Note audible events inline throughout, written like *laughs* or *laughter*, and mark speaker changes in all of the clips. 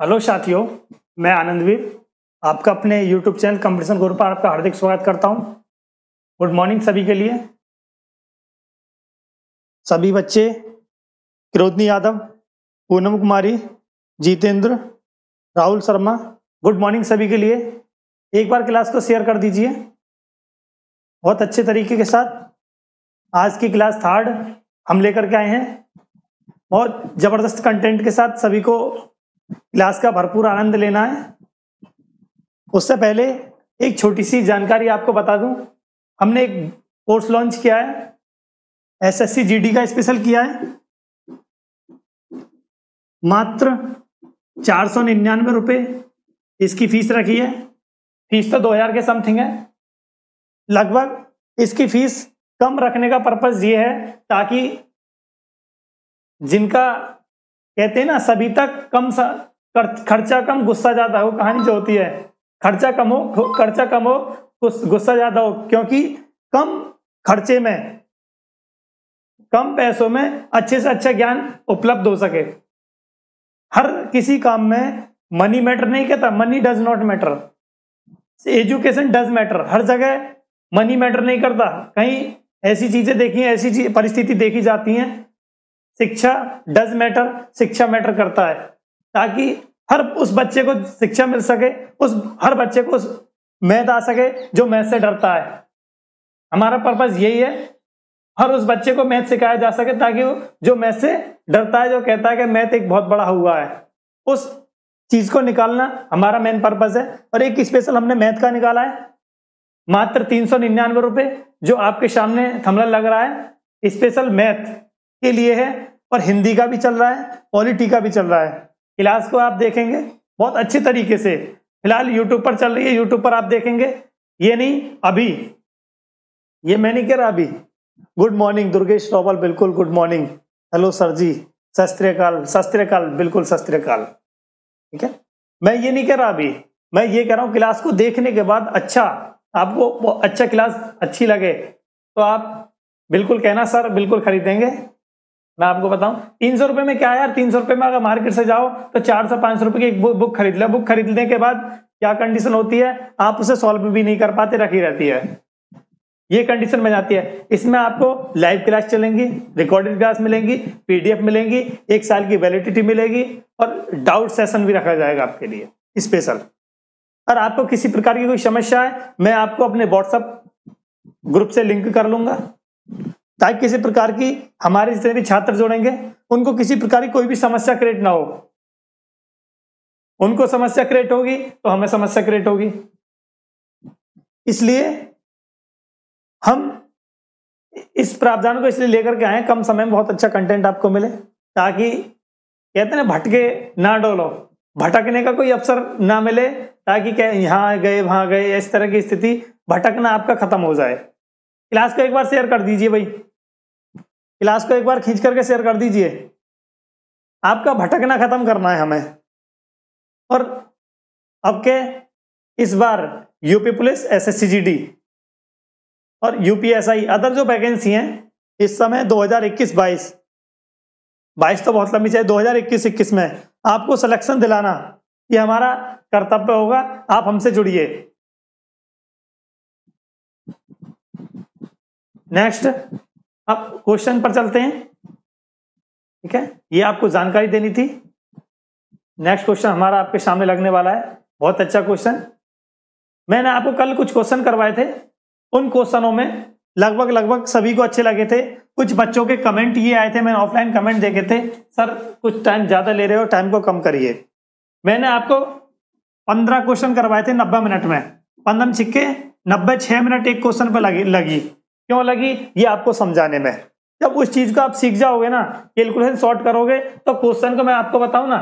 Speaker 1: Hello साथियों, मैं आनंदवीर, आपका अपने यूट्यूब चैनल कंपटीशन गुरु पर आपका हार्दिक स्वागत करता हूँ। गुड मॉर्निंग सभी के लिए। सभी बच्चे, किरोदनी यादव, पूनम कुमारी, जितेंद्र, राहुल शर्मा, गुड मॉर्निंग सभी के लिए। एक बार क्लास को शेयर कर दीजिए। बहुत अच्छे तरीके के साथ आज की क्लास थर्ड हम लेकर के आए हैं बहुत ज़बरदस्त कंटेंट के साथ सभी को क्लास का भरपूर आनंद लेना है। उससे पहले एक छोटी सी जानकारी आपको बता दूँ। हमने एक कोर्स लॉन्च किया है। एसएससी जीडी का स्पेशल किया है। मात्र चार सौ निन्यानवे रुपये इसकी फ़ीस रखी है। फ़ीस तो दो हज़ार के समथिंग है। लगभग इसकी फ़ीस कम रखने का पर्पज ये है ताकि जिनका कहते हैं ना सभी तक कम सा, खर्चा कम गुस्सा ज़्यादा हो कहानी जो होती है। खर्चा कम हो खर्चा कम हो गुस्सा ज़्यादा हो क्योंकि कम खर्चे में कम पैसों में अच्छे से अच्छा ज्ञान उपलब्ध हो सके। हर किसी काम में मनी मैटर नहीं कहता money does not matter education does matter हर जगह मनी मैटर नहीं करता। कहीं ऐसी चीज़ें देखी ऐसी परिस्थिति देखी जाती हैं शिक्षा डज मैटर शिक्षा मैटर करता है, ताकि हर उस बच्चे को शिक्षा मिल सके, उस हर बच्चे को उस मैथ आ सके जो मैथ से डरता है। हमारा पर्पज यही है, हर उस बच्चे को मैथ सिखाया जा सके, ताकि वो जो मैथ से डरता है, जो कहता है कि मैथ एक बहुत बड़ा हुआ है, उस चीज़ को निकालना हमारा मेन पर्पज है। और एक स्पेशल हमने मैथ का निकाला है, मात्र तीन सौ निन्यानवे रुपए, जो आपके सामने थमला लग रहा है स्पेशल मैथ के लिए है और हिंदी का भी चल रहा है, पॉलिटी का भी चल रहा है। क्लास को आप देखेंगे, बहुत अच्छे तरीके से। फ़िलहाल यूट्यूब पर चल रही है यूट्यूब पर आप देखेंगे। ये नहीं, अभी। ये मैं नहीं कह रहा अभी। गुड मॉर्निंग दुर्गेश रोबल बिल्कुल good morning hello sir ji. शस्त्रियकाल शस्त्रियकाल, बिल्कुल शस्त्रियकाल। ठीक है? मैं ये नहीं कह रहा अभी। मैं ये कह रहा हूँ, क्लास को देखने के बाद अच्छा आपको अच्छा क्लास अच्छी लगे तो आप बिल्कुल कहना सर बिल्कुल खरीदेंगे। मैं आपको बताऊँ, तीन सौ रुपए में क्या यार? तीन सौ रुपए में अगर मार्केट से जाओ तो चार सौ, पाँच सौ रुपए की एक बुक खरीद लो। बुक खरीदने के बाद क्या कंडीशन होती है? आप उसे सॉल्व भी नहीं कर पाते, रखी रहती है। ये कंडीशन बन जाती है। इसमें आपको लाइव क्लास चलेंगी रिकॉर्डेड क्लास मिलेंगी पीडीएफ मिलेंगी, एक साल की वैलिडिटी मिलेगी और डाउट सेशन भी रखा जाएगा आपके लिए स्पेशल और आपको किसी प्रकार की कोई समस्या है, मैं आपको अपने व्हाट्सएप ग्रुप से लिंक कर लूँगा। ताकि किसी प्रकार की हमारे जितने भी छात्र जोड़ेंगे, उनको किसी प्रकार की कोई भी समस्या क्रिएट ना हो। उनको समस्या क्रिएट होगी तो हमें समस्या क्रिएट होगी। इसलिए हम इस प्रावधान को इसलिए लेकर के आए कम समय में बहुत अच्छा कंटेंट आपको मिले, ताकि कहते हैं भटके ना डोलो। भटकने का कोई अवसर ना मिले, ताकि क्या यहाँ गए, वहाँ गए, इस तरह की स्थिति भटकना आपका खत्म हो जाए। क्लास को एक बार शेयर कर दीजिए भाई। क्लास को एक बार खींच करके शेयर कर दीजिए। आपका भटकना खत्म करना है हमें। और अब के इस बार यूपी पुलिस एस एस और यूपीएसआई अदर जो वैकेंसी हैं, इस समय 2021-22 22 तो बहुत लंबी चाहिए 2021-21 में। आपको सिलेक्शन दिलाना, ये हमारा कर्तव्य होगा, आप हमसे जुड़िए। नेक्स्ट अब क्वेश्चन पर चलते हैं। ठीक है? ये आपको जानकारी देनी थी। नेक्स्ट क्वेश्चन हमारा आपके सामने लगने वाला है। बहुत अच्छा क्वेश्चन। मैंने आपको कल कुछ क्वेश्चन करवाए थे। उन क्वेश्चनों में लगभग लगभग सभी को अच्छे लगे थे। कुछ बच्चों के कमेंट ये आए थे, मैंने ऑफलाइन कमेंट देखे थे। सर, कुछ टाइम ज़्यादा ले रहे हो, टाइम को कम करिए। मैंने आपको पंद्रह क्वेश्चन करवाए थे नब्बे मिनट में। पंद्रह छिक्के, नब्बे, छह मिनट एक क्वेश्चन पर लगी लगी। क्यों लगी? ये आपको समझाने में जब उस चीज़ को आप सीख जाओगे ना कैलकुलेशन सॉर्ट करोगे तो क्वेश्चन को मैं आपको बताऊँ ना,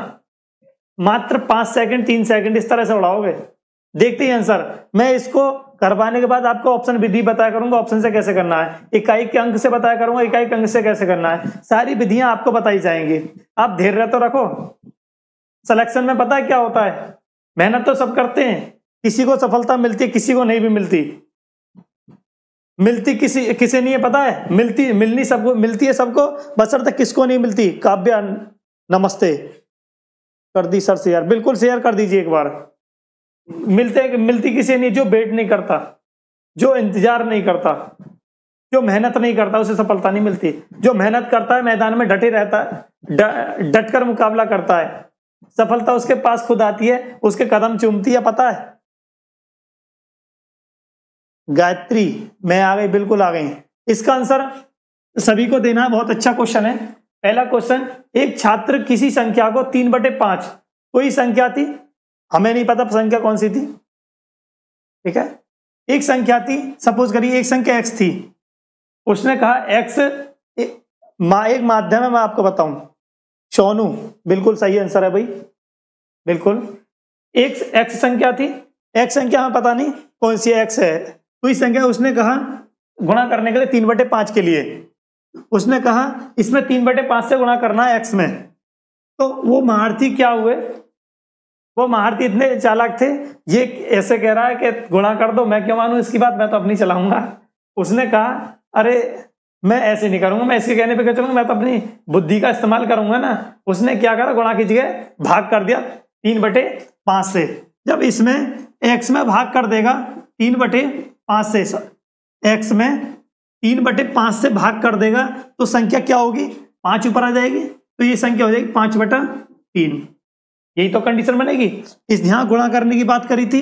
Speaker 1: मात्र पाँच सेकंड तीन सेकंड इस तरह से उड़ाओगे। देखते ही आंसर मैं इसको करवाने के बाद आपको ऑप्शन विधि बताया करूँगा ऑप्शन से कैसे करना है। इकाई के अंक से बताया करूँगा, इकाई के अंक से कैसे करना है। सारी विधियाँ आपको बताई जाएँगी। आप धैर्य तो रखो। सिलेक्शन में पता है क्या होता है? मेहनत तो सब करते हैं। किसी को सफलता मिलती है, किसी को नहीं भी मिलती। मिलती किसी, किसे नहीं है पता है? मिलती, मिलनी सबको, मिलती है सबको बसर तक किसको नहीं मिलती? काव्य, नमस्ते। कर दी सर शेयर। बिल्कुल शेयर कर दीजिए एक बार। मिलते, मिलती किसी नहीं, जो वेट नहीं करता, जो इंतज़ार नहीं करता, जो मेहनत नहीं करता, उसे सफलता नहीं मिलती। जो मेहनत करता है, मैदान में डटे रहता है डट कर मुकाबला करता है। सफलता उसके पास खुद आती है, उसके कदम चूमती है, पता है? गायत्री मैं आ गई बिल्कुल आ गई। इसका आंसर सभी को देना है बहुत अच्छा क्वेश्चन है। पहला क्वेश्चन एक छात्र किसी संख्या को तीन बटे पाँच कोई संख्या थी? हमें नहीं पता संख्या कौन सी थी? ठीक है? एक संख्या थी सपोज़ करिए एक संख्या एक्स थी। उसने कहा एक्स एक, एक माध्यम है मैं आपको बताऊँ। सोनू बिल्कुल सही आंसर है भाई। बिल्कुल। एक एक्स संख्या थी? एक्स संख्या हमें पता नहीं कौन सी एक्स है। कोई संख्या उसने कहा, गुणा करने के लिए तीन बटे पाँच के लिए। उसने कहा, इसमें तीन बटे पाँच से गुणा करना है एक्स में। तो वो महारथी क्या हुए? वो महारथी इतने चालाक थे। ये ऐसे कह रहा है कि गुणा कर दो, मैं क्यों मानू? इसकी बात मैं तो अपनी चलाऊँगा। उसने कहा, अरे, मैं ऐसे नहीं करूँगा, मैं इसके कहने पे क्या चलूँगा? मैं तो अपनी बुद्धि का इस्तेमाल करूँगा ना। उसने क्या करा? गुणा की जगह भाग कर दिया तीन बटे पाँच से। जब इसमें एक्स में भाग कर देगा, तीन बटे पाँच से एक्स में तीन बटे पाँच से भाग कर देगा तो संख्या क्या होगी? पाँच ऊपर आ जाएगी तो ये संख्या हो जाएगी पाँच बटा तीन। यही तो कंडीशन बनेगी। इस यहाँ गुणा करने की बात करी थी,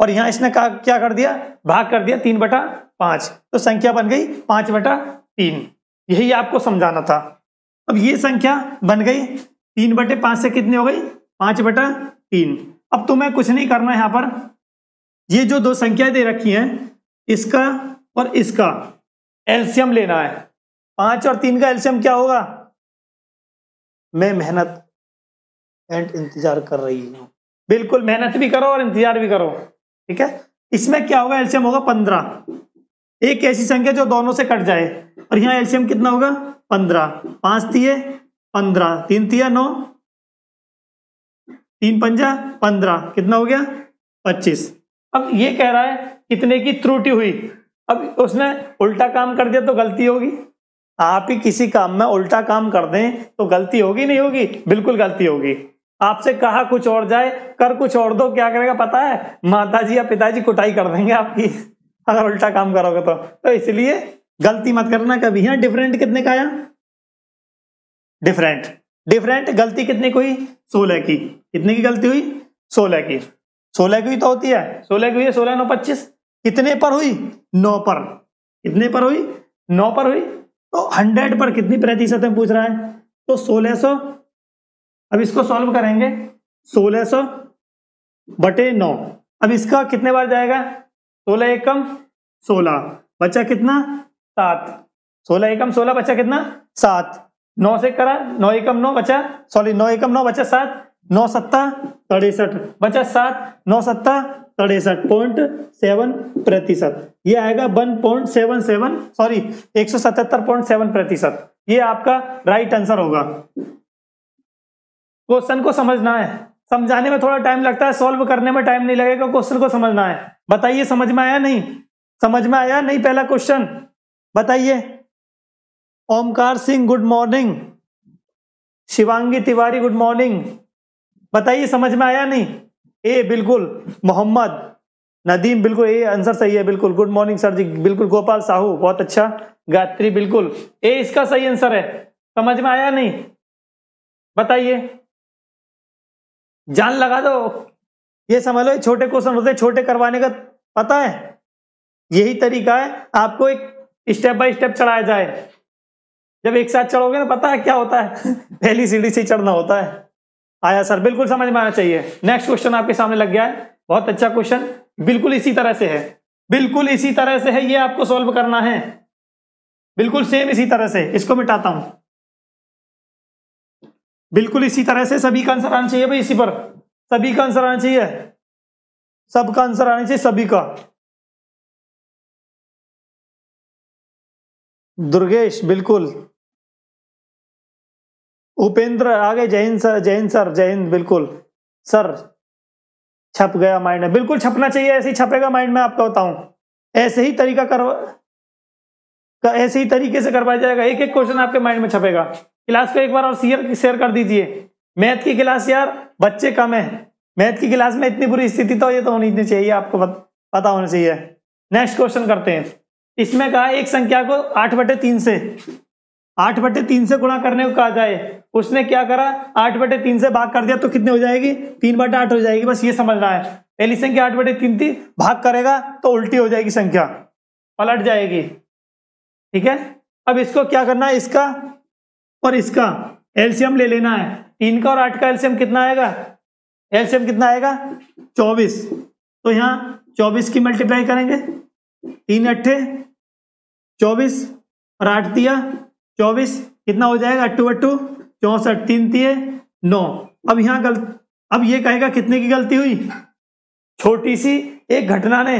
Speaker 1: और यहाँ इसने कहा, क्या कर दिया? भाग कर दिया तीन बटा पाँच तो संख्या बन गई पाँच बटा तीन। यही आपको समझाना था। अब ये संख्या बन गई, तीन बटे पाँच से कितनी हो गई? पाँच बटा तीन। अब तुम्हें कुछ नहीं करना यहाँ पर। ये जो दो संख्या दे रखी हैं, इसका और इसका, एल्सियम लेना है। पाँच और तीन का एल्सियम क्या होगा? मैं मेहनत एंड इंतज़ार कर रही हूँ। बिल्कुल मेहनत भी करो और इंतज़ार भी करो। ठीक है? इसमें क्या होगा? एल्सियम होगा पंद्रह। एक ऐसी संख्या जो दोनों से कट जाए, और यहाँ एल्सियम कितना होगा? पंद्रह। पाँच तीय, पंद्रह। तीन तीय नौ। तीन पंजा, पंद्रह। कितना हो गया? पच्चीस। अब ये कह रहा है कितने की त्रुटि हुई। अब उसने उल्टा काम कर दिया तो गलती होगी। आप ही किसी काम में उल्टा काम कर दें तो गलती होगी नहीं होगी? बिल्कुल गलती होगी। आपसे कहा कुछ और जाए, कर कुछ और दो, क्या करेगा पता है? माता जी या पिताजी कुटाई कर देंगे आपकी। अगर उल्टा काम करोगे तो। तो इसलिए गलती मत करना कभी। यहाँ डिफरेंट कितने का आया? डिफरेंट डिफरेंट गलती कितने की हुई? सोलह की। कितने की गलती हुई? सोलह की। सोलह की हुई तो होती है। सोलह की हुई है, सोलह नौ पच्चीस। कितने पर हुई? नौ पर। कितने पर हुई? नौ पर हुई। तो हंड्रेड पर कितनी प्रतिशत में पूछ रहा है? तो सोलह सौ। अब इसको सॉल्व करेंगे। सोलह सौ बटे नौ। अब इसका कितने बार जाएगा? सोलह एकम सोलह। बचा कितना? सात। सोलह एकम सोलह बचा कितना? सात। नौ से करा, नौ एकम नौ बचा सॉरी नौ एकम नौ बचा सात। नौ सत्ता, तिरसठ बचा सात नौ सत्ता, तिरसठ पॉइंट सेवन प्रतिशत। ये आएगा one point seven seven sorry एक सौ सतहत्तर पॉइंट सेवन प्रतिशत। ये आपका राइट आंसर होगा। क्वेश्चन को समझना है। समझाने में थोड़ा टाइम लगता है सॉल्व करने में टाइम नहीं लगेगा क्वेश्चन को समझना है। बताइए, समझ में आया नहीं? समझ में आया नहीं पहला क्वेश्चन बताइए। Omkar Singh good morning Shivangi Tiwari good morning बताइए, समझ में आया नहीं? ए, बिल्कुल, मोहम्मद, नदीम, बिल्कुल, ए, आंसर सही है, बिल्कुल, गुड मॉर्निंग सर जी, बिल्कुल, गोपाल साहू, बहुत अच्छा गायत्री, बिल्कुल, ए, इसका सही आंसर है, समझ में आया नहीं? बताइए, जान लगा दो, ये समझ लो छोटे क्वेश्चन होते छोटे करवाने का पता है, यही तरीका है, आपको एक स्टेप बाय स्टेप चढ़ाया जाए, जब एक साथ चढ़ोगे ना, पता है क्या होता है, *laughs* पहली सीढ़ी से चढ़ना होता है। आया सर, बिल्कुल समझ में आना चाहिए। नेक्स्ट क्वेश्चन आपके सामने लग गया है। बहुत अच्छा क्वेश्चन बिल्कुल इसी तरह से है। बिल्कुल इसी तरह से है, ये आपको सॉल्व करना है। बिल्कुल सेम इसी तरह से। इसको मिटाता हूँ। बिल्कुल इसी तरह से सभी का आंसर आना चाहिए भाई इसी पर। सभी का आंसर आना चाहिए। सबका आंसर आना चाहिए, सभी का। दुर्गेश, बिल्कुल। उपेंद्र, आगे जय सर जय सर जय बिल्कुल। सर, छप गया माइंड में। बिल्कुल छपना चाहिए, ऐसे ही छपेगा माइंड में, आपका बताऊँ। ऐसे ही तरीका करवा ऐसे ही तरीके से करवाया जाएगा। एक एक क्वेश्चन आपके माइंड में छपेगा। क्लास को एक बार और शेयर शेयर कर दीजिए। मैथ की क्लास यार, बच्चे कम है। मैथ की क्लास में इतनी बुरी स्थिति तो ये तो होनी चाहिए, आपको पता होना चाहिए। नेक्स्ट क्वेश्चन करते हैं। इसमें कहा, एक संख्या को आठ बटे तीन से। आठ बटे तीन से गुणा करने को कहा जाए। उसने क्या करा? आठ बटे तीन से भाग कर दिया तो कितने हो जाएगी? तीन बटे आठ हो जाएगी। बस ये समझना है। पहली संख्या आठ बटे तीन थी, भाग करेगा तो उल्टी हो जाएगी संख्या। पलट जाएगी। ठीक है? अब इसको क्या करना है? इसका और इसका। एल्सियम ले लेना है। तीन का और आठ का एल्सियम कितना आएगा? एल्सियम कितना आएगा? चौबीस। तो यहाँ चौबीस की मल्टीप्लाई करेंगे। तीन अट्ठे, चौबीस और आठ दिया। चौबीस, कितना हो जाएगा? अट्टू अट्टू, चौसठ, तीन दिए नौ। अब यहाँ गलत अब ये कहेगा कितने की गलती हुई? छोटी सी एक घटना ने,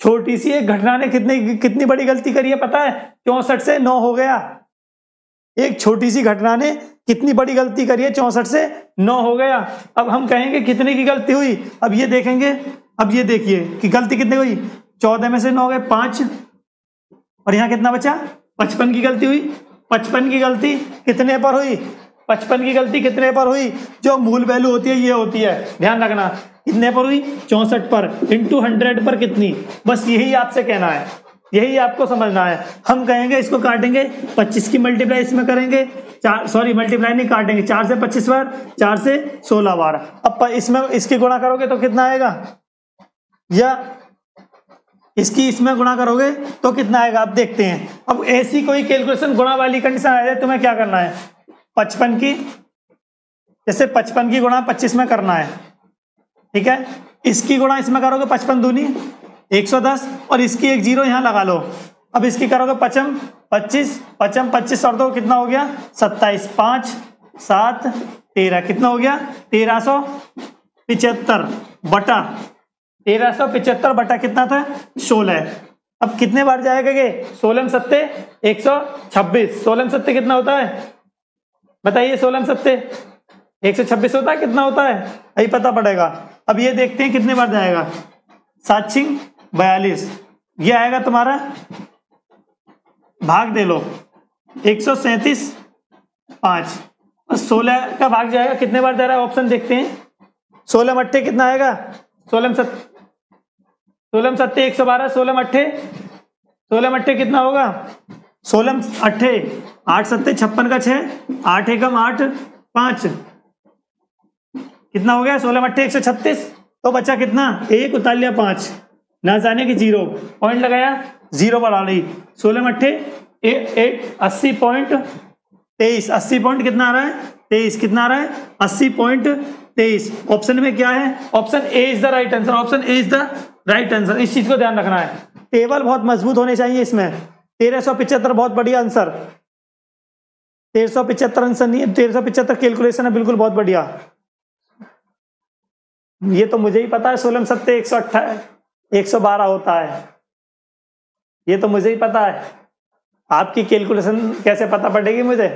Speaker 1: छोटी सी एक घटना ने कितनी कितनी बड़ी गलती करी है पता है? चौसठ से नौ हो गया। एक छोटी सी घटना ने कितनी बड़ी गलती करी है? चौसठ से नौ हो गया। अब हम कहेंगे कितने की गलती हुई? अब ये देखेंगे, अब ये देखिए कि गलती कितनी हुई? चौदह में से नौ गए, पाँच। और यहाँ कितना बचा? पचपन की गलती हुई। पचपन की गलती कितने पर हुई? पचपन की गलती कितने पर हुई? जो मूल वैल्यू होती है, ये होती है। ध्यान रखना, कितने पर हुई? चौसठ पर। इंटू हंड्रेड पर कितनी? बस यही आपसे कहना है। यही आपको समझना है। हम कहेंगे, इसको काटेंगे 25 की मल्टीप्लाई इसमें करेंगे, चार सॉरी मल्टीप्लाई नहीं, काटेंगे। चार से 25 बार, चार से 16 बार। अब इसमें, इसकी गुणा करोगे तो कितना आएगा? या इसकी इसमें गुणा करोगे तो कितना आएगा? आप देखते हैं। अब ऐसी कोई कैलकुलेशन गुणा वाली कंडीशन आ जाए, तुम्हें क्या करना है? पचपन की, जैसे पचपन की गुणा पच्चीस में करना है। ठीक है? इसकी गुणा इसमें करोगे पचपन दूनी 110 और इसकी एक ज़ीरो यहाँ लगा लो। अब इसकी करोगे पचम 25 पचम 25 और दो कितना हो गया? 27 पाँच, सात, तेरह। कितना हो गया? तेरह सौ पिचहत्तर बटा तेरह सौ पिचहत्तर बटा कितना था? सोलह। अब कितने बार जाएगा ये? सोलह सत्ते, एक सौ छब्बीस। सोलह सत्ते कितना होता है? बताइए, सोलह सत्ते। एक सौ छब्बीस होता है, कितना होता है? यही पता पड़ेगा। अब ये देखते हैं कितने बार जाएगा। सात बयालीस। ये आएगा तुम्हारा? भाग दे लो। एक सौ सैतीस, पाँच। सोलह का भाग जाएगा। कितने बार जा रहा है? ऑप्शन देखते हैं। सोलह मट्टे कितना आएगा? सोलह सत सोलह सत्ते एक सौ बारह सोलह अट्ठे। सोलह अट्ठे कितना होगा? सोलह अट्ठे, आठ सत्ते छप्पन का छह, आठ एकम आठ, पाँच। कितना हो गया? सोलह मट्टे एक सौ छत्तीस। तो बचा कितना? एक उतार लिया पाँच। ना जाने की ज़ीरो। पॉइंट लगाया? ज़ीरो बढ़ा रही सोलह अट्ठे अस्सी पॉइंट तेईस। अस्सी पॉइंट कितना आ रहा है? तेईस। कितना आ रहा है? अस्सी पॉइंट तेईस। ऑप्शन में क्या है? Option A is the right answer option A is the right answer इस चीज़ को ध्यान रखना है। टेबल बहुत मज़बूत होने चाहिए इसमें। तेरह सौ बहुत बढ़िया आंसर तेरह सौ पिछहत्तर आंसर नहीं है तेरह सौ पिछहत्तर कैलकुलेशन है, बिल्कुल बहुत बढ़िया। ये तो मुझे ही पता है, सोलह सत्ते, एक सौ अट्ठा, एक सौ बारह होता है। ये तो मुझे ही पता है। आपकी कैलकुलेशन कैसे पता पड़ेगी मुझे?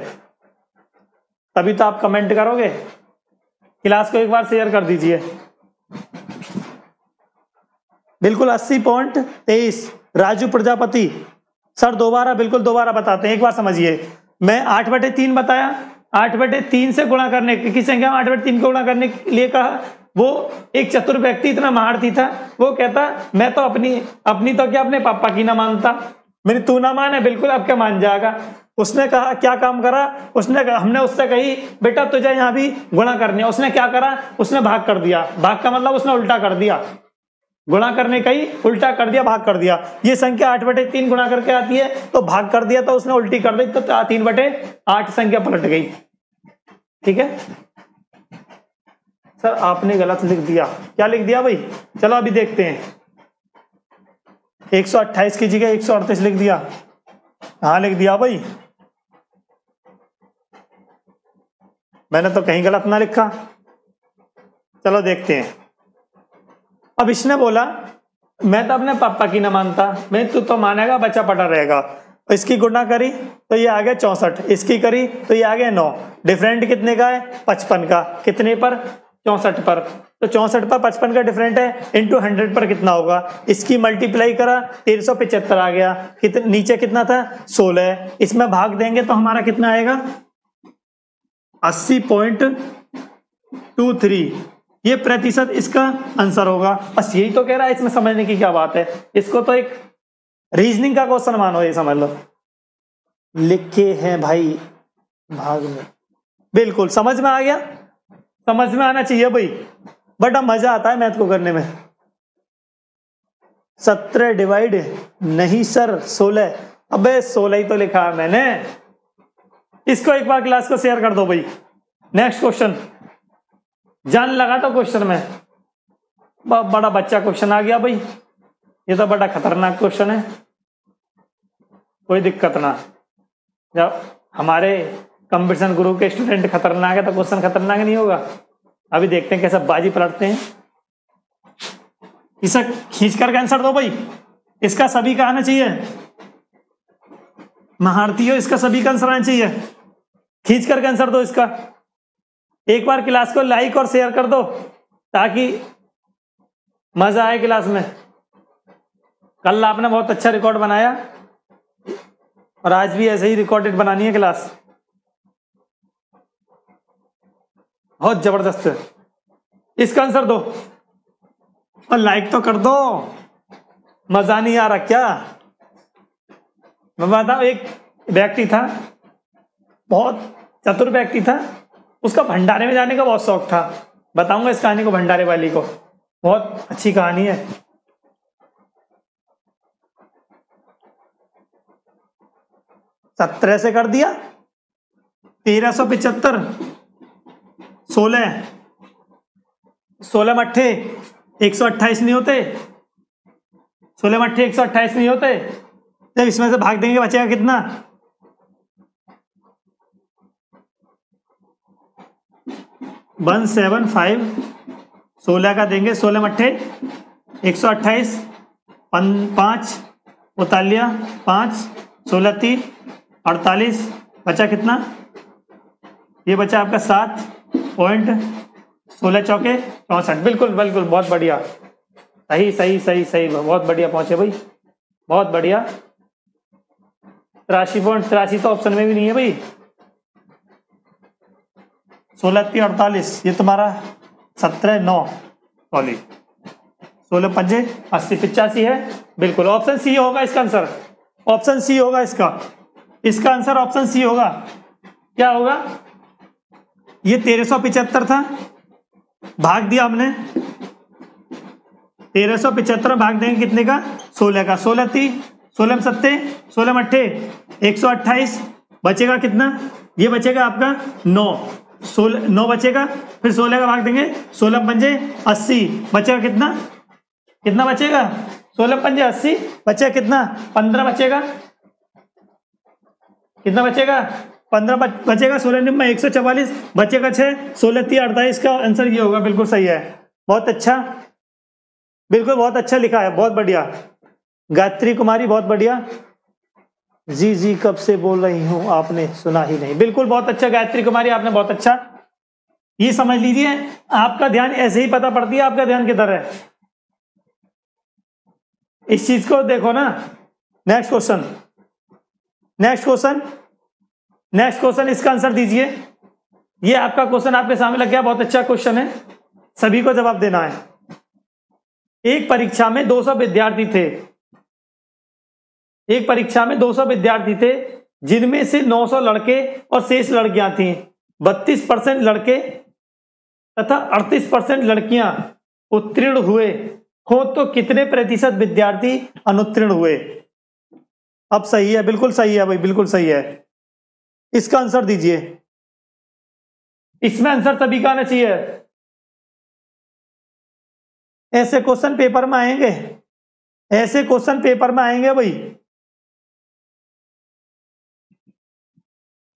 Speaker 1: तभी तो आप कमेंट करोगे। क्लास को एक बार शेयर कर दीजिए। बिल्कुल अस्सी पॉइंट तेईस। राजू प्रजापति सर दोबारा बिल्कुल दोबारा बताते हैं एक बार समझिए। मैं आठ बटे तीन बताया आठ बटे तीन से गुणा करने की संख्या आठ बटे तीन को गुणा करने के लिए कहा? वो एक चतुर व्यक्ति इतना महारथी था। वो कहता मैं तो अपनी अपनी तो क्या अपने पापा की ना मानता? मेरी तू ना माने बिल्कुल अब क्या मान जाएगा? उसने कहा क्या काम करा? उसने कहा, हमने उससे कही बेटा तुझे यहाँ भी गुणा करनी है। उसने क्या करा? उसने भाग कर दिया। भाग का मतलब उसने उल्टा कर दिया। गुणा करने का ही उल्टा कर दिया, भाग कर दिया। ये संख्या आठ बटे तीन गुणा करके आती है तो भाग कर दिया तो उसने उल्टी कर दी तो तीन बटे आठ संख्या पलट गई। ठीक है? सर, आपने गलत लिख दिया। क्या लिख दिया भाई? चलो अभी देखते हैं। 128 की जगह एक सौ अड़तीस लिख दिया। हाँ लिख दिया भाई। मैंने तो कहीं गलत ना लिखा। चलो देखते हैं। अब इसने बोला मैं तो अपने पापा की ना मानता मैं तू तो मानेगा बच्चा पटा रहेगा। इसकी गुणा करी तो ये आ गया चौसठ इसकी करी तो ये आ गया नौ। डिफरेंट कितने का है? पचपन का। कितने पर? चौसठ पर। तो चौसठ पर पचपन का डिफरेंट है इंटू हंड्रेड पर कितना होगा? इसकी मल्टीप्लाई करा तेरह सौ पिचहत्तर आ गया। कित, नीचे कितना था? सोलह। इसमें भाग देंगे तो हमारा कितना आएगा? अस्सी पॉइंट टू थ्री ये प्रतिशत इसका आंसर होगा। बस यही तो कह रहा है, इसमें समझने की क्या बात है? इसको तो एक रीजनिंग का क्वेश्चन मानो, ये समझ लो। लिखे हैं भाई, भाग में। बिल्कुल, समझ में आ गया? समझ में आना चाहिए भाई। बड़ा मज़ा आता है मैथ को करने में। सत्रह डिवाइड नहीं सर, सोलह। अबे, सोलह ही तो लिखा है मैंने। इसको एक बार क्लास को शेयर कर दो भाई। नेक्स्ट क्वेश्चन जान लगा तो क्वेश्चन में। बड़ा बच्चा क्वेश्चन आ गया भाई। ये तो बड़ा खतरनाक क्वेश्चन है। कोई दिक्कत ना। जब हमारे कंपटीशन गुरु के स्टूडेंट खतरनाक है तो क्वेश्चन खतरनाक नहीं होगा। अभी देखते हैं कैसे बाजी पलटते हैं। इसे खींच कर आंसर दो भाई। इसका सभी का आना चाहिए। महारती हो, इसका सभी का आंसर आना चाहिए। खींच करके आंसर दो इसका। एक बार क्लास को लाइक और शेयर कर दो, ताकि मज़ा आए क्लास में। कल आपने बहुत अच्छा रिकॉर्ड बनाया, और आज भी ऐसे ही रिकॉर्डेड बनानी है क्लास। बहुत ज़बरदस्त। है इसका आंसर दो। और लाइक तो कर दो। मज़ा नहीं आ रहा क्या? मैं बताऊ, एक व्यक्ति था, बहुत चतुर व्यक्ति था उसका भंडारे में जाने का बहुत शौक था। बताऊँगा इस कहानी को भंडारे वाली को। बहुत अच्छी कहानी है। सत्रह से कर दिया। तेरह सौ पिचहत्तर। सोलह। सोलह मट्ठे। एक सौ अट्ठाईस नहीं होते। सोलह मट्ठे, एक सौ अट्ठाईस नहीं होते। जब इसमें से भाग देंगे बचेगा कितना? वन सेवन फाइव सोलह का देंगे, सोलह मट्ठे, एक सौ अट्ठाईस पाँच उतालिया पाँच, सोलह तीन अड़तालीस, बचा कितना? ये बचा आपका सात, पॉइंट सोलह चौके चौंसठ। बिल्कुल बिल्कुल, बहुत बढ़िया। सही सही सही सही, बहुत बढ़िया पहुँचे भाई, बहुत बढ़िया। तिरासी पॉइंट तिरासी तो ऑप्शन में भी नहीं है भाई। सोलह तीन अड़तालीस, ये तुम्हारा सत्रह, नौ, सॉरी, सोलह पंजे, अस्सी, पिचासी है। बिल्कुल ऑप्शन सी होगा इसका आंसर ऑप्शन सी होगा इसका। इसका आंसर ऑप्शन सी होगा। क्या होगा? ये तेरह सौ पिचहत्तर था। भाग दिया हमने। तेरह सौ पिचहत्तर भाग देंगे कितने का? सोलह का। सोलह ती सोलह में सत्ते, सोलह में अट्ठे, एक सौ अट्ठाईस। बचेगा कितना? ये बचेगा आपका नौ। सोलह नौ बचेगा, फिर सोलह का भाग देंगे, सोलह पंजे अस्सी, बचेगा कितना? कितना बचेगा? सोलह पंजे अस्सी, बचेगा कितना? पंद्रह बचेगा। कितना बचेगा? पंद्रह बचेगा सोलह निम्बा एक सौ चवालीस, बचेगा छह, सोलह तीन अड़तालीस का आंसर ये होगा, बिल्कुल सही है। बहुत अच्छा बिल्कुल बहुत अच्छा लिखा है, बहुत बढ़िया। गायत्री कुमारी, बहुत बढ़िया। जी जी, कब से बोल रही हूँ, आपने सुना ही नहीं। बिल्कुल बहुत अच्छा गायत्री कुमारी, आपने बहुत अच्छा। ये समझ लीजिए, आपका ध्यान ऐसे ही पता पड़ती है, आपका ध्यान किधर है? इस चीज़ को देखो ना। Next question next question next question इसका आंसर दीजिए। ये आपका क्वेश्चन आपके सामने लग गया, बहुत अच्छा क्वेश्चन है। सभी को जवाब देना है। एक परीक्षा में 200 विद्यार्थी थे। एक परीक्षा में 200 विद्यार्थी थे, जिनमें से 900 लड़के और शेष लड़कियाँ थी। 32 परसेंट लड़के तथा 38 परसेंट लड़कियाँ उत्तीर्ण हुए। हो तो कितने प्रतिशत विद्यार्थी अनुत्तीर्ण हुए? अब सही है, बिल्कुल सही है भाई, बिल्कुल सही है। इसका आंसर दीजिए। इसमें आंसर सभी का आना चाहिए। ऐसे क्वेश्चन पेपर में आएँगे? ऐसे क्वेश्चन पेपर में आएँगे भाई?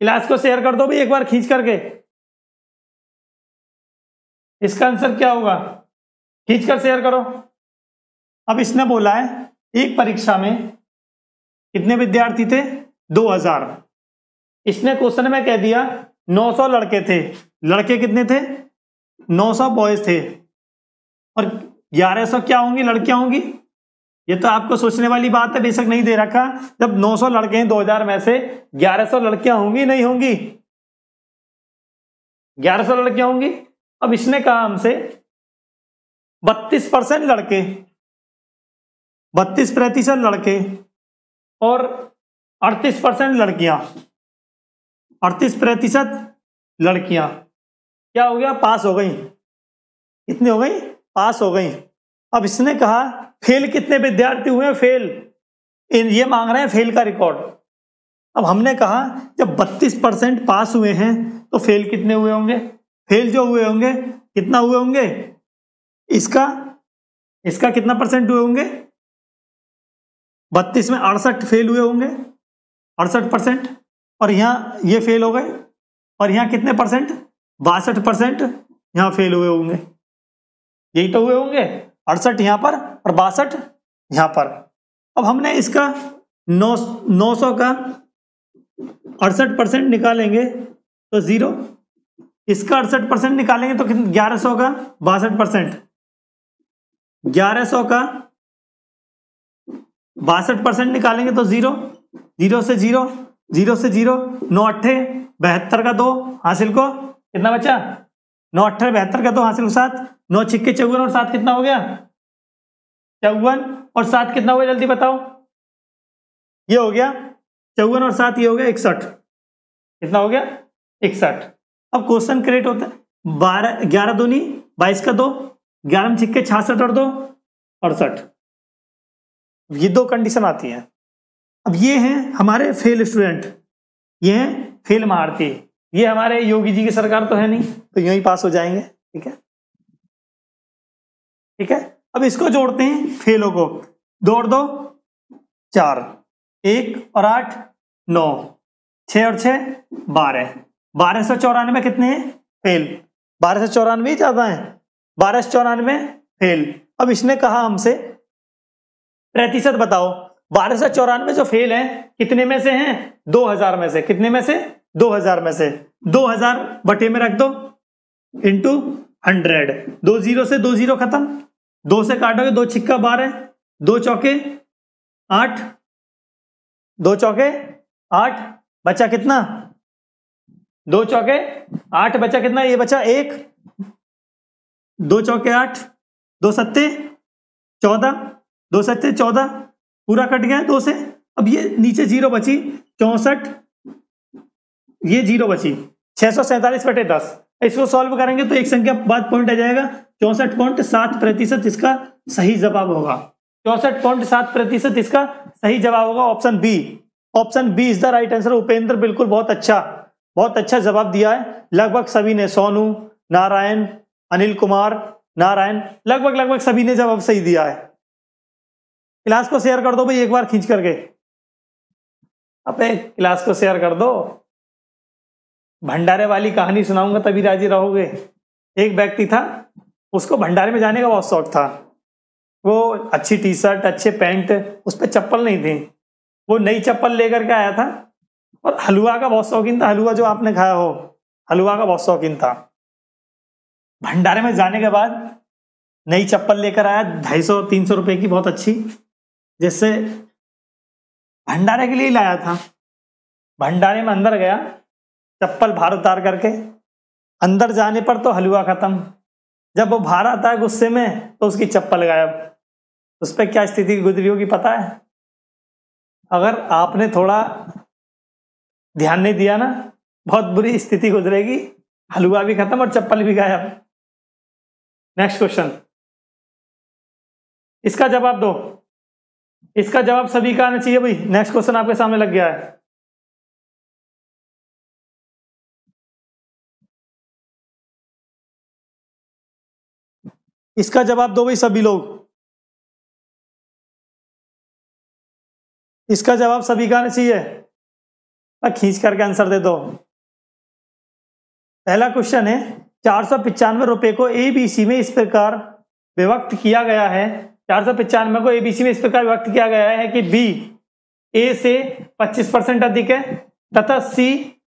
Speaker 1: क्लास को शेयर कर दो भाई एक बार खींच करके। इसका आंसर क्या होगा? खींच कर शेयर करो। अब इसने बोला है, एक परीक्षा में कितने विद्यार्थी थे? 2000 इसने क्वेश्चन में कह दिया 900 लड़के थे। लड़के कितने थे? 900 बॉयज़ थे। और 1100 क्या होंगी? लड़कियाँ होंगी? ये तो आपको सोचने वाली बात है, बेशक नहीं दे रखा। जब 900 लड़के हैं 2000 में से 1100 लड़कियाँ होंगी, नहीं होंगी? 1100 लड़कियाँ होंगी? अब इसने कहा हमसे, बत्तीस परसेंट लड़के, बत्तीस प्रतिशत लड़के और अड़तीस परसेंट लड़कियाँ, अड़तीस प्रतिशत लड़कियाँ। क्या हो गया? पास हो गई। कितनी हो गई? पास हो गई। अब इसने कहा, फेल कितने विद्यार्थी हुए फेल। इन, ये मांग रहे हैं फेल का रिकॉर्ड। अब हमने कहा, जब 32 परसेंट पास हुए हैं तो फेल कितने हुए होंगे? फेल जो हुए होंगे, कितना हुए होंगे? इसका इसका कितना परसेंट हुए होंगे? बत्तीस में अड़सठ फेल हुए होंगे, अड़सठ परसेंट। और यहाँ ये फेल हो गए, और यहाँ कितने परसेंट? बासठ परसेंट यहाँ फेल हुए होंगे। यही तो हुए होंगे। अड़सठ यहाँ पर और बासठ यहाँ पर। अब हमने इसका नौ नौ सौ का अड़सठ परसेंट निकालेंगे तो ज़ीरो। इसका अड़सठ परसेंट निकालेंगे तो ग्यारह सौ का बासठ परसेंट। ग्यारह सौ का बासठ परसेंट निकालेंगे तो ज़ीरो। ज़ीरो से ज़ीरो ज़ीरो से ज़ीरो, नौ अट्ठे, बहत्तर का दो, हासिल को कितना बचा? नौ अट्ठे, बहत्तर का दो, हासिल को सात। नौ छिक्के चौवन और सात कितना हो गया? चौवन और सात कितना हो गया जल्दी बताओ। ये हो गया चौवन और सात, ये हो गया इकसठ। कितना हो गया? इकसठ। अब क्वेश्चन क्रिएट होता है। बारह, ग्यारह दूनी, बाईस का दो, ग्यारह छिक्के छियासठ और दो, अड़सठ। ये दो कंडीशन आती है। अब ये हैं हमारे फेल स्टूडेंट ये हैं फेल मारती। ये हमारे योगी जी की सरकार तो है नहीं तो यही पास हो जाएँगे, ठीक है? ठीक है? अब इसको जोड़ते हैं फेलों को। दौड़ दो। चार। एक और आठ। नौ। छ और छ बारह। बारह सौ चौरानवे कितने हैं? फेल। बारह सौ चौरानवे ही ज़्यादा है। बारह सौ चौरानवे, फेल। अब इसने कहा हमसे, प्रतिशत बताओ। बारह सौ चौरानवे जो फेल है, कितने में से हैं? दो हज़ार में से। कितने में से? दो हज़ार में से। दो हज़ार बटे में रख दो। इंटू हंड्रेड दो ज़ीरो से दो ज़ीरो खत्म। दो से काटोगे दो छिक्का बारह, दो चौके, आठ, दो चौके, आठ, बचा कितना? दो चौके, आठ बचा कितना? ये बचा एक, दो चौके आठ, दो सत्ते, चौदह, दो सत्ते, चौदह, पूरा कट गया दो से। अब ये नीचे ज़ीरो बची, चौसठ, ये ज़ीरो बची, छह सौ सैंतालीस बटे दस। इसको सॉल्व करेंगे तो एक संख्या बाद पॉइंट आ जाएगा। चौसठ पॉइंट सात प्रतिशत इसका सही जवाब होगा। चौसठ पॉइंट सात प्रतिशत इसका सही जवाब होगा option B. Option B is the right answer. Upendra बिल्कुल बहुत अच्छा बहुत अच्छा जवाब दिया है। लगभग सभी ने, सोनू, नारायण, अनिल कुमार, नारायण, लगभग लगभग सभी ने जवाब सही दिया है। क्लास को शेयर कर दो भाई, एक बार खींच करके। अपने क्लास को शेयर कर दो। भंडारे वाली कहानी सुनाऊँगा तभी राज़ी रहोगे। एक व्यक्ति था उसको भंडारे में जाने का बहुत शौक था। वो अच्छी टी शर्ट अच्छे पैंट उस पर चप्पल नहीं थी। वो नई चप्पल लेकर के आया था और हलवा का बहुत शौकीन था। हलवा जो आपने खाया हो, हलवा का बहुत शौकीन था। भंडारे में जाने के बाद नई चप्पल लेकर आया, ढाई सौ, तीन सौ रुपये की बहुत अच्छी, जिससे भंडारे के लिए लाया था। भंडारे में अंदर गया, चप्पल बाहर उतार करके, अंदर जाने पर तो हलवा खत्म। जब वो बाहर आता है गुस्से में तो उसकी चप्पल गायब। उस पर क्या स्थिति गुजरी होगी पता है? अगर आपने थोड़ा ध्यान नहीं दिया ना, बहुत बुरी स्थिति गुजरेगी हलवा भी खत्म और चप्पल भी गायब। नेक्स्ट क्वेश्चन इसका जवाब दो। इसका जवाब सभी का आना चाहिए भाई। नेक्स्ट क्वेश्चन आपके सामने लग गया है। इसका जवाब दो भाई सभी लोग। इसका जवाब सभी का चाहिए। खींच करके आंसर दे दो। पहला क्वेश्चन है, चार सौ पिचानवे रुपए को एबीसी में इस प्रकार विभक्त किया गया है। चार सौ पिचानवे को एबीसी में इस प्रकार विभक्त किया गया है कि बी ए से 25 परसेंट अधिक है, तथा सी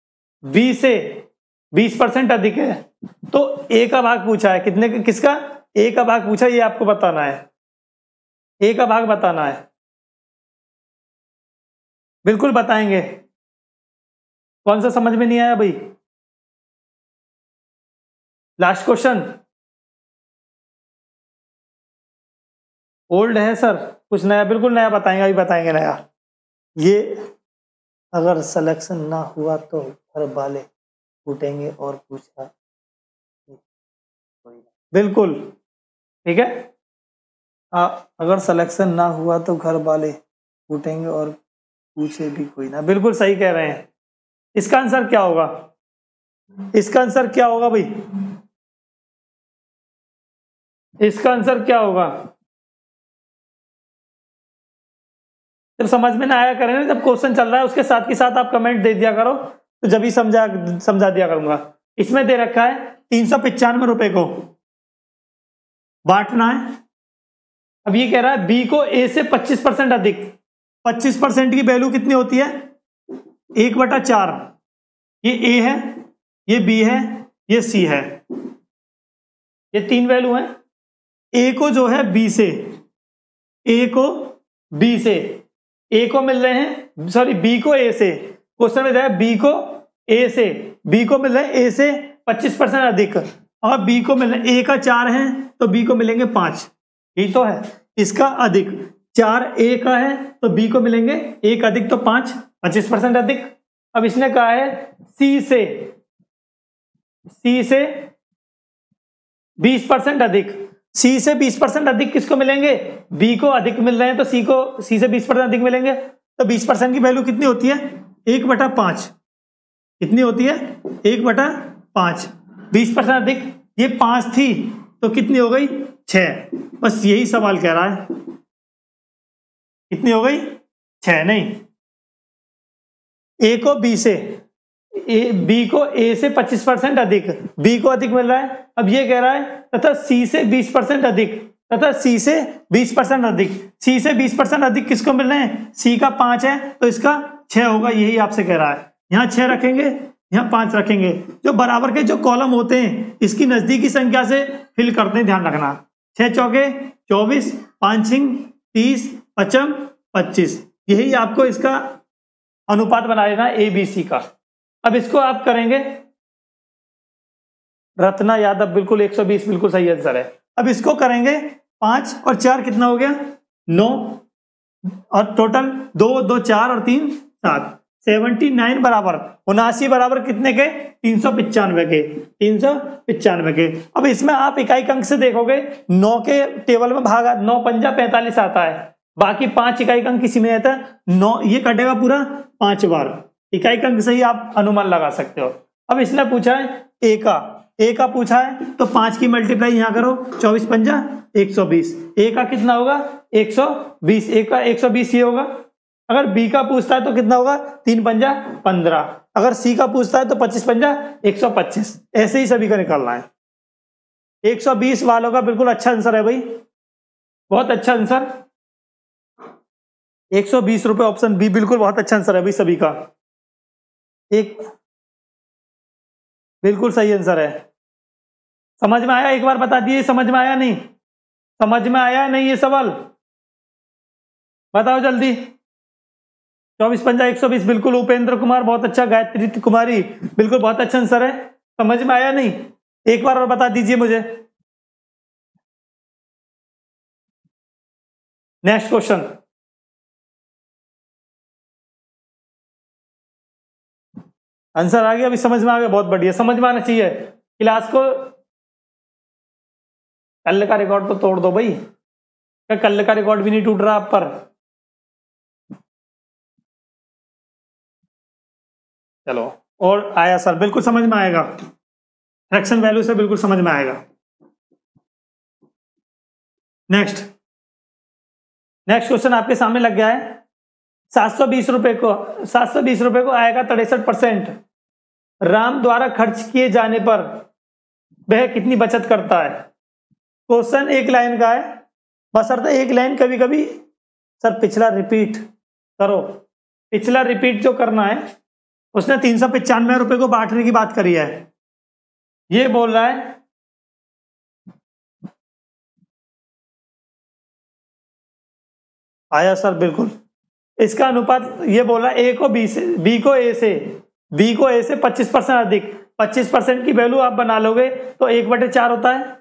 Speaker 1: बी से 20 परसेंट अधिक है। तो ए का भाग पूछा है। कितने, किसका? ए का भाग पूछा, ये आपको बताना है। ए का भाग बताना है। बिल्कुल बताएँगे। कौन सा समझ में नहीं आया भाई? लास्ट क्वेश्चन ओल्ड है सर। कुछ नया, बिल्कुल नया बताएँगे, अभी बताएँगे नया। ये अगर सिलेक्शन ना हुआ तो घर वाले कूटेंगे और पूछा। बिल्कुल। ठीक है? आ, अगर सिलेक्शन ना हुआ तो घर वाले उठेंगे और पूछे भी कोई ना। बिल्कुल सही कह रहे हैं। इसका आंसर क्या होगा? इसका आंसर क्या होगा भाई? इसका आंसर क्या होगा? जब समझ में ना आया करें जब क्वेश्चन चल रहा है उसके साथ के साथ आप कमेंट दे दिया करो तो जब ही समझा समझा दिया करूँगा। इसमें दे रखा है तीन सौ पिचानवे रुपए को। बांटना है। अब ये कह रहा है बी को ए से पच्चीस परसेंट अधिक। पच्चीस परसेंट की वैल्यू कितनी होती है? एक बटा चार। ये ए है, ये बी है, ये सी है। ये तीन वैल्यू है। ए को जो है बी से। ए को बी से। ए को मिल रहे हैं सॉरी बी को ए से। क्वेश्चन में बी को ए से। बी को मिल रहे हैं ए से 25 परसेंट अधिक। और बी को मिल रहे ए का चार है तो बी को मिलेंगे पाँच। यही तो है। इसका अधिक चार ए का है तो बी को मिलेंगे एक अधिक तो पाँच। पच्चीस परसेंट अधिक। अब इसने कहा है सी से सी से बीस परसेंट अधिक। सी से बीस परसेंट अधिक किसको मिलेंगे? बी को अधिक मिल रहे हैं तो सी को सी से बीस परसेंट अधिक मिलेंगे। तो बीस परसेंट की वैल्यू कितनी होती है? एक बटा पाँच। कितनी होती है? एक बटा पाँच। बीस परसेंट अधिक, ये पाँच थी तो कितनी हो गई? छ बस यही सवाल कह रहा है। कितनी हो गई? छ नहीं। ए को बी से। ए बी को ए से 25 परसेंट अधिक। बी को अधिक मिल रहा है। अब ये कह रहा है, तथा सी से 20 परसेंट अधिक, तथा सी से 20 परसेंट अधिक। सी से 20 परसेंट अधिक किसको मिल रहे हैं? सी का पाँच है तो इसका छह होगा, यही आपसे कह रहा है। यहाँ छह रखेंगे यहाँ पाँच रखेंगे। जो बराबर के जो कॉलम होते हैं, इसकी नजदीकी संख्या से फिल करते हैं, ध्यान रखना। छह चौके, चौबीस, पाँच सिंह तीस, पचम, पच्चीस। यही आपको इसका अनुपात बना लेना ए बी सी का। अब इसको आप करेंगे। रत्ना यादव, बिल्कुल 120 बिल्कुल सही आंसर है। अब इसको करेंगे पाँच और चार कितना हो गया? नौ। और टोटल दो दो, चार और तीन, सात। सेवेंटी नाइन बराबर, उनासी बराबर कितने के? तीन सौ पिचानवे के, तीन सौ पिचानवे के। अब इसमें आप इकाई अंक से देखोगे, नौ के टेबल में भागा, नौ पंजा पैंतालीस आता है। बाकी पाँच इकाई अंक किसी में आता है, नौ, ये कटेगा पूरा पाँच बार। इकाई अंक से ही आप अनुमान लगा सकते हो। अब इसने पूछा है, ए का ए का पूछा है तो पाँच की मल्टीप्लाई यहाँ करो, चौबीस पंजा, एक सौ बीस। ए का कितना होगा? एक सौ बीस। ए का एक सौ बीस ये होगा अगर बी का पूछता है तो कितना होगा? तीन पंजा पंद्रह। अगर सी का पूछता है तो पच्चीस पंजा एक सौ पच्चीस। ऐसे ही सभी का निकालना है। एक सौ बीस वालों का बिल्कुल अच्छा आंसर है भाई। बहुत अच्छा आंसर। एक सौ बीस रुपए ऑप्शन बी बिल्कुल बहुत अच्छा आंसर है भाई सभी का। एक बिल्कुल सही आंसर है। समझ में आया? एक बार बता दिए, समझ में आया नहीं? समझ में आया नहीं ये सवाल? बताओ जल्दी। चौबीस पंजा, एक सौ बीस, बिल्कुल उपेंद्र कुमार, बहुत अच्छा गायत्री कुमारी, बिल्कुल बहुत अच्छा आंसर है। समझ में आया नहीं? एक बार और बता दीजिए मुझे। Next question. आंसर आ गया, अभी समझ में आ गया, बहुत बढ़िया। समझ में आना चाहिए। क्लास को कल का रिकॉर्ड तो तोड़ दो भाई। कल का रिकॉर्ड भी नहीं टूट रहा आप पर। चलो। और आया सर, बिल्कुल समझ में आएगा। फ्रैक्शन वैल्यू से बिल्कुल समझ में आएगा। नेक्स्ट नेक्स्ट क्वेश्चन आपके सामने लग गया है। सात सौ बीस रुपए को, सात सौ बीस रुपए को आएगा तिरसठ परसेंट। राम द्वारा खर्च किए जाने पर वह कितनी बचत करता है? क्वेश्चन एक लाइन का है। बस बसरता एक लाइन कभी कभी सर, पिछला रिपीट करो। पिछला रिपीट जो करना है उसने तीन सौ पचानवे रुपए को बांटने की बात करी है। ये बोल रहा है, आया सर, बिल्कुल। इसका अनुपात ये बोला ए को बी से बी को ए से बी को ए से 25 परसेंट अधिक। पच्चीस परसेंट की वैल्यू आप बना लोगे तो एक बटे चार होता है।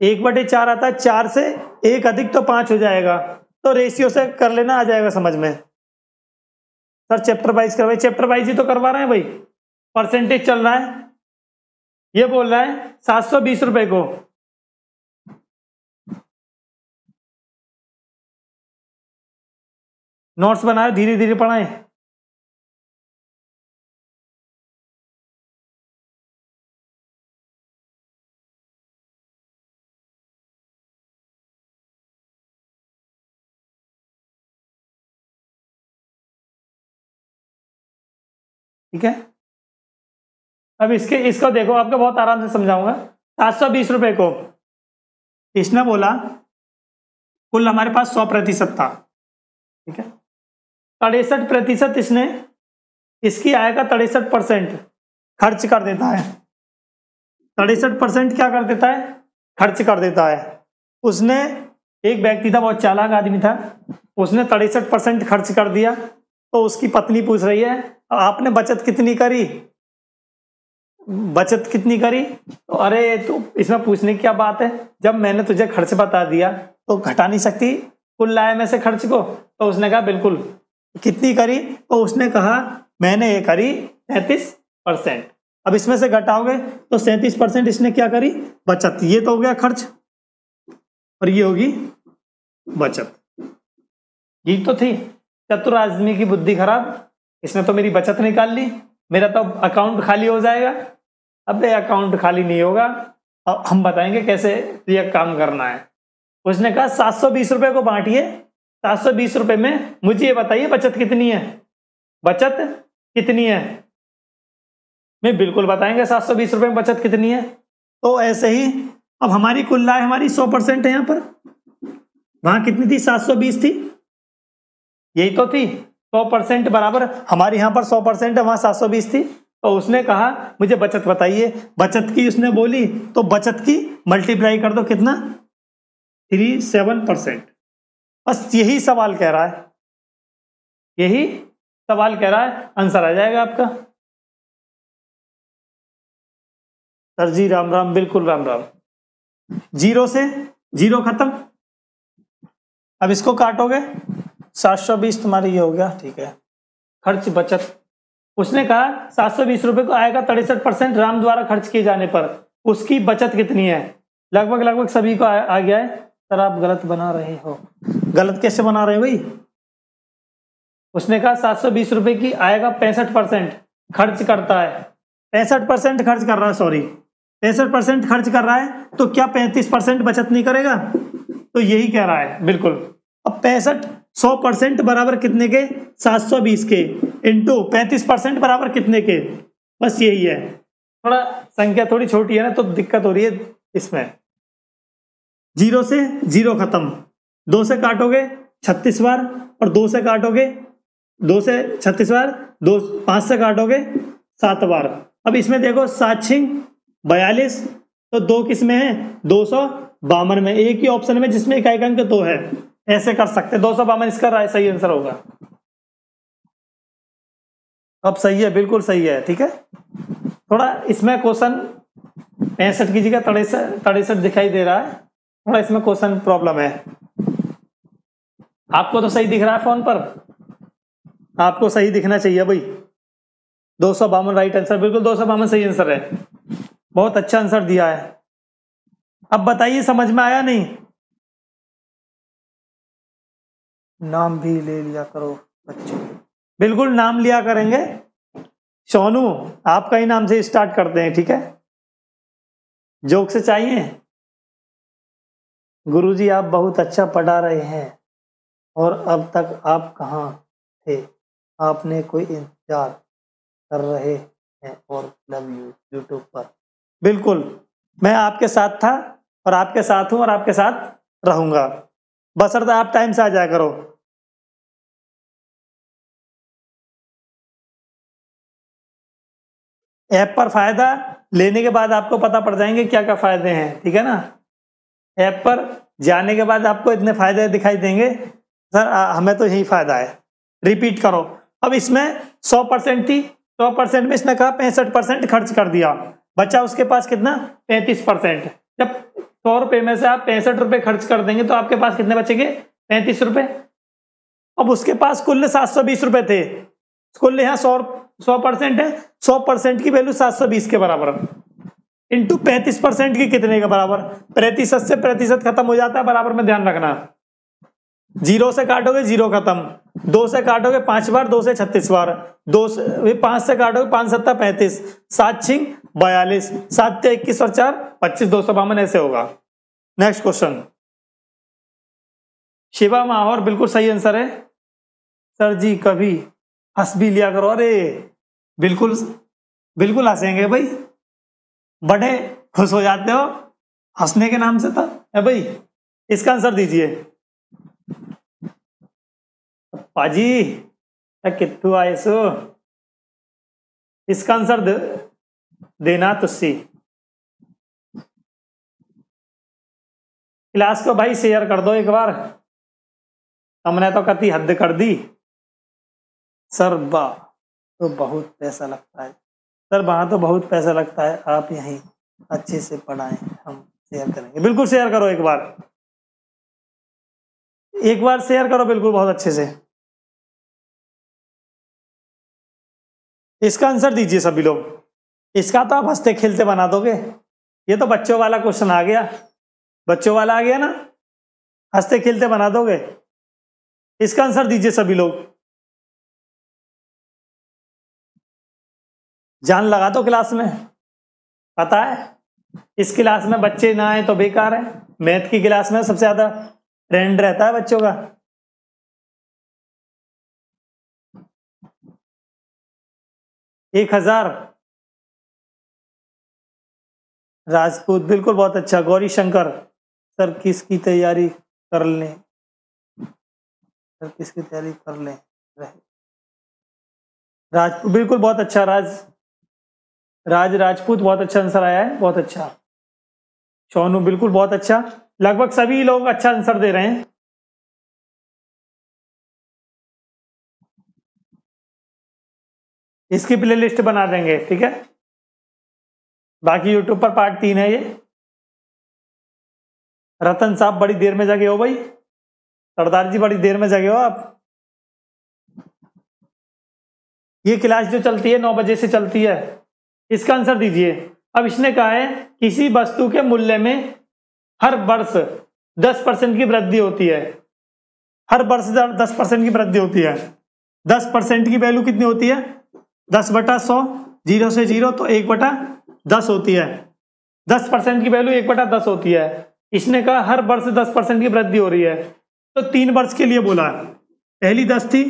Speaker 1: एक बटे चार आता है, चार से एक अधिक तो पाँच हो जाएगा। तो रेशियो से कर लेना, आ जाएगा समझ में। सर चैप्टर वाइज करवाई चैप्टर वाइज ही तो करवा रहे हैं भाई। परसेंटेज चल रहा है। ये बोल रहा है, सात सौ बीस रुपए को। नोट्स बनाए धीरे धीरे पढ़ाएँ। ठीक है? अब इसके, इसको देखो, आपको बहुत आराम से समझाऊँगा। सात सौ बीस रुपए को। इसने बोला, कुल हमारे पास सौ प्रतिशत था। ठीक है? तिरसठ प्रतिशत इसने, इसकी आय का तिरसठ परसेंट खर्च कर देता है। तिरसठ परसेंट क्या कर देता है? खर्च कर देता है। उसने, एक व्यक्ति था, बहुत चालाक आदमी था। उसने तिरसठ परसेंट खर्च कर दिया। तो उसकी पत्नी पूछ रही है, आपने बचत कितनी करी? बचत कितनी करी? तो अरे तो इसमें पूछने की क्या बात है? जब मैंने तुझे खर्च बता दिया तो घटा नहीं सकती कुल लाए में से खर्च को? तो उसने कहा, बिल्कुल। कितनी करी? तो उसने कहा, मैंने ये करी सैतीस परसेंट। अब इसमें से घटाओगे तो सैतीस परसेंट इसने क्या करी? बचत। ये तो हो गया खर्च, और ये होगी बचत। ये तो थी। चतुर आदमी की बुद्धि खराब, इसने तो मेरी बचत निकाल ली, मेरा तो अकाउंट खाली हो जाएगा। अब अकाउंट खाली नहीं होगा। अब हम बताएँगे कैसे ये काम करना है। उसने कहा, सात सौ बीस रुपये को बांटिए। सात सौ बीस रुपये में मुझे ये बताइए, बचत कितनी है? बचत कितनी है? मैं बिल्कुल बताएँगे, सात सौ बीस रुपये में बचत कितनी है? तो ऐसे ही, अब हमारी कुल लाए हमारी सौ परसेंट है यहाँ पर। वहाँ कितनी थी? सात सौ बीस थी। यही तो थी, सौ परसेंट बराबर। हमारे यहाँ पर सौ परसेंट, वहाँ सात सौ बीस थी। तो उसने कहा, मुझे बचत बताइए। बचत की उसने बोली तो बचत की मल्टीप्लाई कर दो कितना? थ्री सेवन परसेंट बस यही सवाल कह रहा है। यही सवाल कह रहा है। आंसर आ जाएगा आपका। सर जी, राम राम, बिल्कुल राम राम। ज़ीरो से ज़ीरो खत्म। अब इसको काटोगे? सात सौ बीस तुम्हारी ये हो गया ठीक है। खर्च बचत। उसने कहा सात सौ बीस रुपये को आएगा तिरसठ परसेंट राम द्वारा खर्च किए जाने पर। उसकी बचत कितनी है? लगभग लगभग सभी को आ, आ गया है। सर आप गलत बना रहे हो। गलत कैसे बना रहे हो भाई? उसने कहा सात सौ बीस रुपये की आएगा पैंसठ परसेंट खर्च करता है। पैंसठ परसेंट खर्च कर रहा है सॉरी। पैंसठ परसेंट खर्च कर रहा है तो क्या पैंतीस परसेंट बचत नहीं करेगा? तो यही कह रहा है बिल्कुल। अब पैंसठ सौ परसेंट बराबर कितने के? सात सौ बीस के। इंटू पैंतीस परसेंट बराबर कितने के? बस यही है। थोड़ा संख्या थोड़ी छोटी है ना तो दिक्कत हो रही है इसमें। ज़ीरो से ज़ीरो खत्म। दो से काटोगे, छत्तीस बार, और दो से काटोगे, दो से छत्तीस बार, दो, पाँच से काटोगे, सात बार। अब इसमें देखो, सात छिंग, बयालीस तो दो किसमें है? दो सौ बावन में। एक ही ऑप्शन में जिसमें इकाई अंक दो है। ऐसे कर सकते दो सौ बावन इसका सही आंसर होगा। अब सही है, बिल्कुल सही है, ठीक है? थोड़ा इसमें क्वेश्चन पैंसठ की जगह तड़ेसठ दिखाई दे रहा है। थोड़ा इसमें क्वेश्चन प्रॉब्लम है। आपको तो सही दिख रहा है फ़ोन पर। आपको सही दिखना चाहिए भाई। दो सौ बावन राइट आंसर बिल्कुल दो सौ बावन सही आंसर है। बहुत अच्छा आंसर दिया है। अब बताइए, समझ में आया नहीं? नाम भी ले लिया करो बच्चे। बिल्कुल नाम लिया करेंगे। सोनू आपका ही नाम से स्टार्ट करते हैं, ठीक है? जोक से चाहिए? गुरुजी, आप बहुत अच्छा पढ़ा रहे हैं। और अब तक आप कहाँ थे? आपने कोई इंतज़ार कर रहे हैं और लव यू यूट्यूब पर। बिल्कुल, मैं आपके साथ था और आपके साथ हूँ और आपके साथ रहूँगा। बसरता आप टाइम से आ जाया करो। ऐप पर फ़ायदा लेने के बाद आपको पता पड़ जाएँगे क्या क्या फ़ायदे हैं, ठीक है ना? ऐप पर जाने के बाद आपको इतने फ़ायदे दिखाई देंगे। सर हमें तो यही फ़ायदा है। रिपीट करो। अब इसमें सौ परसेंट थी, सौ परसेंट में इसने कहा पैंसठ परसेंट खर्च कर दिया। बच्चा उसके पास कितना? पैंतीस परसेंट। जब सौ रुपए में से आप पैंसठ रुपए खर्च कर देंगे तो आपके पास कितने बचेंगे? पैंतीस रुपए। अब उसके पास कुल सात सौ बीस रुपए थे। कुल यहाँ सौ सौ परसेंट है। सौ परसेंट की वैल्यू सात सौ बीस के बराबर इंटू पैंतीस परसेंट की कितने के बराबर? प्रतिशत से प्रतिशत खत्म हो जाता है, बराबर में ध्यान रखना। ज़ीरो से काटोगे, ज़ीरो खत्म। दो से काटोगे, पाँच बार, दो से छत्तीस बार। दो से पाँच से काटोगे, पाँच सत्ता पैंतीस। सात छिंग, बयालीस। सात इक्कीस और चार, पच्चीस, दो सौ बावन, ऐसे होगा। नेक्स्ट क्वेश्चन शिवा माहौर बिल्कुल सही आंसर है। सर जी, कभी हंस भी लिया करो। अरे, बिल्कुल बिल्कुल हंसेंगे भाई। बड़े खुश हो जाते हो। हंसने के नाम से था। भाई, इसका आंसर दीजिए। पाजी कितु आए सो। इसका आंसर दे, देना तुस्सी। क्लास को भाई शेयर कर दो एक बार। हमने तो कति हद कर दी। सर बा तो बहुत पैसा लगता है। सर वहाँ तो बहुत पैसा लगता है। आप यहीं अच्छे से पढ़ाएँ हम शेयर करेंगे। बिल्कुल शेयर करो एक बार। एक बार शेयर करो बिल्कुल बहुत अच्छे से। इसका आंसर दीजिए सभी लोग। इसका तो आप हँसते खेलते बना दोगे। ये तो बच्चों वाला क्वेश्चन आ गया। बच्चों वाला आ गया ना? हँसते खेलते बना दोगे। इसका आंसर दीजिए सभी लोग। जान लगा दो क्लास में। पता है? इस क्लास में बच्चे ना आए तो बेकार है। मैथ की क्लास में सबसे ज़्यादा ट्रेंड रहता है बच्चों का। एक हज़ार। राजपूत, बिल्कुल बहुत अच्छा। गौरी शंकर सर किसकी तैयारी कर लें? सर किसकी तैयारी कर लें? राजपूत, बिल्कुल बहुत अच्छा। राज राज राजपूत बहुत अच्छा आंसर आया है, बहुत अच्छा। सोनू बिल्कुल बहुत अच्छा। लगभग सभी लोग अच्छा आंसर दे रहे हैं। इसकी प्लेलिस्ट बना देंगे, ठीक है? बाकी यूट्यूब पर पार्ट तीन है ये। रतन साहब बड़ी देर में जगे हो भाई। सरदार जी बड़ी देर में जगे हो आप। ये क्लास जो चलती है, नौ बजे से चलती है, इसका आंसर दीजिए। अब इसने कहा है, किसी वस्तु के मूल्य में हर वर्ष दस परसेंट की वृद्धि होती है। हर वर्ष दस परसेंट की वृद्धि होती है। दस परसेंट की वैल्यू कितनी होती है? दस बटा सौ, ज़ीरो से ज़ीरो तो एक बटा दस होती है। दस परसेंट की वैल्यू एक बटा दस होती है। इसने कहा, हर वर्ष दस परसेंट की वृद्धि हो रही है। तो तीन वर्ष के लिए बोला। पहली दस थी,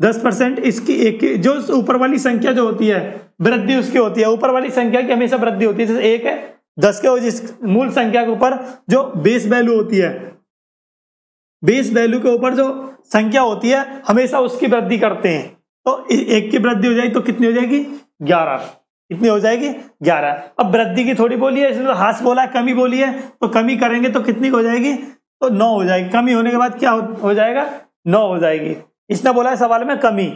Speaker 1: दस परसेंट, इसकी एक जो ऊपर वाली संख्या जो होती है, वृद्धि उसकी होती है। ऊपर वाली संख्या की हमेशा वृद्धि होती है। जैसे एक है, दस के जिस मूल संख्या के ऊपर जो बेस वैल्यू होती है बेस वैल्यू के ऊपर जो संख्या होती है, हमेशा उसकी वृद्धि करते हैं। तो एक की वृद्धि हो जाएगी तो कितनी हो जाएगी? ग्यारह। कितनी हो जाएगी? ग्यारह। अब वृद्धि की थोड़ी बोली है इसने तो हास बोला कमी बोली है तो कमी करेंगे तो कितनी हो जाएगी? तो नौ हो जाएगी। कमी होने के बाद क्या हो, हो जाएगा? नौ हो जाएगी। इसने बोला है सवाल में कमी।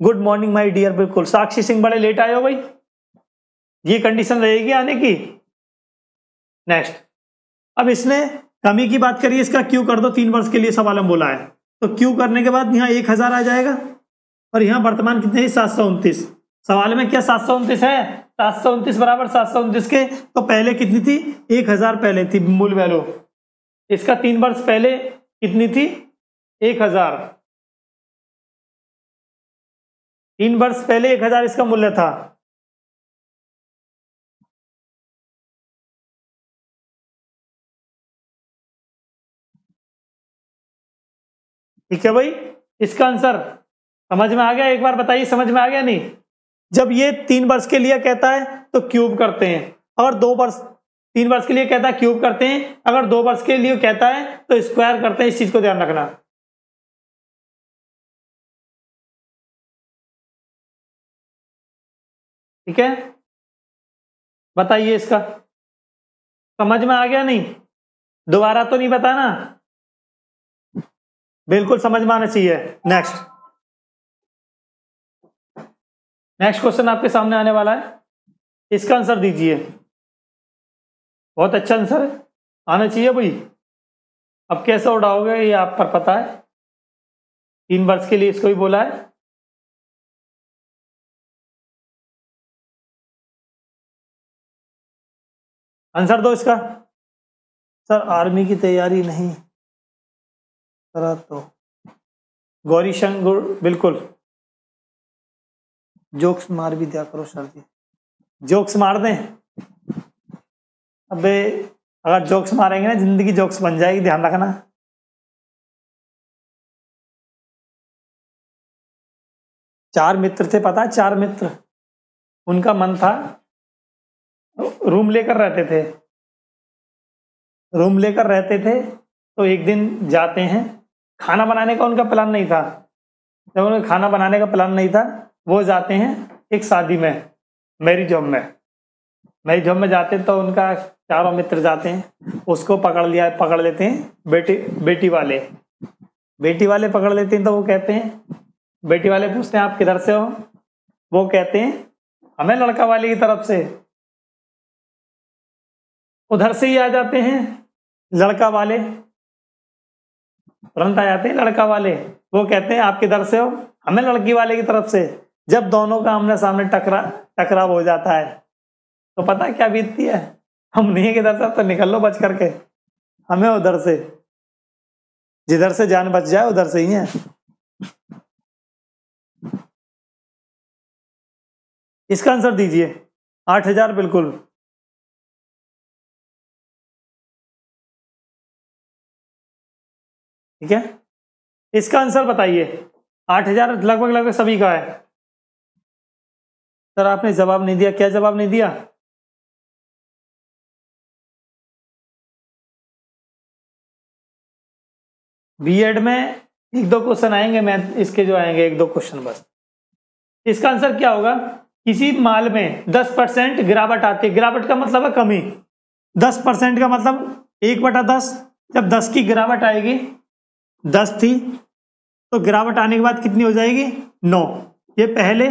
Speaker 1: गुड मॉर्निंग माई डियर बिल्कुल। साक्षी सिंह बड़े लेट आए हो भाई। ये कंडीशन रहेगी आने की। नेक्स्ट। अब इसने कमी की बात करी इसका क्यू कर दो? तीन वर्ष के लिए सवाल हम बोला है। तो क्यू करने के बाद यहाँ एक हज़ार आ जाएगा? और यहाँ वर्तमान कितने है? सात सौ उनतीस। सवाल में क्या सात सौ उनतीस है? सात सौ उनतीस बराबर सात सौ उनतीस के तो पहले कितनी थी? एक हज़ार पहले थी, मूल वैल्यू इसका तीन वर्ष पहले कितनी थी? एक हज़ार। तीन वर्ष पहले एक हज़ार इसका मूल्य था। ठीक है भाई? इसका आंसर समझ में आ गया? एक बार बताइए, समझ में आ गया नहीं? जब ये तीन वर्ष के लिए कहता है तो क्यूब करते हैं। अगर दो वर्ष, तीन वर्ष के लिए कहता है, क्यूब करते हैं। अगर दो वर्ष के लिए कहता है तो स्क्वायर करते हैं, इस चीज़ को ध्यान रखना। ठीक है? बताइए इसका। समझ में आ गया नहीं? दोबारा तो नहीं बताना? बिल्कुल समझ में आना चाहिए। नेक्स्ट नेक्स्ट क्वेश्चन आपके सामने आने वाला है। इसका आंसर दीजिए। बहुत अच्छा आंसर है। आना चाहिए भाई। अब कैसे उड़ाओगे ये आप पर पता है। तीन वर्ष के लिए इसको ही बोला है। आंसर दो इसका। सर आर्मी की तैयारी नहीं। तो। गौरी शंकर, बिल्कुल। जोक्स मार भी दिया करो सर जी। जोक्स मार दें। अबे, अगर जोक्स मारेंगे ना, ज़िंदगी जोक्स बन जाएगी, ध्यान रखना। चार मित्र थे, पता है? चार मित्र। उनका मन था, रूम लेकर रहते थे। रूम लेकर रहते थे तो एक दिन जाते हैं। खाना बनाने का उनका प्लान नहीं था। जब उन्हें खाना बनाने का प्लान नहीं था वो जाते हैं एक शादी में मैरिज होम में। मैरिज होम में जाते हैं तो उनका चारों मित्र जाते हैं, उसको पकड़ लिया, पकड़ लेते हैं बेटी बेटी वाले। बेटी वाले पकड़ लेते हैं तो वो कहते हैं, बेटी वाले पूछते हैं, आप किधर से हो? वो कहते हैं, हमें लड़का वाले की तरफ़ से। उधर से ही आ जाते हैं लड़का वाले। तुरंत आ जाते हैं लड़का वाले। वो कहते हैं, आप किधर से हो? हमें लड़की वाले की तरफ़ से। जब दोनों का आमने सामने टकरा, टकराव हो जाता है तो पता क्या बीतती है? हम नहीं किधर से तो निकल लो बच करके। हमें उधर से। जिधर से जान बच जाए, उधर से ही है। इसका आंसर दीजिए। आठ हज़ार बिल्कुल। ठीक है? इसका आंसर बताइए। आठ हज़ार लगभग लगभग सभी का है। सर, आपने जवाब नहीं दिया। क्या जवाब नहीं दिया? बीएड में एक दो क्वेश्चन आएँगे, मैं इसके जो आएँगे, एक दो क्वेश्चन बस। इसका आंसर क्या होगा? किसी माल में 10 परसेंट गिरावट आती है। गिरावट का मतलब है कमी। 10 परसेंट का मतलब एक बटा दस। जब 10 की गिरावट आएगी 10 थी तो गिरावट आने के बाद कितनी हो जाएगी? 9 ये पहले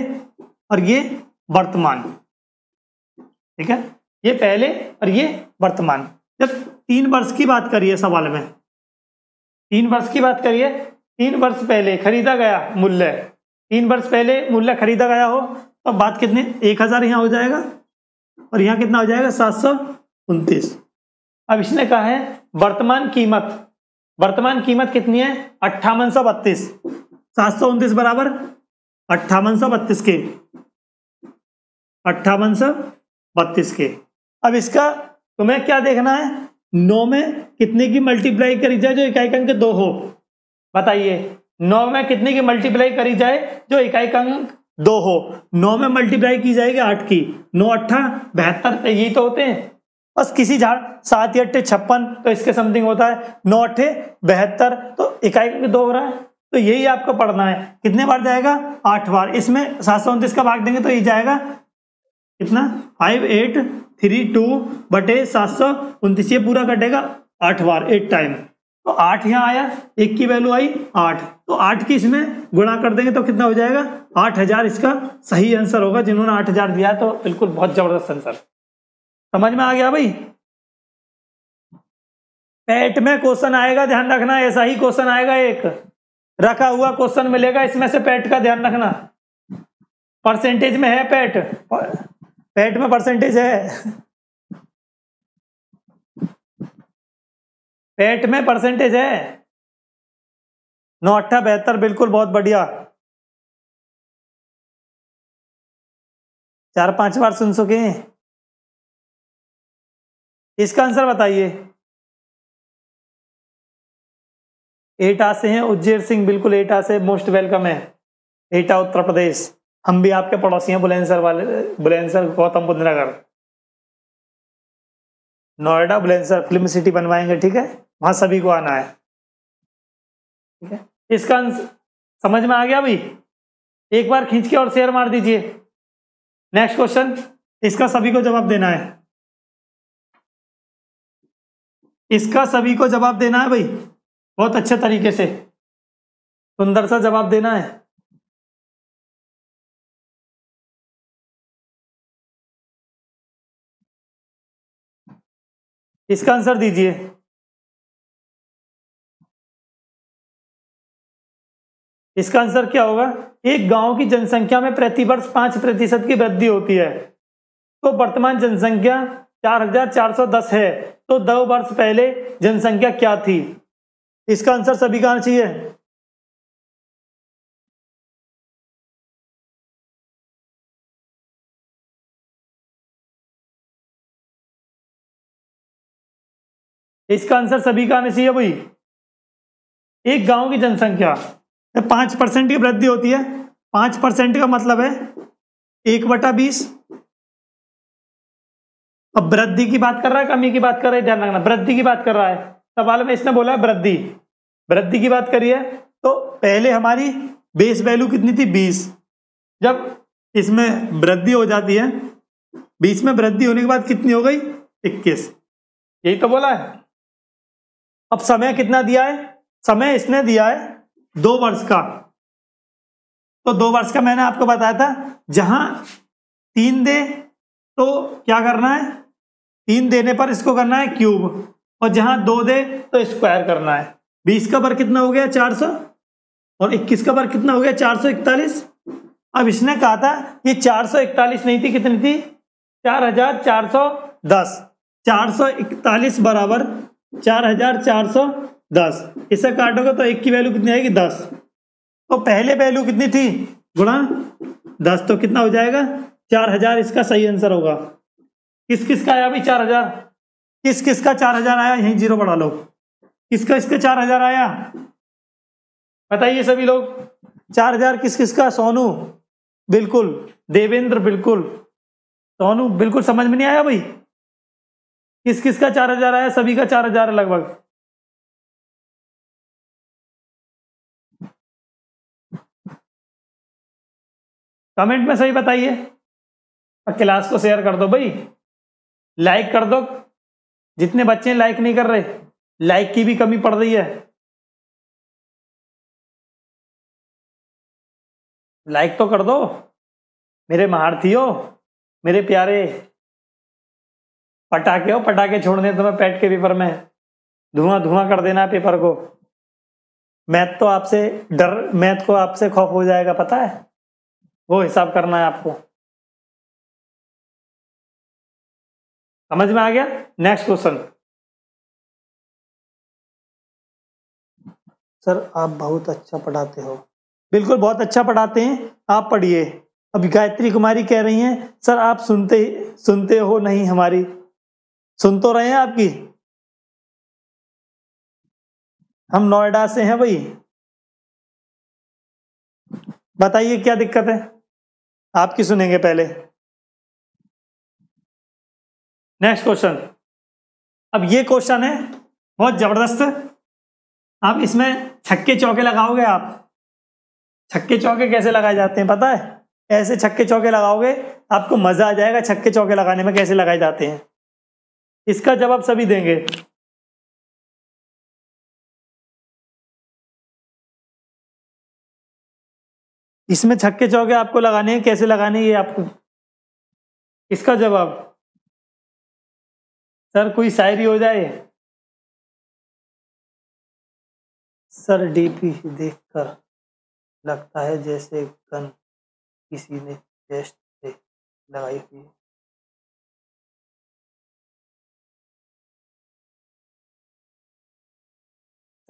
Speaker 1: और ये वर्तमान। ठीक है? ये पहले और ये वर्तमान। जब तीन वर्ष की बात करिए सवाल में। तीन वर्ष की बात करिए। तीन वर्ष पहले खरीदा गया मूल्य। तीन वर्ष पहले मूल्य खरीदा गया हो तो बात कितने? एक हज़ार यहाँ हो जाएगा। और यहाँ कितना हो जाएगा? सात सौ उनतीस। अब इसने कहा है, वर्तमान कीमत। वर्तमान कीमत कितनी है? अट्ठावन सौ बत्तीस। सात सौ उनतीस बराबर अट्ठावन सौ बत्तीस के। अट्ठावन सौ बत्तीस के। अब इसका तुम्हें क्या देखना है? नौ में कितने की मल्टीप्लाई करी जाए जो इकाई अंक दो हो? बताइए। नौ में कितने की मल्टीप्लाई करी जाए जो इकाई अंक दो हो? नौ में मल्टीप्लाई की जाएगी आठ की। नौ, अट्ठा, बहत्तर यही तो होते हैं। बस किसी झाड़, सात या अट्ठे छप्पन तो इसके समथिंग होता है। नौ अट्ठे बहत्तर तो इकाई अंक दो हो रहा है। तो यही आपको पढ़ना है। कितने बार जाएगा? आठ बार। इसमें सात सौ उनतीस का भाग देंगे तो ये जाएगा कितना? फाइव एट थ्री टू बटे सात सौ उनतीस, ये पूरा कटेगा आठ बार एट टाइम तो आठ यहाँ आया, एक की वैल्यू आई आठ। तो आठ की इसमें गुणा कर देंगे तो कितना हो जाएगा? आठ हज़ार, इसका सही आंसर होगा, जिन्होंने आठ हज़ार दिया तो बिल्कुल बहुत ज़बरदस्त आंसर समझ में आ गया भाई? पेट में क्वेश्चन आएगा, ध्यान रखना, ऐसा ही क्वेश्चन आएगा एक। रखा हुआ क्वेश्चन मिलेगा, इसमें से पेट का ध्यान रखना। परसेंटेज में है पेट। पेट में परसेंटेज है। पेट में परसेंटेज है। नौ अट्ठा बेहतर, बिल्कुल बहुत बढ़िया। चार पाँच बार सुन सके। इसका आंसर बताइए। एटा से हैं उज्जैर सिंह, बिल्कुल एटा से मोस्ट वेलकम है। एटा, उत्तर प्रदेश। हम भी आपके पड़ोसी हैं बुलंदसर वाले बुलंदसर गौतम बुद्ध नगर नोएडा बुलंदसर फ़िल्म सिटी बनवाएँगे, ठीक है? वहाँ सभी को आना है। ठीक है? इसका समझ में आ गया भाई एक बार खींच के और शेयर मार दीजिए। नेक्स्ट क्वेश्चन इसका सभी को जवाब देना है। इसका सभी को जवाब देना है भाई। बहुत अच्छे तरीके से। सुंदर सा जवाब देना है। इसका आंसर दीजिए। इसका आंसर क्या होगा? एक गाँव की जनसंख्या में प्रति वर्ष पाँच प्रतिशत की वृद्धि होती है। तो वर्तमान जनसंख्या 4410 है। तो दो वर्ष पहले जनसंख्या क्या थी? इसका आंसर सभी का आना चाहिए। इसका आंसर सभी का आना चाहिए भाई। एक गाँव की जनसंख्या। पाँच परसेंट की वृद्धि होती है। पाँच परसेंट का मतलब है एक बटा बीस। अब वृद्धि की बात कर रहा है, कमी की बात कर रहा है, ध्यान रखना। वृद्धि की बात कर रहा है। सवाल में इसने बोला है वृद्धि। वृद्धि की बात करिए तो पहले हमारी बेस वैल्यू कितनी थी? बीस। जब इसमें वृद्धि हो जाती है, बीस में वृद्धि होने के बाद कितनी हो गई? इक्कीस। यही तो बोला है। अब समय कितना दिया है? समय इसने दिया है दो वर्ष का। तो दो वर्ष का मैंने आपको बताया था, जहाँ तीन दे तो क्या करना है? तीन देने पर इसको करना है क्यूब, और जहाँ दो दे तो स्क्वायर करना है। बीस का बर कितना हो गया? चार सौ। और इक्कीस का बर कितना हो गया? चार सौ इकतालीस। अब इसने कहा था, ये चार सौ इकतालीस नहीं थी, कितनी थी? चार हज़ार चार सौ दस। चार सौ इकतालीस बराबर चार हज़ार चार सौ दस। इसे काटोगे तो एक की वैल्यू कितनी आएगी? दस। तो पहले वैल्यू कितनी थी? गुणा दस तो कितना हो जाएगा? चार हज़ार। इसका सही आंसर होगा। किस किस का आया भाई चार हज़ार? किस किस का चार हज़ार आया? यही ज़ीरो बढ़ा लो। किसका इसका चार हज़ार आया? बताइए सभी लोग। चार हज़ार किस किस का? सोनू। बिल्कुल। देवेंद्र, बिल्कुल। सोनू, बिल्कुल समझ में नहीं आया भाई? किस किस का चार हज़ार आया सभी का चार हज़ार है लगभग। कमेंट में सही बताइए। क्लास को शेयर कर दो भाई। लाइक कर दो। जितने बच्चे लाइक नहीं कर रहे लाइक की भी कमी पड़ रही है। लाइक तो कर दो। मेरे महारथियों, मेरे प्यारे पटाखे हो, पटाखे छोड़ने तुम्हें पैट के पेपर में धुआँ धुआँ कर देना पेपर को। मैथ तो आपसे डर, मैथ को आपसे खौफ हो जाएगा, पता है? वो हिसाब करना है आपको। समझ में आ गया? नेक्स्ट क्वेश्चन सर, आप बहुत अच्छा पढ़ाते हो। बिल्कुल, बहुत अच्छा पढ़ाते हैं। आप पढ़िए। अब गायत्री कुमारी कह रही हैं, सर, आप सुनते सुनते हो नहीं हमारी सुन तो रहे हैं आपकी। हम नोएडा से हैं भाई। बताइए क्या दिक्कत है? आपकी सुनेंगे पहले। नेक्स्ट क्वेश्चन अब ये क्वेश्चन है, बहुत ज़बरदस्त। आप इसमें छक्के चौके लगाओगे आप? छक्के चौके कैसे लगाए जाते हैं पता है? ऐसे छक्के चौके लगाओगे, आपको मज़ा आ जाएगा छक्के चौके लगाने में कैसे लगाए जाते हैं। इसका जवाब सभी देंगे। इसमें छक्के चौके आपको लगाने हैं, कैसे लगाने ये आपको इसका जवाब। सर, कोई शायरी हो जाए? सर, डीपी देखकर लगता है जैसे गन किसी ने चेस्ट से लगाई हुई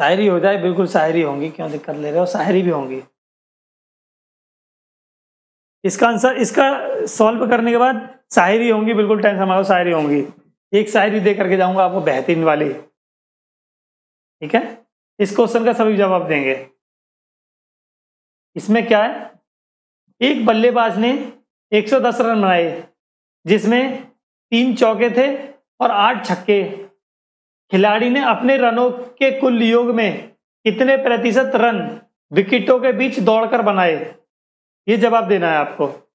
Speaker 1: शायरी हो जाए, बिल्कुल शायरी होंगी, क्यों दिक्कत ले रहे हो? शायरी भी होंगी। इसका आंसर इसका सॉल्व करने के बाद शायरी होंगी, बिल्कुल टेंशन मारो शायरी होंगी। एक शायरी दे करके जाऊँगा आपको, बेहतरीन वाली। ठीक है? इस क्वेश्चन का सभी जवाब देंगे। इसमें क्या है? एक बल्लेबाज ने 110 रन बनाए, जिसमें तीन चौके थे और आठ छक्के। खिलाड़ी ने अपने रनों के कुल योग में कितने प्रतिशत रन विकेटों के बीच दौड़कर बनाए? ये जवाब देना है आपको।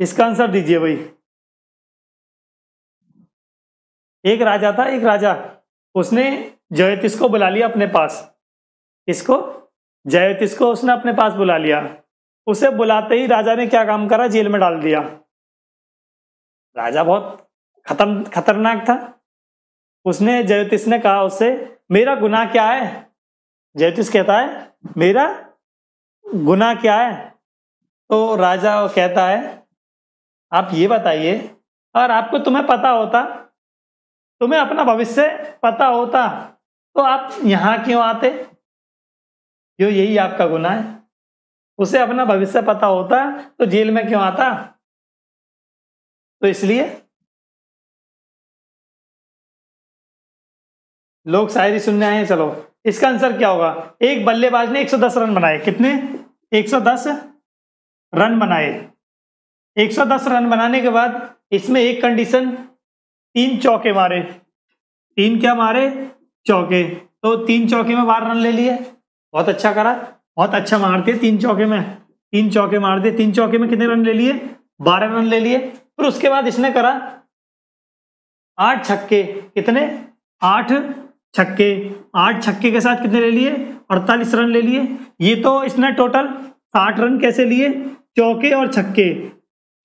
Speaker 1: इसका आंसर दीजिए भाई। एक राजा था, एक राजा। उसने जयतिश को बुला लिया अपने पास। इसको जयतिश को उसने अपने पास बुला लिया। उसे बुलाते ही राजा ने क्या काम करा? जेल में डाल दिया। राजा बहुत खतम, खतरनाक था। उसने ज्योतिष ने कहा उससे, मेरा गुनाह क्या है? ज्योतिष कहता है, मेरा गुनाह क्या है? तो राजा कहता है, आप ये बताइए और आपको तुम्हें पता होता, तुम्हें अपना भविष्य पता होता तो आप यहाँ क्यों आते? जो यही आपका गुनाह है? उसे अपना भविष्य पता होता तो जेल में क्यों आता? तो इसलिए लोग शायरी सुनने आए चलो। इसका आंसर क्या होगा? एक बल्लेबाज ने 110 रन बनाए। कितने? 110 रन बनाए। 110 रन बनाने के बाद इसमें एक कंडीशन तीन चौके मारे। तीन क्या मारे? चौके। तो तीन चौके में बारह रन ले लिए। बहुत अच्छा करा। बहुत अच्छा मारते तीन चौके में। तीन चौके मार दिए। तीन चौके में कितने रन ले लिए? बारह रन ले लिए। फिर उसके बाद इसने करा आठ छक्के। कितने? आठ छक्के। आठ छक्के के साथ कितने ले लिए? अड़तालीस रन ले लिए। ये तो इसने टोटल साठ रन कैसे लिए? चौके और छक्के।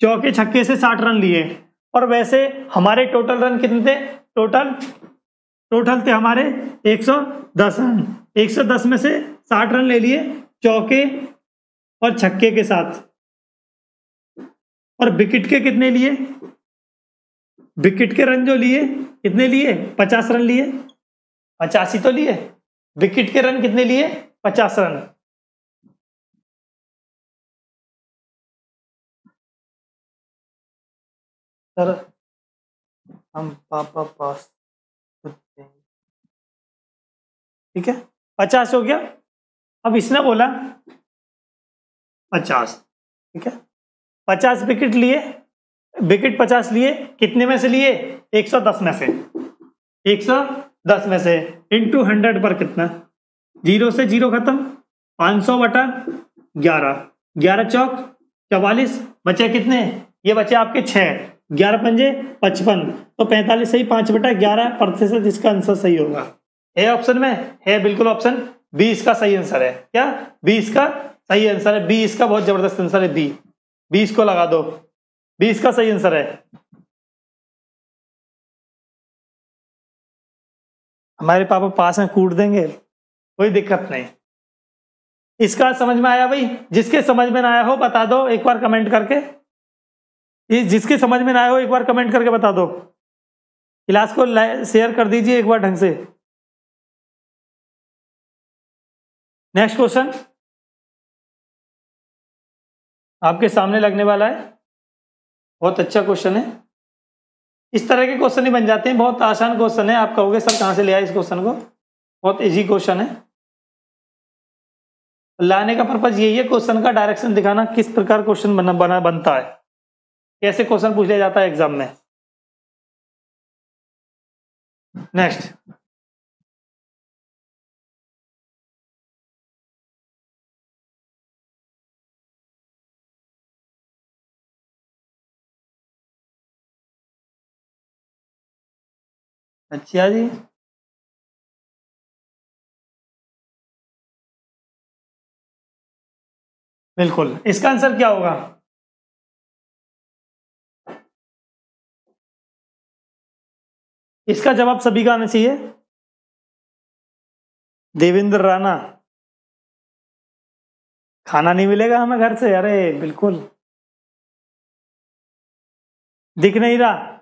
Speaker 1: चौके छक्के से साठ रन लिए। और वैसे हमारे टोटल रन कितने थे? टोटल टोटल थे हमारे 110 रन। 110 में से 60 रन ले लिए। चौके और छक्के के साथ। और विकेट के कितने लिए? विकेट के रन जो लिए, कितने लिए? 50 रन लिए। पचासी तो लिए। विकेट के रन कितने लिए? पचास रन। सर, हम पापा पास ठीक है? पचास हो गया? अब इसने बोला, पचास, ठीक है? पचास विकेट लिए, विकेट पचास लिए, कितने में से लिए? एक सौ दस में से। एक सौ दस में से। इंटू हंड्रेड पर कितना? ज़ीरो से ज़ीरो खत्म। पाँच सौ बटा ग्यारह। ग्यारह चौक, चवालीस, बचे कितने? ये बचे आपके छह। ग्यारह पंजे पचपन। तो पैंतालीस सही पाँच बटा ग्यारह प्रतिशत इसका आंसर सही होगा। है ऑप्शन में? है, बिल्कुल ऑप्शन बी इसका सही आंसर है। क्या? बी इसका सही आंसर है। बी इसका बहुत ज़बरदस्त आंसर है। बी बीस को लगा दो। बी इसका सही आंसर है। हमारे पापा पास में कूट देंगे, कोई दिक्कत नहीं। इसका समझ में आया भाई? जिसके समझ में ना आया हो, बता दो एक बार कमेंट करके। जिसके समझ में ना आया हो, एक बार कमेंट करके बता दो। क्लास को शेयर कर दीजिए एक बार ढंग से। नेक्स्ट क्वेश्चन आपके सामने लगने वाला है। बहुत अच्छा क्वेश्चन है। इस तरह के क्वेश्चन ही बन जाते हैं। बहुत आसान क्वेश्चन है। आप कहोगे सर कहाँ से ले आए इस क्वेश्चन को? बहुत इजी क्वेश्चन है। लाने का पर्पज यही है क्वेश्चन का डायरेक्शन दिखाना किस प्रकार क्वेश्चन बना, बना बनता है। कैसे क्वेश्चन पूछ लिया जाता है एग्ज़ाम में? नेक्स्ट अच्छा जी। बिल्कुल। इसका आंसर क्या होगा? इसका जवाब सभी का आना चाहिए। देवेंद्र राणा। खाना नहीं मिलेगा हमें घर से? अरे, बिल्कुल। दिख नहीं रहा।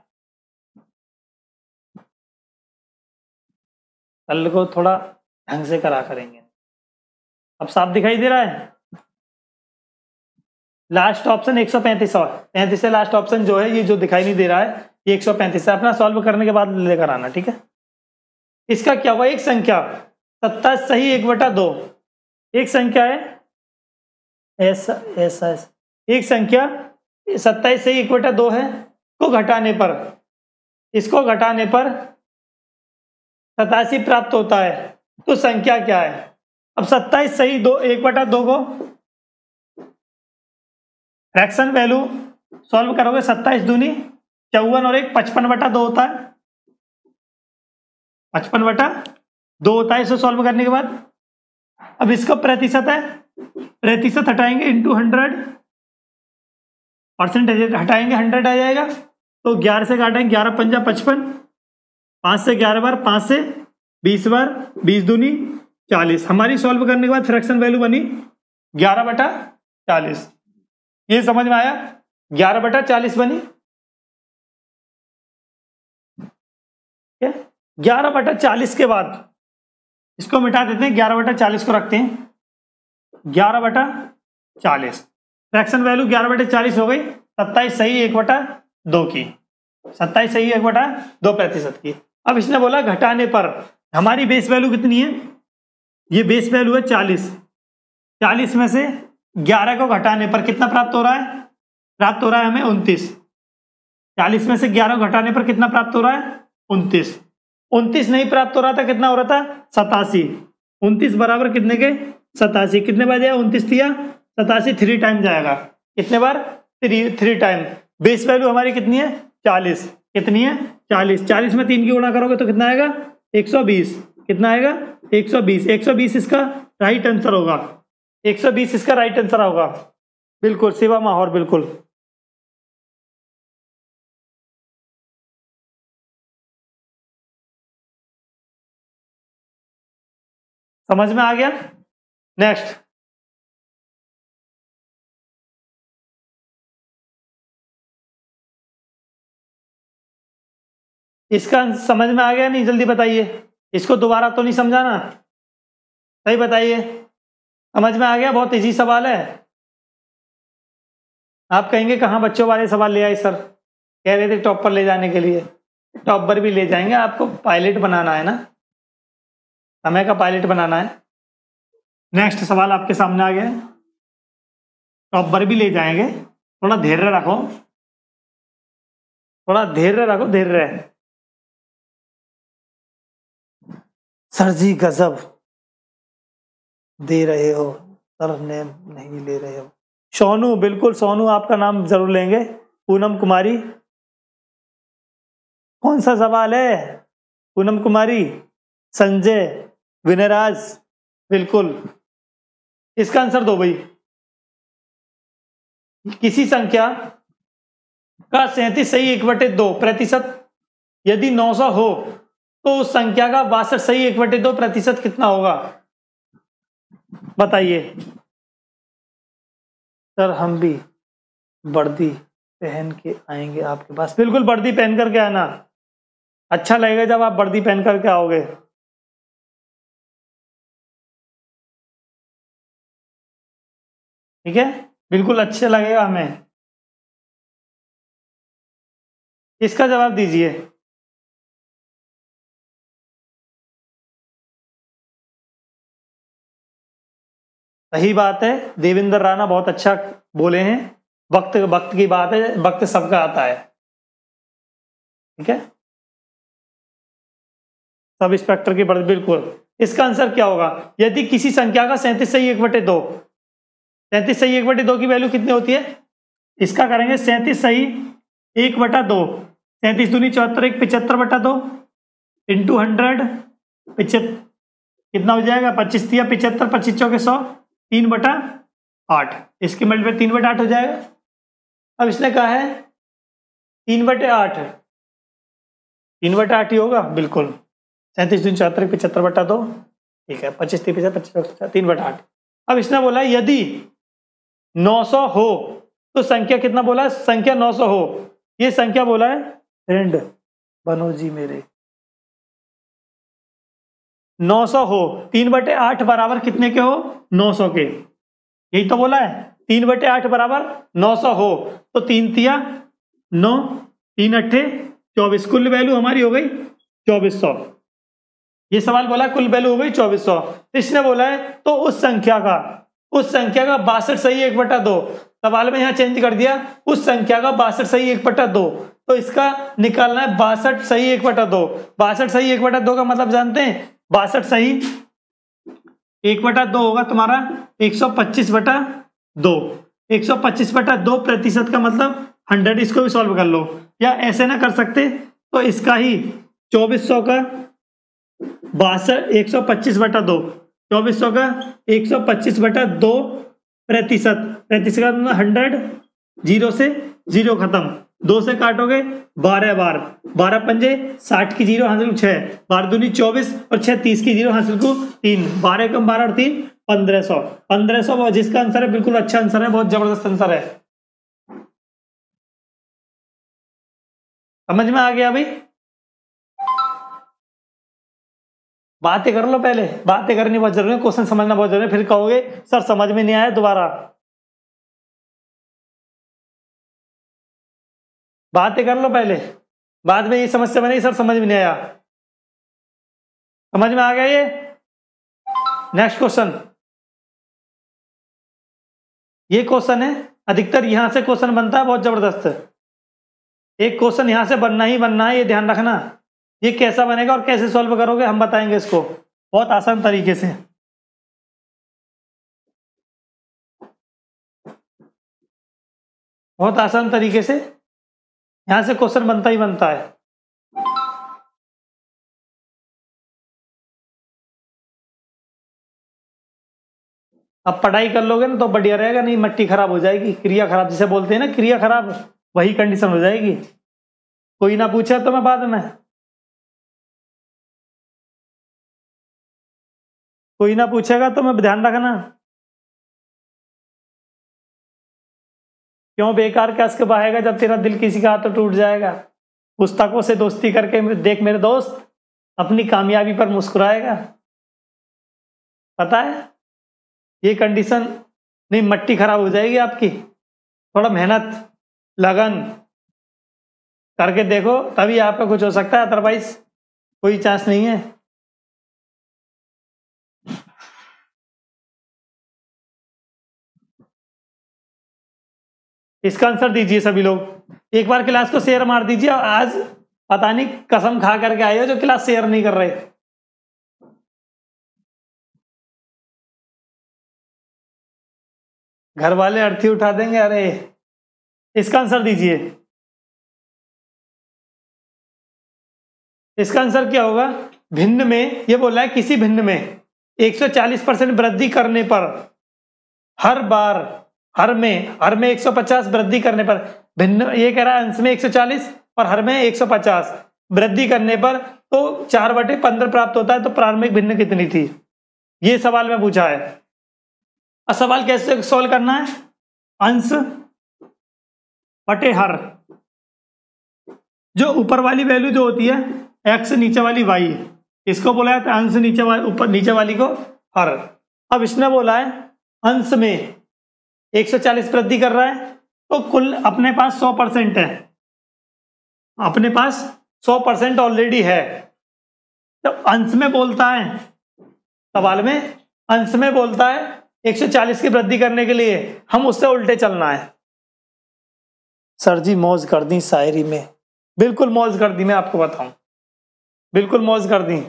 Speaker 1: कल को थोड़ा ढंग से करा करेंगे। अब साफ़ दिखाई दे रहा है? लास्ट ऑप्शन एक सौ पैंतीस और। पैंतीस लास्ट ऑप्शन जो है, ये जो दिखाई नहीं दे रहा है, ये एक सौ पैंतीस है। अपना सॉल्व करने के बाद लेकर आना, ठीक है? इसका क्या हुआ? एक संख्या। सत्ताईस सही, एक बटा दो। एक संख्या है। ऐसा ऐसा एक संख्या, सत्ताईस सही, एक बटा दो है। को घटाने पर, इसको घटाने पर सतासी प्राप्त होता है तो संख्या क्या है? अब सत्ताईस सही, दो, एक बटा दो को फ्रैक्शन वैल्यू सॉल्व करोगे, सत्ताईस दूनी, चौवन और एक, पचपन बटा दो होता है। पचपन बटा दो होता है, इसे सॉल्व करने के बाद। अब इसका प्रतिशत है, प्रतिशत हटाएँगे इंटू हंड्रेड परसेंटेज हटाएँगे हंड्रेड आ जाएगा तो ग्यारह से काटेंगे, ग्यारह, पंजा, पचपन पाँच से ग्यारह बार, पाँच से बीस बार, बीस दूनी, चालीस। हमारी सॉल्व करने के बाद फ्रैक्शन वैल्यू बनी ग्यारह बटा चालीस। ये समझ में आया? ग्यारह बटा चालीस बनी। ग्यारह बटा चालीस के बाद इसको मिटा देते हैं, ग्यारह बटा चालीस को रखते हैं। ग्यारह बटा चालीस। फ्रैक्शन वैल्यू ग्यारह बटे चालीस हो गई, सत्ताईस सही एक बटा दो की। सत्ताईस सही एक बटा दो प्रतिशत की। अब इसने बोला घटाने पर। हमारी बेस वैल्यू कितनी है? ये बेस वैल्यू है चालीस। चालीस में से ग्यारह को घटाने पर कितना प्राप्त हो रहा है? प्राप्त हो रहा है हमें उनतीस। चालीस में से ग्यारह घटाने पर कितना प्राप्त हो रहा है? उनतीस। उनतीस नहीं प्राप्त हो रहा था, कितना हो रहा था? सतासी। उनतीस बराबर कितने के? सतासी। कितने बार जाएगा उनतीस दिया। सतासी थ्री टाइम जाएगा। कितने बार? Three three time base value हमारी कितनी है? चालीस। कितनी है? चालीस। चालीस में तीन की गुणा करोगे तो कितना आएगा? एक सौ बीस। कितना आएगा? एक सौ बीस। एक सौ बीस इसका राइट आंसर होगा। एक सौ बीस इसका राइट आंसर होगा। बिल्कुल, शिवा माहौर, बिल्कुल। समझ में आ गया? नेक्स्ट इसका समझ में आ गया नहीं? जल्दी बताइए। इसको दोबारा तो नहीं समझाना? सही बताइए। समझ में आ गया? बहुत इजी सवाल है। आप कहेंगे, कहाँ बच्चों वाले सवाल ले आए सर? कह रहे थे टॉप पर ले जाने के लिए। टॉप पर भी ले जाएँगे। आपको पायलट बनाना है ना? समय का पायलट बनाना है। नेक्स्ट सवाल आपके सामने आ गया। टॉप पर भी ले जाएँगे। थोड़ा धैर्य रखो। थोड़ा धैर्य रखो, धैर्य सर जी गजब दे रहे हो सर नेम नहीं ले रहे हो। सोनू, बिल्कुल सोनू आपका नाम ज़रूर लेंगे। पूनम कुमारी। कौन सा सवाल है? पूनम कुमारी, संजय, विनयराज, बिल्कुल। इसका आंसर दो भाई। किसी संख्या का सैंतीस सही एक बटे दो प्रतिशत यदि 900 हो तो उस संख्या का बासठ सही एक बटे दो प्रतिशत कितना होगा? बताइए। सर, हम भी वर्दी पहन के आएँगे आपके पास। बिल्कुल वर्दी पहन करके आना। अच्छा लगेगा जब आप वर्दी पहन करके आओगे। ठीक है? बिल्कुल अच्छे लगेगा हमें। इसका जवाब दीजिए। सही बात है। देवेंद्र राणा बहुत अच्छा बोले हैं। वक्त वक्त की बात है। वक्त सबका आता है। ठीक है? सब इंस्पेक्टर की बढ़ बिल्कुल। इसका आंसर क्या होगा? यदि किसी संख्या का सैंतीस सही एक बटे दो, सैंतीस सही एक बटे दो की वैल्यू कितनी होती है? इसका करेंगे सैंतीस सही एक बटा दो, सैंतीस दूनी चौहत्तर एक पिछहत्तर बटा दो इंटू हंड्रेड पिछहत्तर कितना हो जाएगा? पच्चीस दिया पिछहत्तर पच्चीस चौके सौ तीन बटा आठ। इसके मल्टीप्लाई तीन बटा आठ हो जाएगा। अब इसने कहा है, तीन बटे आठ। तीन बटा आठ ही होगा, बिल्कुल। सैंतीस दिन चौहत्तर पिछहत्तर बटा दो। ठीक है, पच्चीस तीन पचहत्तर पच्चीस तीन बटा आठ। अब इसने बोला, यदि 900 हो तो संख्या कितना बोला? संख्या 900 हो। ये संख्या बोला है फ्रेंड बनो जी मेरे। 900 हो। तीन बटे आठ बराबर कितने के हो? 900 के। यही तो बोला है। तीन बटे आठ बराबर 900 हो। तो तीन तिया नौ, तीन अट्ठे, चौबीस। कुल वैल्यू हमारी हो गई चौबीस सौ। ये सवाल बोला कुल वैल्यू हो गई चौबीस सौ। इसने बोला है तो उस संख्या का, उस संख्या का बासठ सही एक बटा दो। सवाल में यहाँ चेंज कर दिया, उस संख्या का बासठ सही एक बटा दो। तो इसका निकालना है बासठ सही एक बटा दो। बासठ सही एक बटा दो का मतलब जानते हैं? बासठ सही। एक बटा दो होगा तुम्हारा, एक सौ पच्चीस बटा दो। एक सौ पच्चीस बटा दो प्रतिशत का मतलब हंड्रेड, इसको भी सॉल्व कर लो। या ऐसे ना कर सकते तो इसका ही चौबीस सौ का बासठ, एक सौ पच्चीस बटा दो। चौबीस सौ का एक सौ पच्चीस बटा दो प्रतिशत। प्रतिशत हंड्रेड, ज़ीरो से ज़ीरो खत्म। दो से काटोगे, बारह बार। बारह पंजे, साठ की ज़ीरो, हासिल छह। बारह दूनी चौबीस और छह तीस की ज़ीरो, हासिल को तीन। बारह कम बारह और तीन, पंद्रह सौ। पंद्रह सौ जिसका आंसर है, बिल्कुल अच्छा आंसर है, बहुत ज़बरदस्त आंसर है। समझ में आ गया भाई? बातें कर लो पहले। बातें करनी बहुत ज़रूरी है, क्वेश्चन समझना बहुत ज़रूरी है, फिर कहोगे, सर, समझ में नहीं आया, दोबारा। बातें कर लो पहले। बाद में ये समस्या बनी सर समझ में नहीं आया। समझ में आ गया ये? नेक्स्ट क्वेश्चन ये क्वेश्चन है, अधिकतर यहाँ से क्वेश्चन बनता है, बहुत ज़बरदस्त। एक क्वेश्चन यहाँ से बनना ही बनना है, ये ध्यान रखना। ये कैसा बनेगा और कैसे सॉल्व करोगे, हम बताएँगे इसको। बहुत आसान तरीके से। बहुत आसान तरीके से। यहाँ से क्वेश्चन बनता ही बनता है। अब पढ़ाई कर लोगे ना तो बढ़िया रहेगा, नहीं मट्टी खराब हो जाएगी। क्रिया खराब, जिसे बोलते हैं ना, क्रिया खराब, वही कंडीशन हो जाएगी। कोई ना पूछा तो मैं बाद में। कोई ना पूछेगा तो मैं ध्यान रखना। क्यों बेकार का के बहाएगा जब तेरा दिल किसी का हाथ तो टूट जाएगा? पुस्तकों से दोस्ती करके देख मेरे दोस्त, अपनी कामयाबी पर मुस्कुराएगा। पता है? ये कंडीशन नहीं, मट्टी खराब हो जाएगी आपकी। थोड़ा मेहनत, लगन करके देखो, तभी आपका कुछ हो सकता है अदरवाइज़ कोई चांस नहीं है। इसका आंसर दीजिए सभी लोग। एक बार क्लास को शेयर मार दीजिए, आज पता नहीं कसम खा करके आए हो जो क्लास शेयर नहीं कर रहे। घर वाले अर्थी उठा देंगे, अरे, इसका आंसर दीजिए। इसका आंसर क्या होगा? भिन्न में, ये बोला है किसी भिन्न में 140 परसेंट वृद्धि करने पर हर बार हर में हर में 150 वृद्धि करने पर, भिन्न, ये कह रहा है, अंश में 140 और हर में 150 वृद्धि करने पर तो चार बटे पंद्रह प्राप्त होता है तो प्रारंभिक भिन्न कितनी थी? ये सवाल में पूछा है। अब सवाल कैसे सॉल्व करना है? अंश बटे हर, जो ऊपर वाली वैल्यू जो होती है एक्स नीचे वाली वाई इसको बोला है? अंश नीचे वाली ऊपर, नीचे वाली को हर। अब इसने बोला है, अंश में 140 वृद्धि कर रहा है तो कुल अपने पास 100 परसेंट है। अपने पास 100 परसेंट ऑलरेडी है। तो अंश में बोलता है, सवाल में, अंश में बोलता है 140 की वृद्धि करने के लिए हम उससे उल्टे चलना है। सर जी, मौज कर दी शायरी में। बिल्कुल मौज कर दी, मैं आपको बताऊँ। बिल्कुल मौज कर दी।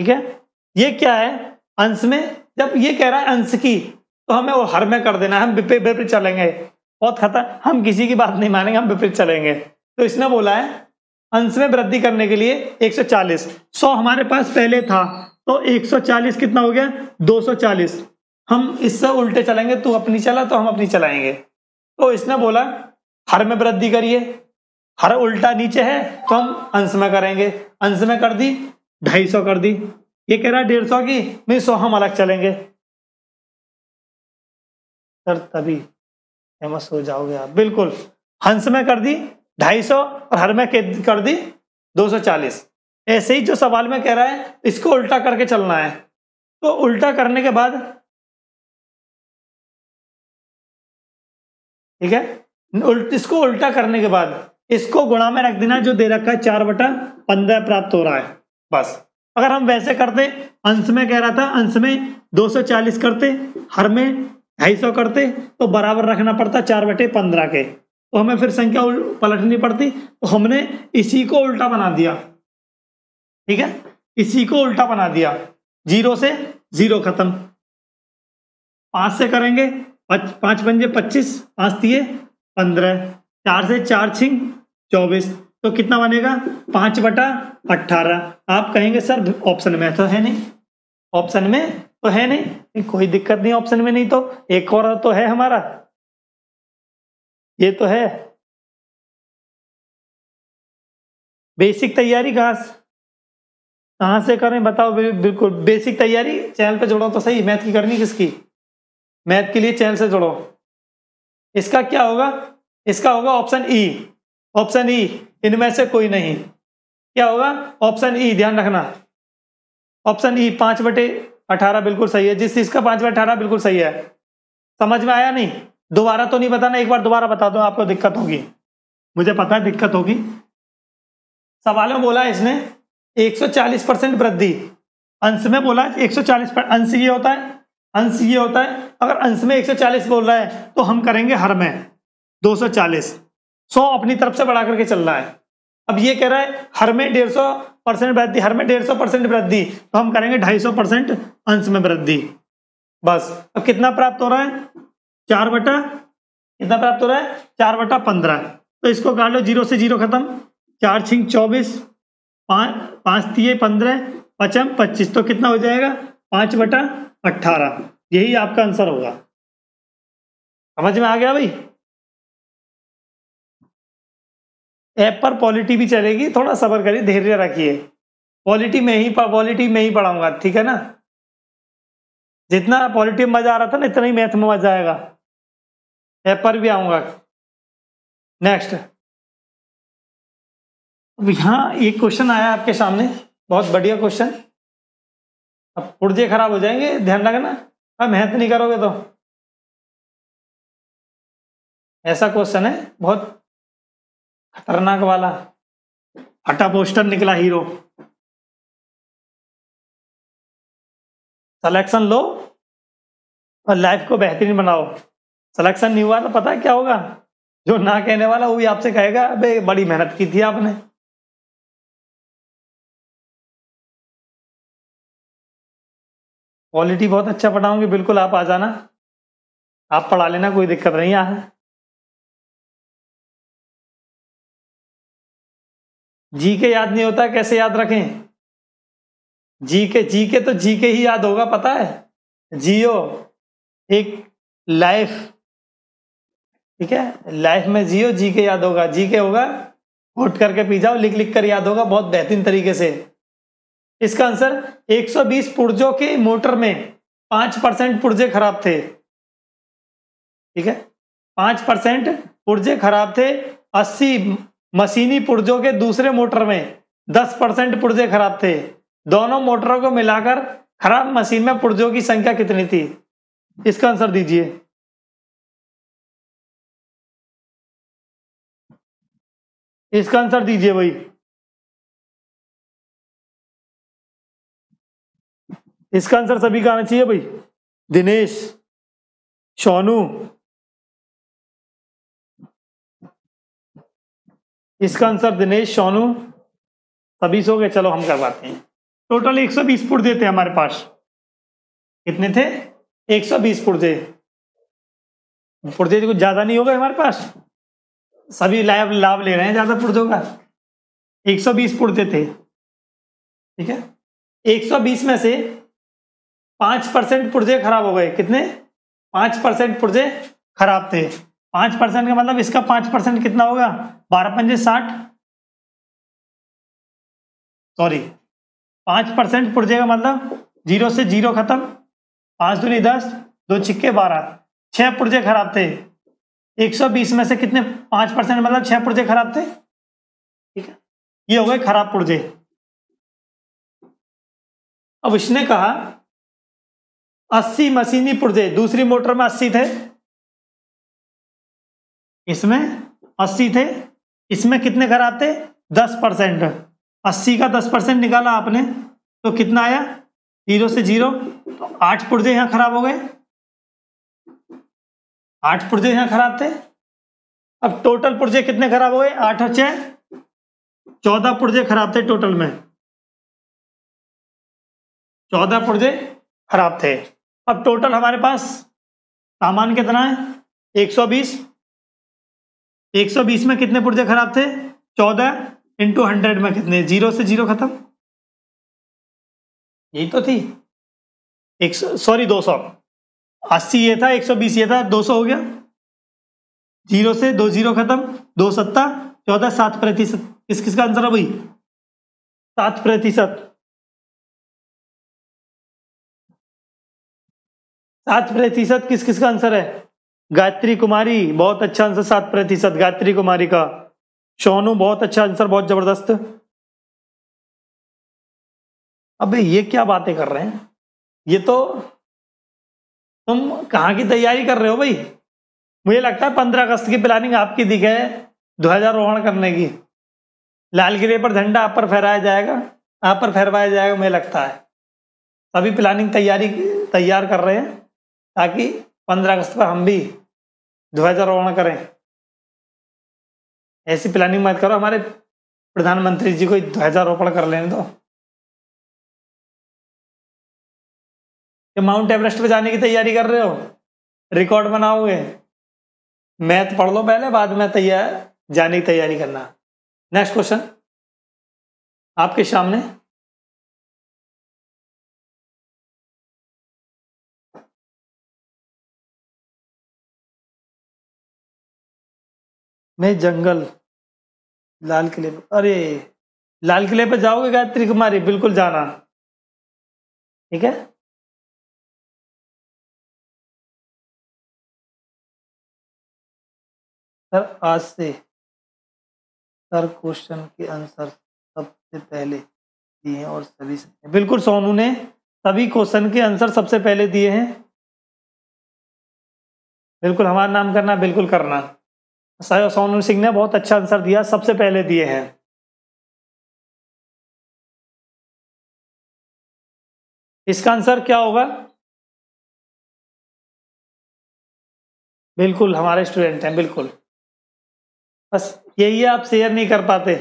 Speaker 1: ठीक है? ये क्या है? अंश में जब ये कह रहा है अंश की तो हमें वो हर में कर देना है, हम विपरीत चलेंगे। बहुत खतर हम किसी की बात नहीं मानेंगे, हम विपरीत चलेंगे। तो इसने बोला है, अंश में वृद्धि करने के लिए 140 100 हमारे पास पहले था तो 140 कितना हो गया? 240 हम इससे उल्टे चलेंगे, तू अपनी चला तो हम अपनी चलाएँगे। तो इसने बोला, हर में वृद्धि करिए। हर उल्टा नीचे है तो हम अंश में करेंगे। अंश में कर दी ढाई सौ कर दी। ये कह रहा है डेढ़ सौ की नहीं सौ हम अलग चलेंगे। सर तभी फ़ेमस हो जाओगे आप। बिल्कुल हंस में कर दी ढाई सौ और हर में कर दी दो सौ चालीस। ऐसे ही जो सवाल में कह रहा है इसको उल्टा करके चलना है। तो उल्टा करने के बाद ठीक है उल्ट, इसको उल्टा करने के बाद इसको गुणा में रख देना जो दे रखा है चार बटा पंद्रह प्राप्त हो रहा है। बस। अगर हम वैसे करते, अंश में कह रहा था, अंश में 240 करते, हर में ढाई सौ करते तो बराबर रखना पड़ता चार बटे पंद्रह के। तो हमें फिर संख्या पलटनी पड़ती तो हमने इसी को उल्टा बना दिया। ठीक है? इसी को उल्टा बना दिया। ज़ीरो से ज़ीरो खत्म। पाँच से करेंगे, पाँच पंजे पच्चीस, पाँच दिए पंद्रह। चार से चार छिंग, चौबीस। तो कितना बनेगा? पाँच बटा अट्ठारह। आप कहेंगे, सर ऑप्शन में तो है नहीं। ऑप्शन में तो है नहीं। कोई दिक्कत नहीं ऑप्शन में नहीं तो एक और तो है हमारा। ये तो है। बेसिक तैयारी कहाँ से कहाँ से करें? बताओ बिल्कुल बेसिक तैयारी। चैनल पे जोड़ो तो सही। मैथ की करनी किसकी? मैथ के लिए चैनल से जोड़ो। इसका क्या होगा? इसका होगा ऑप्शन ई ऑप्शन ई इनमें से कोई नहीं। क्या होगा? ऑप्शन ई ध्यान रखना। ऑप्शन ई पाँच बटे अठारह बिल्कुल सही है। जिस चीज़ का पाँच बटे अठारह बिल्कुल सही है। समझ में आया नहीं? दोबारा तो नहीं बताना, एक बार दोबारा बता दो, आपको दिक्कत होगी। मुझे पता है दिक्कत होगी। सवाल में बोला इसने 140 परसेंट वृद्धि। अंश में बोला 140 अंश ये होता है, अंश ये होता है। अगर अंश में 140 बोल रहा है तो हम करेंगे हर में 240 100 अपनी तरफ़ से बढ़ा करके चल रहा है। अब ये कह रहा है, हर में डेढ़ सौ परसेंट वृद्धि, हर में डेढ़ सौ परसेंट वृद्धि तो हम करेंगे ढाई सौ परसेंट अंश में वृद्धि। बस, अब कितना प्राप्त हो रहा है? चार बटा, कितना प्राप्त हो रहा है? चार बटा पंद्रह। तो इसको काट लो, ज़ीरो से ज़ीरो खत्म। चार छिंग चौबीस, पाँच पाँच तीय पंद्रह, पचम पच्चीस। तो कितना हो जाएगा? पाँच बटा अट्ठारह यही आपका आंसर होगा। समझ में आ गया भाई? ऐप पर पॉलिटी भी चलेगी, थोड़ा सबर करिए, धैर्य रखिए। पॉलिटी में ही पॉलिटी में ही पढ़ाऊँगा, ठीक है ना? जितना पॉलिटी में मज़ा आ रहा था ना, इतना ही मैथ में मज़ा आएगा। ऐप पर भी आऊँगा। नेक्स्ट अब यहाँ एक क्वेश्चन आया आपके सामने, बहुत बढ़िया क्वेश्चन अब पुर्जे खराब हो जाएँगे, ध्यान रखना। अब मेहनत नहीं करोगे तो। ऐसा क्वेश्चन है, बहुत खतरनाक वाला। हटा पोस्टर, निकला हीरो सिलेक्शन लो और लाइफ को बेहतरीन बनाओ। सिलेक्शन नहीं हुआ तो पता है क्या होगा? जो ना कहने वाला, वो भी आपसे कहेगा, अबे, बड़ी मेहनत की थी आपने। क्वालिटी बहुत अच्छा पढ़ाऊँगी, बिल्कुल आप आ जाना। आप पढ़ा लेना, कोई दिक्कत नहीं आ जी के याद नहीं होता, कैसे याद रखें? जी के जी के तो जी के ही याद होगा, पता है? जियो, एक लाइफ। ठीक है? लाइफ में जियो, जी के याद होगा। जी के होगा, वोट करके पी जाओ लिख लिख कर याद होगा, बहुत बेहतरीन तरीके से। इसका आंसर 120 पुर्जों के मोटर में पाँच परसेंट पुर्जे खराब थे। ठीक है? पाँच परसेंट पुर्जे खराब थे 80 मशीनी पुर्जों के दूसरे मोटर में 10 परसेंट पुर्जे खराब थे। दोनों मोटरों को मिलाकर खराब मशीन में पुर्जों की संख्या कितनी थी? इसका आंसर दीजिए। इसका आंसर दीजिए भाई। इसका आंसर सभी का आना चाहिए भाई। दिनेश, सोनू इसका आंसर दिनेश सोनू। सभी सो गए, चलो हम करवाते हैं। टोटल 120 पुर्जे थे हमारे पास। कितने थे? 120 पुर्जे पुर्जे कुछ ज़्यादा नहीं होगा हमारे पास? सभी लाभ लाभ ले रहे हैं ज़्यादा पुर्जों का 120 पुर्जे थे ठीक है? 120 में से पाँच परसेंट पुर्जे खराब हो गए। कितने? पाँच परसेंट पुर्जे खराब थे। पाँच परसेंट का मतलब इसका पाँच परसेंट कितना होगा? बारह पंजे साठ। सॉरी पाँच परसेंट पुर्जे का मतलब ज़ीरो से ज़ीरो खत्म। पाँच दूनी दस, दो छिक्के बारह। छह पुर्जे खराब थे। 120 में से कितने पाँच परसेंट मतलब छह पुर्जे खराब थे? ठीक है, ये हो गए खराब पुर्जे। अब इसने कहा, अस्सी मशीनी पुर्जे, दूसरी मोटर में अस्सी थे। इसमें अस्सी थे। इसमें कितने खराब थे दस परसेंट। अस्सी का दस परसेंट निकाला आपने तो कितना आया? ज़ीरो से ज़ीरो। तो आठ पुर्जे यहाँ खराब हो गए। आठ पुर्जे यहाँ खराब थे। अब टोटल पुर्जे कितने खराब हो गए? आठ और छह। चौदह पुर्जे खराब थे टोटल में। चौदह पुर्जे खराब थे। अब टोटल हमारे पास सामान कितना है? 120 120 में कितने पुर्जे खराब थे? 14 इंटू हंड्रेड में कितने? ज़ीरो से ज़ीरो खत्म? यही तो थी। एक सॉरी दो सौ। अस्सी ये था, एक सौ बीस ये था, दो सौ हो गया। ज़ीरो से दो ज़ीरो खत्म, दो सत्ता, चौदह, सात प्रतिशत। किस, किसका आंसर है भाई? सात प्रतिशत। सात प्रतिशत किस, किसका आंसर है? गायत्री कुमारी, बहुत अच्छा आंसर सात प्रतिशत गायत्री कुमारी का। सोनू बहुत अच्छा आंसर बहुत ज़बरदस्त। अबे, ये क्या बातें कर रहे हैं? ये तो तुम कहाँ की तैयारी कर रहे हो भाई? मुझे लगता है पंद्रह अगस्त की प्लानिंग आपकी दिखे ध्वजारोहण करने की। लाल किले पर झंडा आप पर फहराया जाएगा, आप पर फहरवाया जाएगा, मुझे लगता है। सभी प्लानिंग तैयारी, तैयार कर रहे हैं, ताकि पंद्रह अगस्त पर हम भी ध्वजारोहण करें। ऐसी प्लानिंग मत करो, हमारे प्रधानमंत्री जी को ध्वजारोपण कर लेने दो। कि माउंट एवरेस्ट पे जाने की तैयारी कर रहे हो? रिकॉर्ड बनाओगे? मैथ पढ़ लो पहले, बाद में तैयार जाने की तैयारी करना। नेक्स्ट क्वेश्चन आपके सामने मैं जंगल। लाल किले पर अरे, लाल किले पर जाओगे गायत्री कुमारी, बिल्कुल जाना। ठीक है? सर, आज से सर क्वेश्चन के आंसर सबसे पहले दिए और सभी से बिल्कुल, सोनू ने सभी क्वेश्चन के आंसर सबसे पहले दिए हैं। बिल्कुल, हमारा नाम करना, बिल्कुल करना। सोनू सिंह ने बहुत अच्छा आंसर दिया, सबसे पहले दिए हैं। इसका आंसर क्या होगा? बिल्कुल, हमारे स्टूडेंट हैं, बिल्कुल। बस यही है, आप शेयर नहीं कर पाते।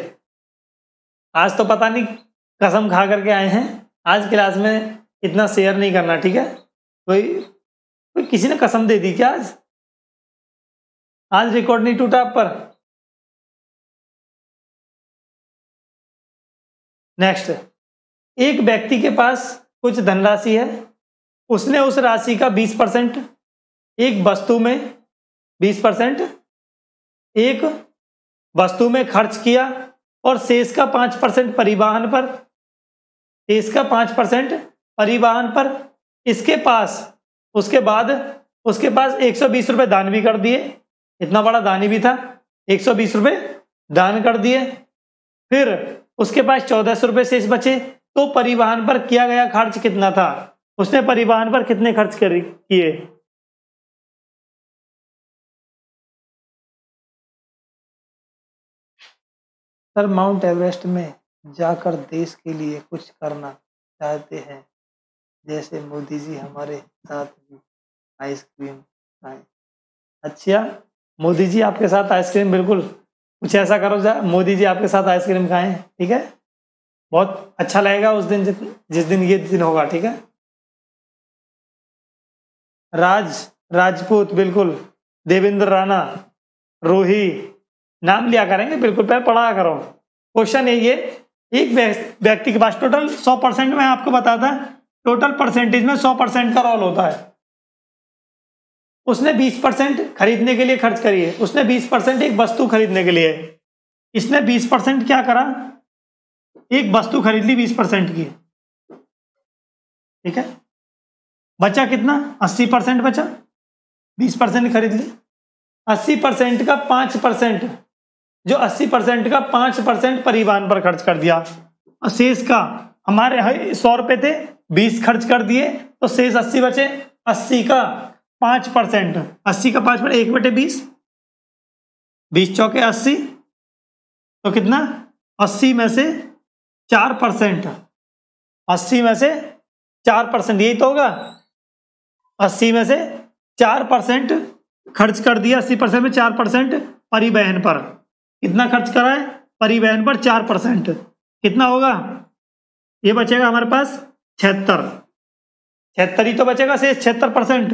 Speaker 1: आज तो पता नहीं, कसम खा करके आए हैं। आज क्लास में इतना शेयर नहीं करना, ठीक है? कोई कोई किसी ने कसम दे दी क्या आज? आज रिकॉर्ड नहीं टूटा आप पर। नेक्स्ट एक व्यक्ति के पास कुछ धनराशि है, उसने उस राशि का 20 परसेंट, एक वस्तु में 20 परसेंट, एक वस्तु में खर्च किया और शेष का पाँच परसेंट परिवहन पर, शेष का पाँच परसेंट परिवहन पर, इसके पास, उसके बाद, उसके पास एक सौ बीस रुपये दान भी कर दिए। इतना बड़ा दानी भी था, एक सौ बीस रुपये दान कर दिए। फिर उसके पास चौदह सौ रुपये शेष बचे तो परिवहन पर किया गया खर्च कितना था? उसने परिवहन पर कितने खर्च किए? सर, माउंट एवरेस्ट में जाकर देश के लिए कुछ करना चाहते हैं, जैसे मोदी जी हमारे साथ आइसक्रीम खाएँ। अच्छा मोदी जी आपके साथ आइसक्रीम बिल्कुल। कुछ ऐसा करो, जा, मोदी जी आपके साथ आइसक्रीम खाएँ, ठीक है? बहुत अच्छा लगेगा उस दिन जिस दिन ये दिन होगा, ठीक है? राज, राजपूत, बिल्कुल। देवेंद्र राणा, रोही, नाम लिया करेंगे, बिल्कुल, पहले पढ़ा करो। क्वेश्चन है ये, एक व्यक्ति के पास टोटल सौ परसेंट में आपको बताता टोटल परसेंटेज में सौ परसेंट का रोल होता है। उसने बीस परसेंट खरीदने के लिए खर्च करी है। उसने बीस परसेंट एक वस्तु खरीदने के लिए। इसने बीस परसेंट क्या करा? एक वस्तु खरीद ली बीस परसेंट की। ठीक है? बचा कितना? अस्सी परसेंट बचा। बीस परसेंट खरीद ली। अस्सी परसेंट का पाँच परसेंट। जो 80 परसेंट का पाँच परसेंट परिवहन पर खर्च कर दिया। और शेष का? हमारे सौ रुपए थे, बीस खर्च कर दिए तो शेष अस्सी बचे। अस्सी का पाँच परसेंट। अस्सी का पाँच परसेंट एक बटे बीस। बीस चौके अस्सी। तो कितना? अस्सी में से चार परसेंट। अस्सी में से चार परसेंट। यही तो होगा। अस्सी में से चार परसेंट खर्च कर दिया अस्सी परसेंट में चार परसेंट परिवहन पर। कितना खर्च करा है? परिवहन पर चार परसेंट। कितना होगा? ये बचेगा हमारे पास छिहत्तर। छिहत्तर ही तो बचेगा से छिहत्तर परसेंट।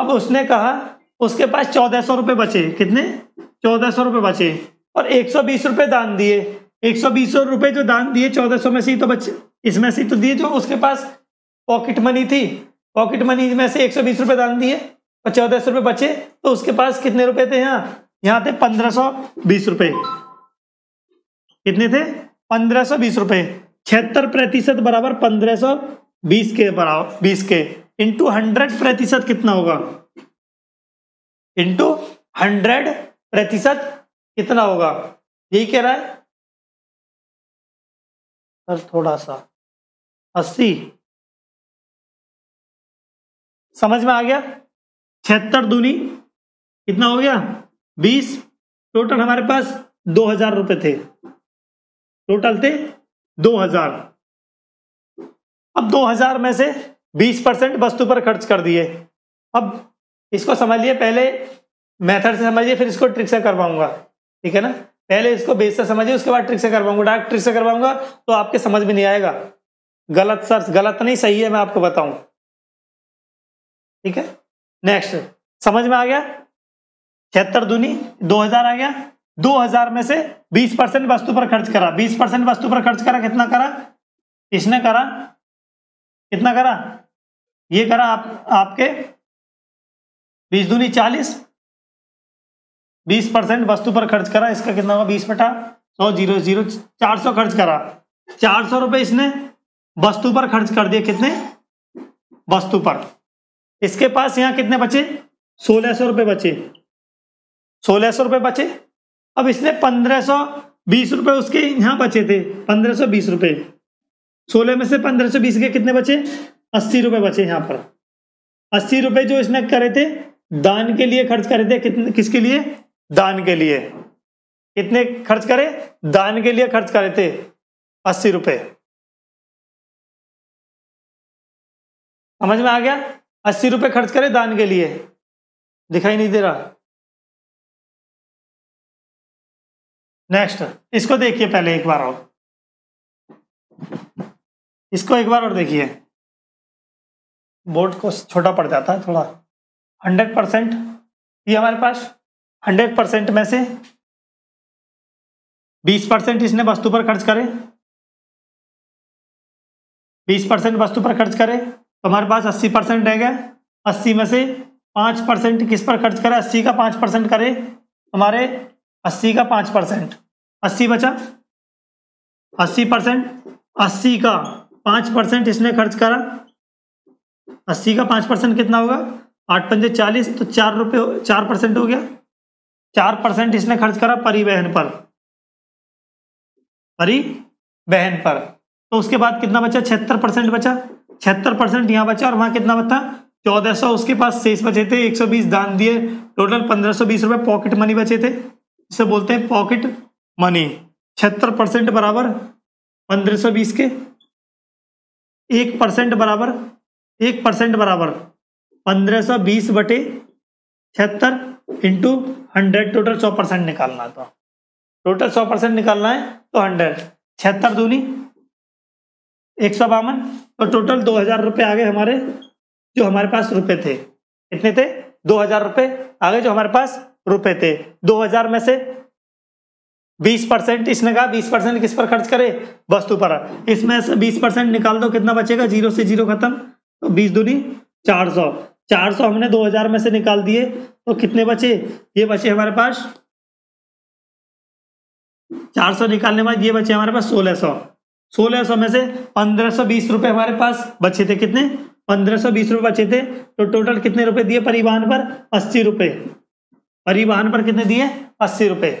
Speaker 1: अब उसने कहा, उसके पास चौदह सौ रुपये बचे। कितने? चौदह सौ रुपए बचे। और एक सौ बीस रुपए दान दिए। एक सौ बीस रुपए जो दान दिए, चौदह सौ में से ही तो बचे। इसमें से तो दिए जो उसके पास पॉकेट मनी थी। पॉकेट मनी में से एक सौ बीस रुपए दान दिए और चौदह सौ रुपए बचे। तो उसके पास कितने रुपए थे यहाँ? यहाँ थे पंद्रह सौ बीस रुपए। कितने थे? पंद्रह सौ बीस रुपए। छिहत्तर प्रतिशत बराबर पंद्रह सौ बीस के बराबर, बीस के। इंटू हंड्रेड प्रतिशत कितना होगा? इंटू हंड्रेड प्रतिशत कितना होगा? यही कह रहा है। सर थोड़ा सा अस्सी। समझ में आ गया? छिहत्तर दूनी। कितना हो गया? बीस। टोटल हमारे पास दो हज़ार रुपए थे। टोटल थे दो हज़ार। अब दो हज़ार में से बीस परसेंट वस्तु पर खर्च कर दिए। अब इसको समझिए पहले मेथड से समझिए फिर इसको ट्रिक से करवाऊँगा। ठीक है ना? पहले इसको बेस से समझिए उसके बाद ट्रिक से करवाऊँगा। डायरेक्ट ट्रिक से करवाऊँगा तो आपके समझ में नहीं आएगा। गलत सर, गलत नहीं, सही है, मैं आपको बताऊँ। ठीक है? नेक्स्ट समझ में आ गया? छिहत्तर दूनी, दो हज़ार आ गया। दो हज़ार में से बीस परसेंट वस्तु पर खर्च करा। बीस परसेंट वस्तु पर खर्च करा, कितना करा? इसने करा? कितना करा? ये करा आप, आपके बीस दूनी चालीस, बीस परसेंट वस्तु पर खर्च करा, इसका कितना होगा बीस बटा सौ, ज़ीरो ज़ीरो, चार सौ खर्च करा। चार सौ रुपए इसने वस्तु पर खर्च कर दिए। कितने? वस्तु पर। इसके पास यहाँ कितने बचे? सोलह सौ रुपये बचे। सोलह सौ रुपये बचे। अब इसने पंद्रह सौ बीस रुपए उसके यहाँ बचे थे। पंद्रह सौ बीस रुपए। सोलह में से पंद्रह सौ बीस के कितने बचे? अस्सी रुपए बचे यहाँ पर। अस्सी रुपए जो इसने करे थे, दान के लिए खर्च करे थे, कितने, किसके लिए? दान के लिए। कितने खर्च करे? दान के लिए खर्च करे थे। अस्सी रुपए। समझ में आ गया? अस्सी रुपए खर्च करे दान के लिए। दिखाई नहीं दे रहा। नेक्स्ट इसको देखिए पहले एक बार और। इसको एक बार और देखिए। बोर्ड को छोटा पड़ जाता है थोड़ा। Hundred percent? ये हमारे पास हंड्रेड परसेंट में से बीस परसेंट इसने वस्तु पर खर्च करे। बीस परसेंट वस्तु पर खर्च करे तो हमारे पास अस्सी परसेंट रह गया। अस्सी में से पाँच परसेंट किस पर खर्च करे? अस्सी का पाँच परसेंट करे, हमारे अस्सी का पाँच परसेंट। अस्सी बचा? अस्सी परसेंट। अस्सी का पाँच परसेंट इसने खर्च करा अस्सी का पाँच परसेंट कितना होगा? आठ पंजे चालीस तो चार रुपये चार परसेंट हो गया। चार परसेंट इसने खर्च करा परिवहन पर। परिवहन पर। तो उसके बाद कितना बचा? छिहत्तर परसेंट बचा। छिहत्तर परसेंट यहाँ बचा, और वहाँ कितना बचा? चौदह सौ उसके पास शेष बचे थे, एक सौ बीस दान दिए। टोटल पंद्रह सौ बीस रुपए पॉकेट मनी बचे थे। इसे बोलते हैं पॉकेट मनी छिहत्तर परसेंट बराबर पंद्रह सौ बीस के। एक परसेंट बराबर एक परसेंट बराबर। पंद्रह सौ बीस बटे छिहत्तर इंटू हंड्रेड टोटल सौ परसेंट निकालना था टोटल सौ परसेंट निकालना है तो हंड्रेड। छिहत्तर दूनी, एक सौ बावन तो टोटल दो हज़ार रुपये आ गए हमारे, जो हमारे पास रुपए थे। कितने थे? दो हज़ार रुपये आ गए जो हमारे पास रुपए थे। दो हज़ार में से बीस परसेंट इसने कहा, बीस परसेंट किस पर खर्च करे? वस्तु पर। इसमें से बीस परसेंट निकाल दो, कितना बचेगा? ज़ीरो से ज़ीरो खत्म। तो बीस दूनी चार सौ। चार सौ हमने दो हज़ार में से निकाल दिए। तो कितने बचे? ये बचे हमारे पास। चार सौ निकालने बाद ये बचे हमारे पास सोलह सौ। सोलह सौ में से पंद्रह सौ बीस रुपए हमारे पास बचे थे कितने? पंद्रह सौ बीस रुपए बचे थे। तो टोटल कितने रुपए दिए परिवहन पर? अस्सी रुपए। परिवहन पर कितने दिए? अस्सी रुपए।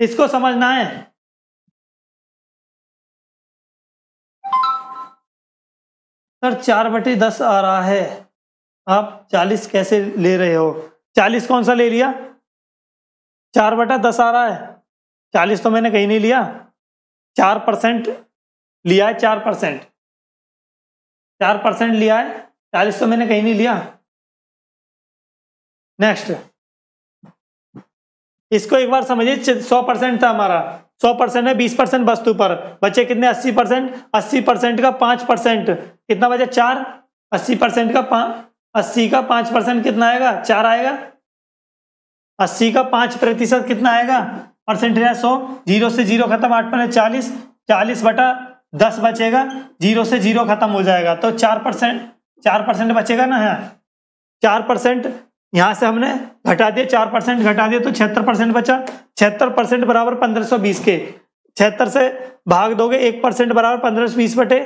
Speaker 1: इसको समझना है। सर, चार बटे दस आ रहा है। आप चालीस कैसे ले रहे हो? चालीस कौन सा ले लिया? चार बटा दस आ रहा है। चालीस तो मैंने कहीं नहीं लिया। चार परसेंट लिया है, चार परसेंट। चार परसेंट लिया है, चालीस तो मैंने कहीं नहीं लिया। नेक्स्ट इसको एक बार समझिए सौ परसेंट था हमारा। सौ परसेंट है, बीस परसेंट वस्तु पर। बचे कितने? अस्सी परसेंट। अस्सी परसेंट का पाँच परसेंट। कितना बचा? चार। अस्सी परसेंट का पाँच अस्सी का पाँच परसेंट कितना आएगा? चार आएगा। अस्सी का पाँच प्रतिशत कितना आएगा? परसेंट है सौ। ज़ीरो से ज़ीरो खत्म, आठ पर चालीस। चालीस बटा दस बचेगा। ज़ीरो से ज़ीरो खत्म हो जाएगा। तो चार परसेंट चार परसेंट बचेगा ना? यहाँ चार परसेंट यहाँ से हमने घटा दिया चार परसेंट घटा दिया तो छिहत्तर परसेंट बचा। छिहत्तर परसेंट बराबर पंद्रह सौ बीस के। छिहत्तर से भाग दोगे, एक परसेंट बराबर पंद्रह सौ बीस बटे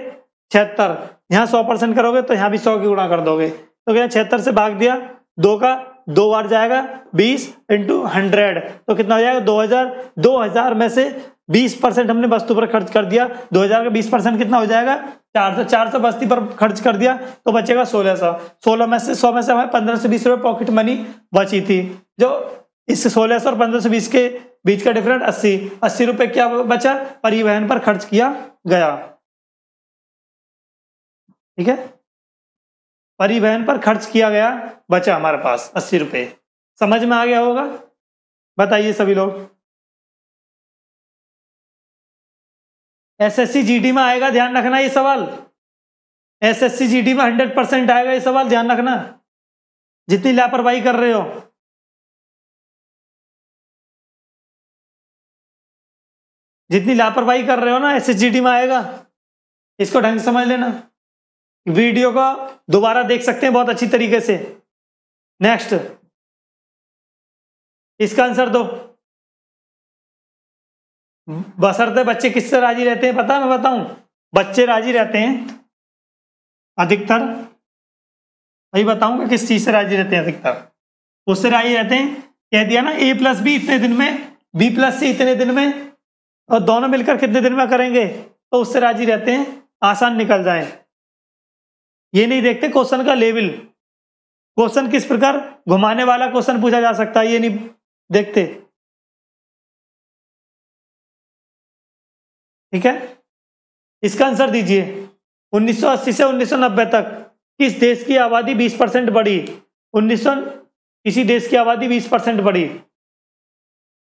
Speaker 1: छिहत्तर। यहाँ सौ परसेंट करोगे तो यहाँ भी सौ की गुणा कर दोगे। तो क्या छिहत्तर से भाग दिया? दो का दो बार जाएगा बीस इंटू हंड्रेड तो कितना हो जाएगा? दो हज़ार। दो हज़ार में से बीस परसेंट हमने वस्तु पर खर्च कर दिया। दो हज़ार का बीस परसेंट कितना हो जाएगा? चार सौ। चार सौ बस्ती पर खर्च कर दिया तो बचेगा सोलह सौ। सोलह में से सौ में से हमें पंद्रह से बीस रुपए पॉकेट मनी बची थी। जो इस सोलह सौ और पंद्रह सौ बीस के बीच का डिफरेंट अस्सी। अस्सी रुपए क्या बचा? परिवहन पर खर्च किया गया। ठीक है? परिवहन पर खर्च किया गया, बचा हमारे पास अस्सी रुपए। समझ में आ गया होगा? बताइए सभी लोग। एसएससी जीडी में आएगा, ध्यान रखना ये सवाल। एसएससी जीडी में हंड्रेड परसेंट आएगा ये सवाल, ध्यान रखना। जितनी लापरवाही कर रहे हो। जितनी लापरवाही कर रहे हो ना एस में आएगा। इसको ढंग समझ लेना। वीडियो को दोबारा देख सकते हैं बहुत अच्छी तरीके से। नेक्स्ट इसका आंसर दो। बसरते बच्चे किससे राज़ी रहते हैं पता है, मैं बताऊँ? बच्चे राज़ी रहते हैं अधिकतर। वही बताऊँगा किस चीज़ से राज़ी रहते हैं अधिकतर? उससे राज़ी रहते हैं, कह दिया ना ए प्लस बी इतने दिन में बी प्लस सी इतने दिन में, और दोनों मिलकर कितने दिन में करेंगे? तो उससे राज़ी रहते हैं, आसान निकल जाए। ये नहीं देखते क्वेश्चन का लेवल। क्वेश्चन किस प्रकार घुमाने वाला क्वेश्चन पूछा जा सकता है, ये नहीं देखते। ठीक है? इसका आंसर दीजिए। 1980 से 1990 तक किस देश की आबादी 20 परसेंट बढ़ी? 1900 किसी देश की आबादी 20 परसेंट बढ़ी।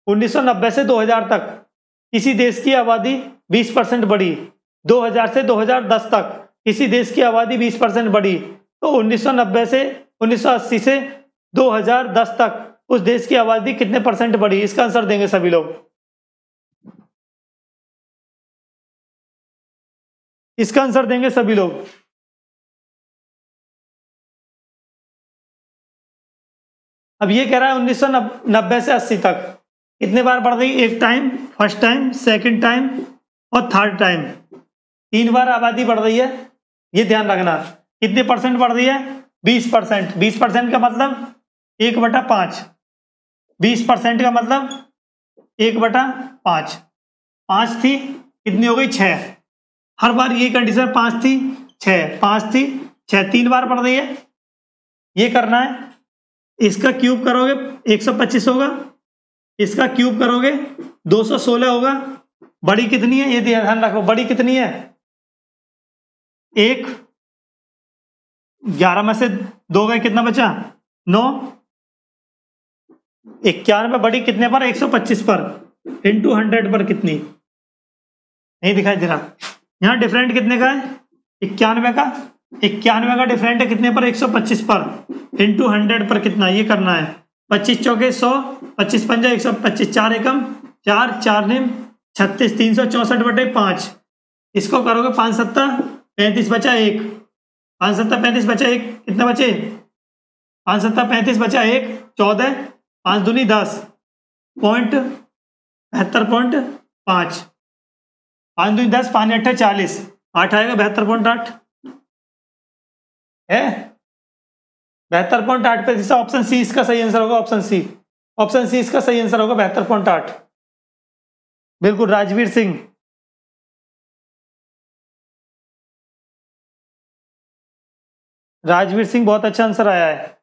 Speaker 1: 1990 से 2000 तक किसी देश की आबादी 20 परसेंट बढ़ी। 2000 से 2010 तक किसी देश की आबादी 20 परसेंट बढ़ी तो 1990 से 1980 से 2010 तक उस देश की आबादी कितने परसेंट बढ़ी? इसका आंसर देंगे सभी लोग। इसका आंसर देंगे सभी लोग। अब ये कह रहा है उन्नीस सौ नब्बे से 80 तक। कितने बार बढ़ गई एक time first time second time और थर्ड टाइम तीन बार आबादी बढ़ रही है। ये ध्यान रखना, कितने परसेंट बढ़ रही है? बीस परसेंट। बीस परसेंट का मतलब एक बटा पाँच। बीस परसेंट का मतलब एक बटा पाँच। पाँच थी, कितनी हो गई? छ हर बार ये कंडीशन पाँच थी, छह। पाँच थी, छह। तीन बार पड़ रही है। ये करना है, इसका क्यूब करोगे 125 होगा। इसका क्यूब करोगे 216 होगा। बड़ी कितनी है? ये ध्यान रखो, बड़ी कितनी है? एक, ग्यारह में से दो गए, कितना बचा? नौ। इक्यानवे बड़ी कितने पर? 125 पर। इंटू हंड्रेड पर कितनी? नहीं दिखाई दे रहा। यहाँ डिफरेंट कितने का है? इक्यानवे का। इक्यानवे का डिफरेंट है कितने पर? 125 पर। इंटू हंड्रेड पर कितना? ये करना है। पच्चीस चौके सौ, पच्चीस पंजा, एक सौ पच्चीस, चार एकम, चार चार निम, छत्तीस, तीन सौ चौसठ बटे पाँच। इसको करोगे पाँच सत्ता पैंतीस बचा एक। पाँच सत्ता पैंतीस बचा एक। कितने बचे? पाँच सत्ता पैंतीस बचा एक। चौदह। पाँच दूनी दस। पॉइंट, बहत्तर पॉइंट पाँच। पाँच दूनी दस, पाँच अट्ठे चालीस। आठ आएगा, बहत्तर पॉइंट आठ। है? बहत्तर पॉइंट आठ पे ऑप्शन सी इसका सही आंसर होगा ऑप्शन सी ऑप्शन सी इसका सही आंसर होगा, बहत्तर पॉइंट आठ। बिल्कुल, राजवीर सिंह। राजवीर सिंह बहुत अच्छा आंसर आया है।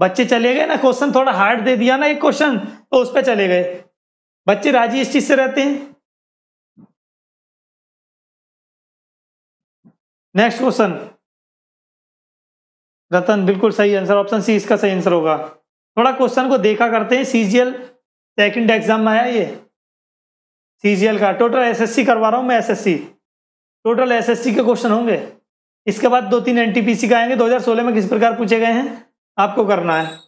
Speaker 1: बच्चे चले गए ना क्वेश्चन थोड़ा हार्ड दे दिया ना एक क्वेश्चन तो उस पर चले गए। बच्चे राज़ी इस चीज़ से रहते हैं। नेक्स्ट क्वेश्चन रतन, बिल्कुल सही आंसर ऑप्शन सी इसका सही आंसर होगा। थोड़ा क्वेश्चन को देखा करते हैं सीजीएल सेकंड एग्ज़ाम में आया ये। सीजीएल का टोटल एसएससी करवा रहा हूँ मैं एसएससी टोटल एसएससी के क्वेश्चन होंगे। इसके बाद दो तीन एनटीपीसी का आएँगे। 2016 में किस प्रकार पूछे गए हैं? आपको करना है।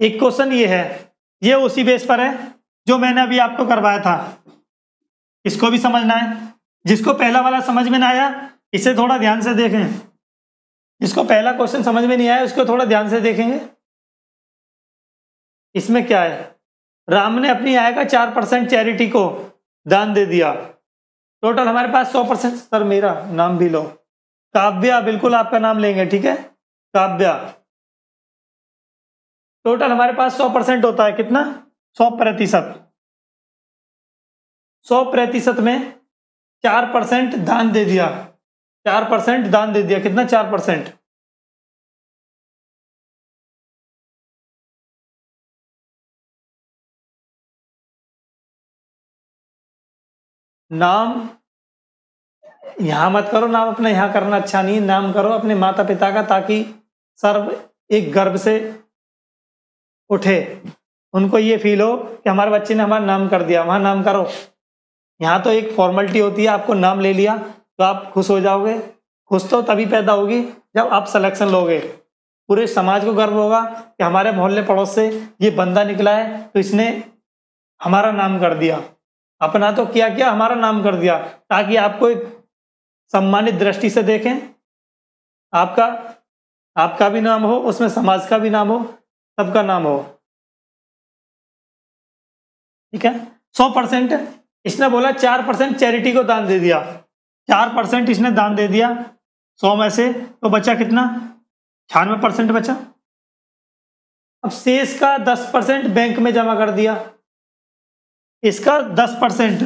Speaker 1: एक क्वेश्चन ये है, ये उसी बेस पर है जो मैंने अभी आपको करवाया था। इसको भी समझना है। जिसको पहला वाला समझ में ना आया, इसे थोड़ा ध्यान से देखें। जिसको पहला क्वेश्चन समझ में नहीं आया, उसको थोड़ा ध्यान से देखेंगे। इसमें क्या है? राम ने अपनी आय का चार परसेंट चैरिटी को दान दे दिया। टोटल हमारे पास सौ परसेंट। सर, मेरा नाम भी लो। काव्या, बिल्कुल आपका नाम लेंगे, ठीक है? काव्या। टोटल हमारे पास सौ परसेंट होता है कितना? सौ प्रतिशत। सौ प्रतिशत में चार परसेंट दान दे दिया। चार परसेंट दान दे दिया। कितना? चार परसेंट। नाम, यहाँ मत करो नाम अपना, यहाँ करना अच्छा नहीं, नाम करो अपने माता पिता का ताकि सर्व एक गर्व से उठे। उनको ये फील हो कि हमारे बच्चे ने हमारा नाम कर दिया, वहाँ नाम करो। यहाँ तो एक फॉर्मेलिटी होती है, आपको नाम ले लिया तो आप खुश हो जाओगे। खुश तो तभी पैदा होगी जब आप सिलेक्शन लोगे। पूरे समाज को गर्व होगा कि हमारे मोहल्ले पड़ोस से ये बंदा निकला है तो इसने हमारा नाम कर दिया। अपना तो क्या क्या, हमारा नाम कर दिया, ताकि आपको एक सम्मानित दृष्टि से देखें। आपका आपका भी नाम हो, उसमें समाज का भी नाम हो, सबका नाम हो। ठीक है? सौ परसेंट, इसने बोला चार परसेंट चैरिटी को दान दे दिया। चार परसेंट इसने दान दे दिया, सौ में से तो बचा कितना? छियानवे परसेंट बचा। अब शेष का दस परसेंट बैंक में जमा कर दिया। इसका दस परसेंट,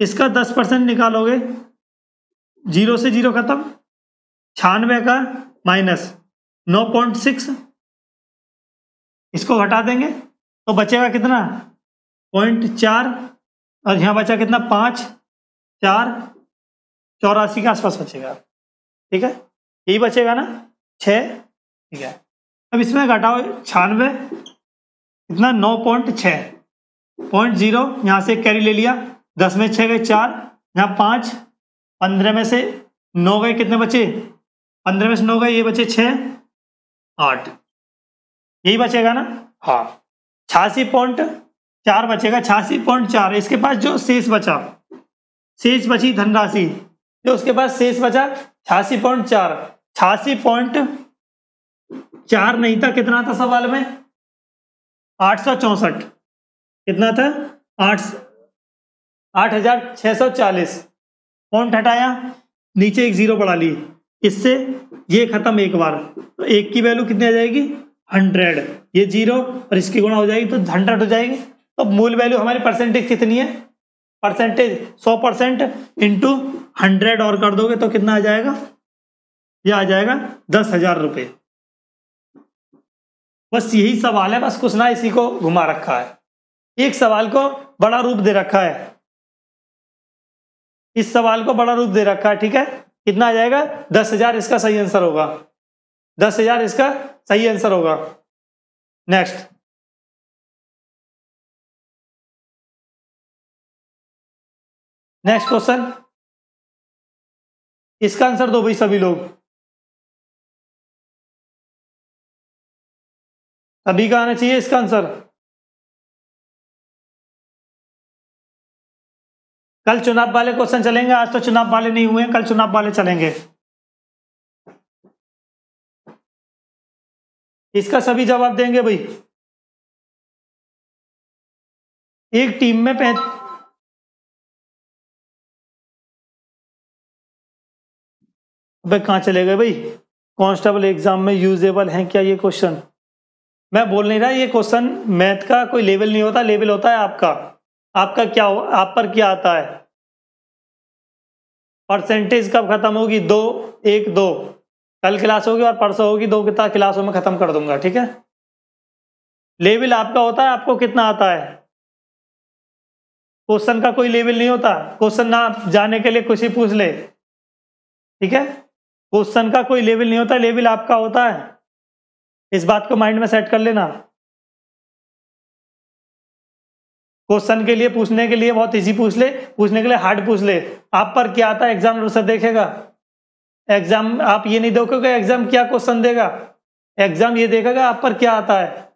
Speaker 1: इसका दस परसेंट निकालोगे, ज़ीरो से ज़ीरो खत्म छियानवे का माइनस नौ पॉइंट सिक्स, इसको घटा देंगे तो बचेगा कितना? पॉइंट चार, और यहाँ बचा कितना? पाँच, चार, चौरासी के आसपास बचेगा। ठीक है? यही बचेगा ना? छ, ठीक है। अब इसमें घटाओ छियानवे इतना नौ पॉइंट छ। पॉइंट ज़ीरो यहाँ से कैरी ले लिया। दस में छः गए चार यहाँ पाँच पंद्रह में से नौ गए कितने बचे? पंद्रह में से नौ गए ये बचे छ आठ। यही बचेगा ना? हाँ। छियासी पॉइंट चार बचेगा छियासी पॉइंट चार। इसके पास जो शेष बचा शेष बची धनराशि जो उसके पास शेष बचा छियासी पॉइंट चार। छियासी पॉइंट चार नहीं था कितना था सवाल में? आठ सौ चौसठ। कितना था? आठ आठ हज़ार छह सौ चालीस। पॉइंट हटाया? नीचे एक ज़ीरो बढ़ा ली इससे ये खत्म एक बार। तो एक की वैल्यू कितनी आ जाएगी? हंड्रेड। ये ज़ीरो और इसकी गुणा हो जाएगी तो हंड्रेड हो जाएगी। तो मूल वैल्यू हमारी परसेंटेज कितनी है? परसेंटेज सौ परसेंट इंटू हंड्रेड और कर दोगे तो कितना आ जाएगा? ये आ जाएगा दस हज़ार रुपये। बस यही सवाल है। बस कुछ ना इसी को घुमा रखा है। एक सवाल को बड़ा रूप दे रखा है। इस सवाल को बड़ा रूप दे रखा है, ठीक है? कितना आ जाएगा? दस हज़ार इसका सही आंसर होगा। दस हज़ार इसका सही आंसर होगा। नेक्स्ट। Next question. इसका आंसर दो भाई सभी लोग। सभी का आना चाहिए इसका आंसर। कल चुनाव वाले क्वेश्चन चलेंगे, आज तो चुनाव वाले नहीं हुए कल चुनाव वाले चलेंगे। इसका सभी जवाब देंगे भाई। एक टीम में पैं अबे कहाँ चले गए भाई? कांस्टेबल एग्ज़ाम में यूजेबल है क्या ये क्वेश्चन? मैं बोल नहीं रहा, ये क्वेश्चन मैथ का कोई लेवल नहीं होता, लेवल होता है आपका। आपका क्या हो आप पर क्या आता है? परसेंटेज कब खत्म होगी? दो, एक, दो। कल क्लास होगी और परसों होगी। दो कितना? क्लासों में खत्म कर दूँगा, ठीक है? लेवल आपका होता है, आपको कितना आता है? क्वेश्चन का कोई लेवल नहीं होता। क्वेश्चन ना जाने के लिए कुछ ही पूछ ले, ठीक है? क्वेश्चन का कोई लेवल नहीं होता। लेवल आपका होता है। इस बात को माइंड में सेट कर लेना। क्वेश्चन के लिए, पूछने के लिए, बहुत इजी पूछ ले, पूछने के लिए हार्ड पूछ ले। आप पर क्या आता है? एग्ज़ाम से देखेगा। एग्ज़ाम आप ये नहीं देखोगे एग्ज़ाम क्या क्वेश्चन देगा? एग्ज़ाम ये देखेगा, आप पर क्या आता है?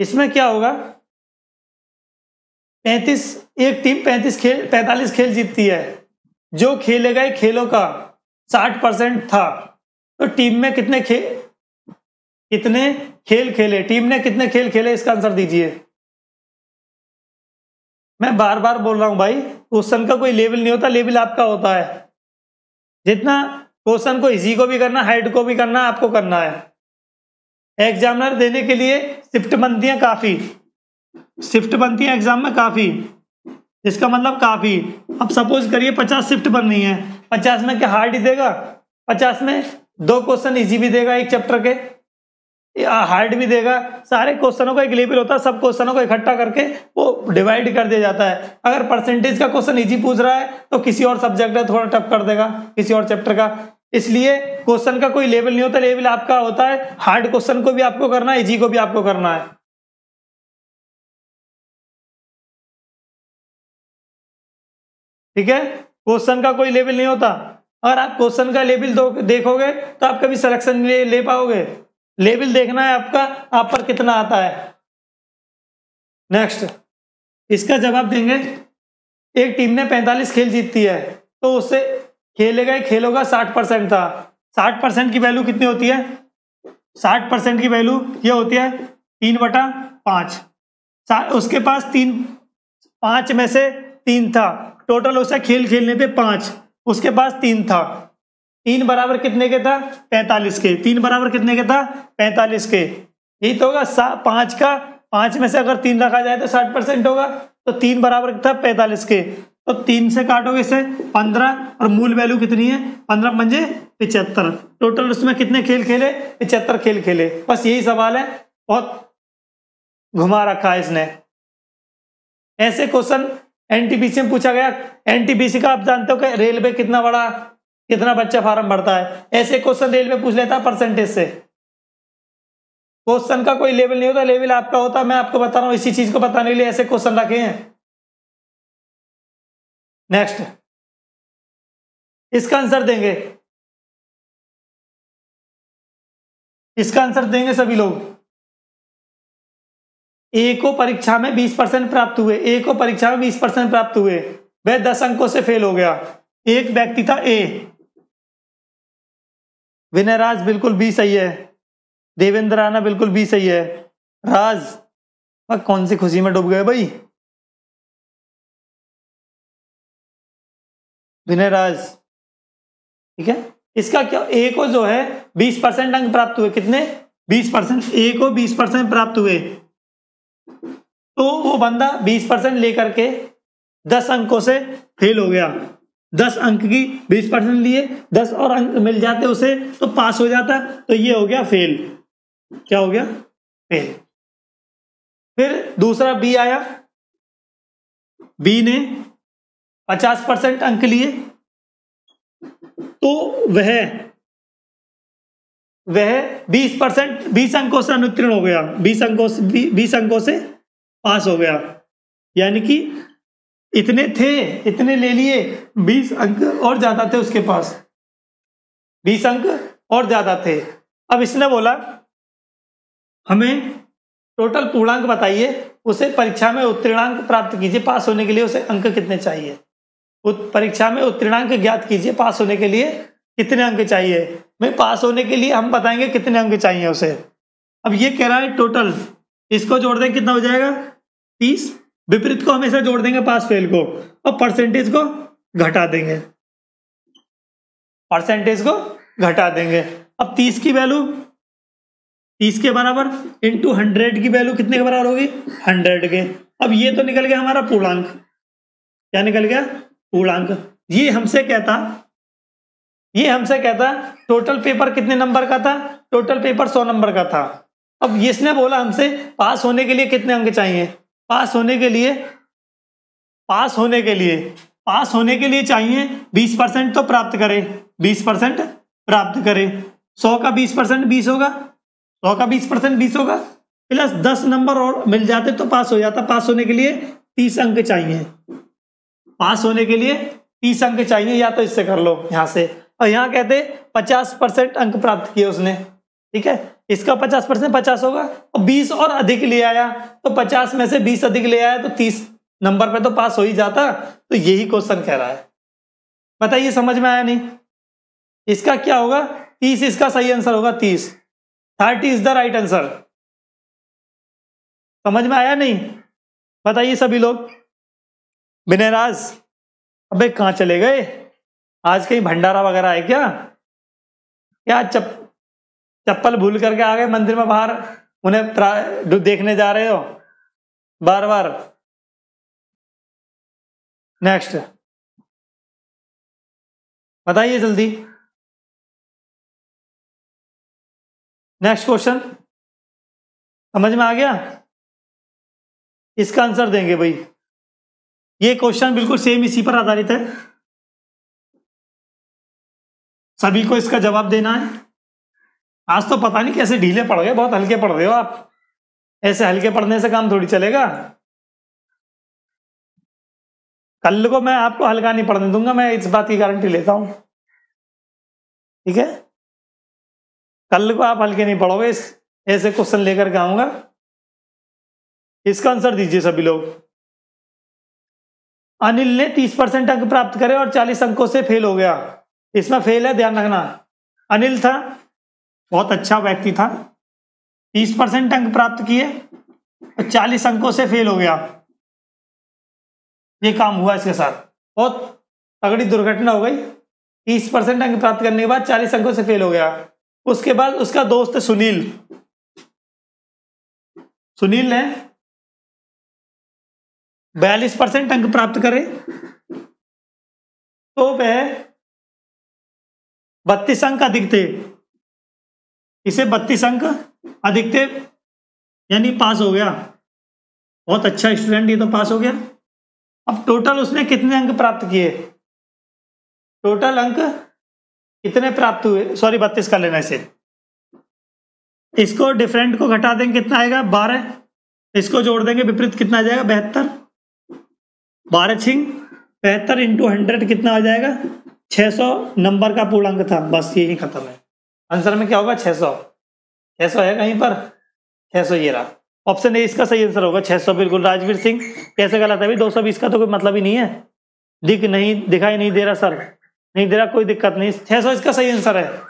Speaker 1: इसमें क्या होगा? पैंतीस, एक टीम पैंतीस खेल, पैंतालीस खेल जीतती है। जो खेले गए खेलों का, साठ परसेंट था। तो टीम में कितने खेल कितने खेल खेले, टीम ने कितने खेल खेले, इसका आंसर दीजिए। मैं बार बार बोल रहा हूँ भाई, क्वेश्चन का कोई लेवल नहीं होता, लेवल आपका होता है। जितना क्वेश्चन को इजी को भी करना, हाइट को भी करना, आपको करना है। एग्जामिनर देने के लिए शिफ्ट बनती है काफ़ी। शिफ्ट बनती है एग्ज़ाम में काफ़ी। इसका मतलब काफ़ी। अब सपोज़ करिए पचास शिफ्ट बन रही है। पचास में क्या हार्ड ही देगा? पचास में दो क्वेश्चन इजी भी देगा एक चैप्टर के। हार्ड भी देगा। सारे क्वेश्चनों का एक लेवल होता है सब क्वेश्चनों को इकट्ठा करके वो डिवाइड कर दिया जाता है। अगर परसेंटेज का क्वेश्चन इजी पूछ रहा है तो किसी और सब्जेक्ट है थोड़ा टफ कर देगा किसी और चैप्टर का। इसलिए क्वेश्चन का कोई लेवल नहीं होता लेवल आपका होता है। हार्ड क्वेश्चन को भी आपको करना है इजी को भी आपको करना है। ठीक है? क्वेश्चन का कोई लेवल नहीं होता। अगर आप क्वेश्चन का लेवल देखोगे तो आप कभी सिलेक्शन ले, ले पाओगे। लेवल देखना है आपका, आप पर कितना आता है। नेक्स्ट इसका जवाब देंगे। एक टीम ने 45 खेल जीतती है तो उससे खेले गए खेलों का 60 परसेंट था। 60 परसेंट की वैल्यू कितनी होती है? 60 परसेंट की वैल्यू ये होती है तीन बटा पाँच। उसके पास तीन, पाँच में से तीन था। टोटल उसे खेल खेलने पे पाँच, उसके पास तीन था। तीन बराबर कितने के था? पैंतालीस के। तीन बराबर कितने के था? पैंतालीस के। यही तो होगा पाँच का, पाँच में से अगर तीन रखा जाए तो साठ परसेंट होगा। तो तीन बराबर था पैंतालीस के। तो तीन से काटोगे इसे, पंद्रह, और मूल वैल्यू कितनी है? पंद्रह पंजे पिछहत्तर टोटल उसमें कितने खेल खेले? पिचहत्तर खेल खेले। बस यही सवाल है। बहुत घुमा रखा है इसने। ऐसे क्वेश्चन एनटीपीसी में पूछा गया। एनटीपीसी का आप जानते हो कि रेलवे कितना बड़ा कितना बच्चा फार्म भरता है? ऐसे क्वेश्चन रेलवे पूछ लेता परसेंटेज से। क्वेश्चन का कोई लेवल नहीं होता लेवल आपका होता, मैं आपको बता रहा हूँ, इसी चीज़ को बताने के लिए ऐसे क्वेश्चन रखे हैं। नेक्स्ट इसका आंसर देंगे। इसका आंसर देंगे सभी लोग। ए को परीक्षा में 20 परसेंट प्राप्त हुए। ए को परीक्षा में 20 परसेंट प्राप्त हुए। वह दस अंकों से फेल हो गया। एक व्यक्ति था ए विनय राज बिल्कुल बी सही है। देवेंद्र राणा बिल्कुल बी सही है। राज कौन सी खुशी में डूब गए भाई? विनय राज ठीक है? इसका क्या ए को जो है 20 परसेंट अंक प्राप्त हुए। कितने? 20 परसेंट। ए को 20 परसेंट प्राप्त हुए। तो वो बंदा 20 परसेंट लेकर के 10 अंकों से फेल हो गया। दस अंक की बीस परसेंट लिए, दस और अंक मिल जाते उसे तो पास हो जाता तो ये हो गया फेल क्या हो गया? फेल फिर दूसरा बी आया। बी ने पचास परसेंट अंक लिए। तो वह वह बीस परसेंट, बीस अंकों से अनुत्तीर्ण हो गया। बीस अंकों से बीस अंकों से पास हो गया। यानी कि इतने थे, इतने ले लिए, बीस अंक और ज़्यादा थे उसके पास। बीस अंक और ज़्यादा थे। अब इसने बोला, हमें टोटल पूर्णांक बताइए, उसे परीक्षा में उत्तीर्णांक प्राप्त कीजिए, पास होने के लिए उसे अंक कितने चाहिए? परीक्षा में उत्तीर्णांक ज्ञात कीजिए, पास होने के लिए कितने अंक चाहिए? मैं पास होने के लिए हम बताएँगे कितने अंक चाहिए उसे। अब ये कह रहा है टोटल इसको जोड़ दें, कितना हो जाएगा? तीस। विपरीत को हमेशा जोड़ देंगे पास फेल को और परसेंटेज को घटा देंगे। परसेंटेज को घटा देंगे। अब तीस की वैल्यू तीस के बराबर इंटू हंड्रेड की वैल्यू कितने के बराबर होगी? हंड्रेड के। अब ये तो निकल गया हमारा पूर्णांक। क्या निकल गया? पूर्णांक। ये हमसे कहता, ये हमसे कहता टोटल पेपर कितने नंबर का था? टोटल पेपर सौ नंबर का था। अब इसने बोला हमसे, पास होने के लिए कितने अंक चाहिए? पास होने के लिए, पास होने के लिए, पास होने के लिए चाहिए 20 परसेंट तो प्राप्त करें 20 परसेंट प्राप्त करें। 100 का 20 परसेंट बीस होगा 100 का 20 परसेंट बीस होगा, प्लस 10 नंबर और मिल जाते तो पास हो जाता। पास होने के लिए 30 अंक चाहिए। पास होने के लिए 30 अंक चाहिए, या तो इससे कर लो यहाँ से। और यहाँ कहते 50 परसेंट अंक प्राप्त किए उसने, ठीक है? इसका पचास परसेंट पचास होगा और बीस और अधिक ले आया। तो पचास में से बीस अधिक ले आया तो तीस नंबर पे तो पास हो ही जाता। तो यही क्वेश्चन कह रहा है। बताइए समझ में आया नहीं? इसका क्या होगा? तीस इसका सही आंसर होगा तीस। Thirty is the right answer. समझ में आया नहीं? बताइए सभी लोग। बिनेराज, अबे कहाँ चले गए? आज कहीं भंडारा वगैरह है क्या? क्या चप चप्पल भूल करके आ गए मंदिर में बाहर। उन्हें देखने जा रहे हो। बार बार। नेक्स्ट बताइए जल्दी। नेक्स्ट क्वेश्चन समझ में आ गया? इसका आंसर देंगे भाई। ये क्वेश्चन बिल्कुल सेम इसी पर आधारित है। सभी को इसका जवाब देना है। आज तो पता नहीं कैसे ढीले पड़ गए, बहुत हल्के पढ़ रहे हो आप। ऐसे हल्के पढ़ने से काम थोड़ी चलेगा। कल को मैं आपको हल्का नहीं पढ़ने दूँगा, मैं इस बात की गारंटी लेता हूँ। ठीक है? कल को आप हल्के नहीं पढ़ोगे इस, ऐसे क्वेश्चन लेकर के आऊँगा। इसका आंसर दीजिए सभी लोग। अनिल ने 30 परसेंट अंक प्राप्त करे और 40 अंकों से फेल हो गया। इसमें फेल है, ध्यान रखना। अनिल था बहुत अच्छा व्यक्ति था। 30 परसेंट अंक प्राप्त किए, और 40 अंकों से फेल हो गया। ये काम हुआ इसके साथ। बहुत तगड़ी दुर्घटना हो गई। 30 परसेंट अंक प्राप्त करने के बाद 40 अंकों से फेल हो गया। उसके बाद उसका दोस्त सुनील। सुनील ने बयालीस परसेंट अंक प्राप्त करे। तो वह बत्तीस अंक अधिक थे। इसे बत्तीस अंक अधिक थे यानी पास हो गया। बहुत अच्छा स्टूडेंट, ये तो पास हो गया। अब टोटल उसने कितने अंक प्राप्त किए? टोटल अंक कितने प्राप्त हुए? सॉरी बत्तीस का लेना इसे। इसको डिफरेंट को घटा देंगे, कितना आएगा? बारह। इसको जोड़ देंगे, विपरीत कितना आ जाएगा? बेहतर बारह छिंग बेहतर इंटू हंड्रेड कितना आ जाएगा? छह सौ नंबर का पूर्णांक था। बस यही खत्म है। आंसर में क्या होगा? छह सौ। छह सौ है कहीं पर? छह सौ ये रहा। ऑप्शन ए इसका सही आंसर होगा। छह सौ बिल्कुल। राजवीर सिंह, कैसे गलत है सौ बीस का तो कोई मतलब ही नहीं है। दिख नहीं, दिखाई नहीं दे रहा सर। नहीं दे रहा, कोई दिक्कत नहीं। छह सौ इसका सही आंसर है।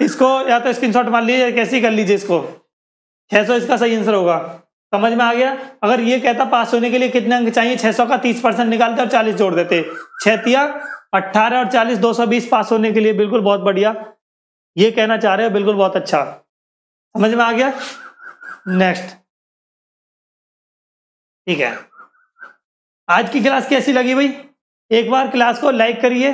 Speaker 1: इसको या तो स्क्रीनशॉट मार लीजिए कैसे कर लीजिए इसको। छह सौ इसका सही आंसर होगा। समझ में आ गया? अगर ये कहता पास होने के लिए कितने अंक चाहिए? 600 का 30 परसेंट निकालते और 40 जोड़ देते। छह तिया, अट्ठारह और 40 220 पास होने के लिए बिल्कुल बहुत बढ़िया। ये कहना चाह रहे हो, बिल्कुल बहुत अच्छा। समझ में आ गया? नेक्स्ट ठीक है। आज की क्लास कैसी लगी भाई? एक बार क्लास को लाइक करिए,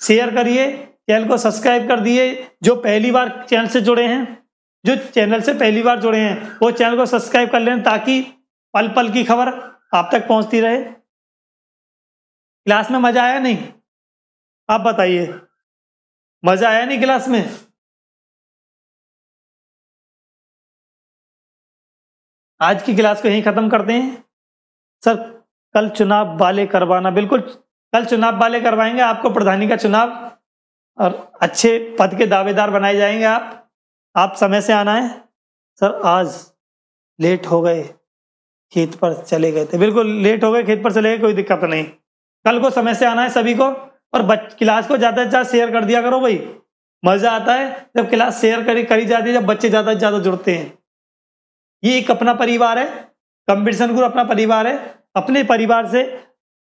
Speaker 1: शेयर करिए, चैनल को सब्सक्राइब कर दिए, जो पहली बार चैनल से जुड़े हैं, जो चैनल से पहली बार जुड़े हैं, वो चैनल को सब्सक्राइब कर लें ताकि पल पल की खबर आप तक पहुँचती रहे। क्लास में मज़ा आया नहीं? आप बताइए। मज़ा आया नहीं क्लास में? आज की क्लास को यहीं खत्म करते हैं। सर, कल चुनाव वाले करवाना, बिल्कुल, कल चुनाव वाले करवाएँगे आपको, प्रधानी का चुनाव। और अच्छे पद के दावेदार बनाए जाएँगे आप। आप समय से आना है। सर, आज लेट हो गए, खेत पर चले गए थे। बिल्कुल, लेट हो गए, खेत पर चले गए, कोई दिक्कत नहीं। कल को समय से आना है सभी को, और बच, क्लास को ज़्यादा से ज़्यादा शेयर कर दिया करो भाई। मज़ा आता है जब क्लास शेयर करी करी जाती है, जब बच्चे ज़्यादा से ज़्यादा जुड़ते हैं। ये एक अपना परिवार है कंपटीशन ग्रुप अपना परिवार है। अपने परिवार से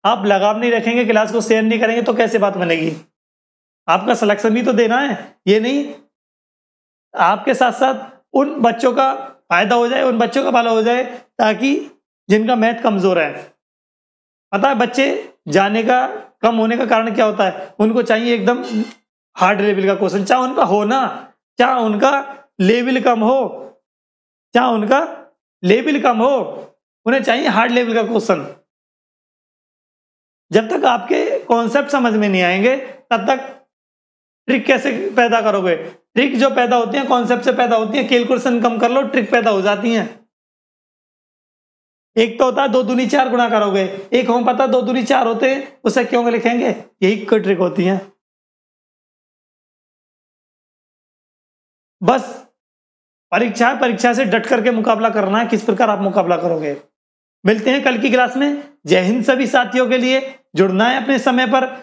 Speaker 1: आप लगाव नहीं रखेंगे क्लास को शेयर नहीं करेंगे तो कैसे बात बनेगी? आपका सिलेक्शन भी तो देना है। ये नहीं, आपके साथ साथ उन बच्चों का फ़ायदा हो जाए, उन बच्चों का भला हो जाए, ताकि जिनका मैथ कमज़ोर है। पता है, बच्चे जाने का, कम होने का कारण क्या होता है? उनको चाहिए एकदम हार्ड लेवल का क्वेश्चन चाहे उनका होना चाहे उनका लेवल कम हो चाहे उनका लेवल कम हो? उन्हें चाहिए हार्ड लेवल का क्वेश्चन जब तक आपके कॉन्सेप्ट समझ में नहीं आएँगे, तब तक ट्रिक कैसे पैदा करोगे? ट्रिक जो पैदा होती है कॉन्सेप्ट से पैदा होती है कैलकुलेशन कम कर लो ट्रिक पैदा हो जाती है। एक तो होता है, दो दूनी चार गुना करोगे। एक हम पता, दो दूनी चार होते, उसे क्यों लिखेंगे? यही कोई ट्रिक होती है। बस परीक्षा है परीक्षा से डट करके मुकाबला करना है, किस प्रकार आप मुकाबला करोगे? मिलते हैं कल की क्लास में। जय हिंद सभी साथियों के लिए। जुड़ना है अपने समय पर।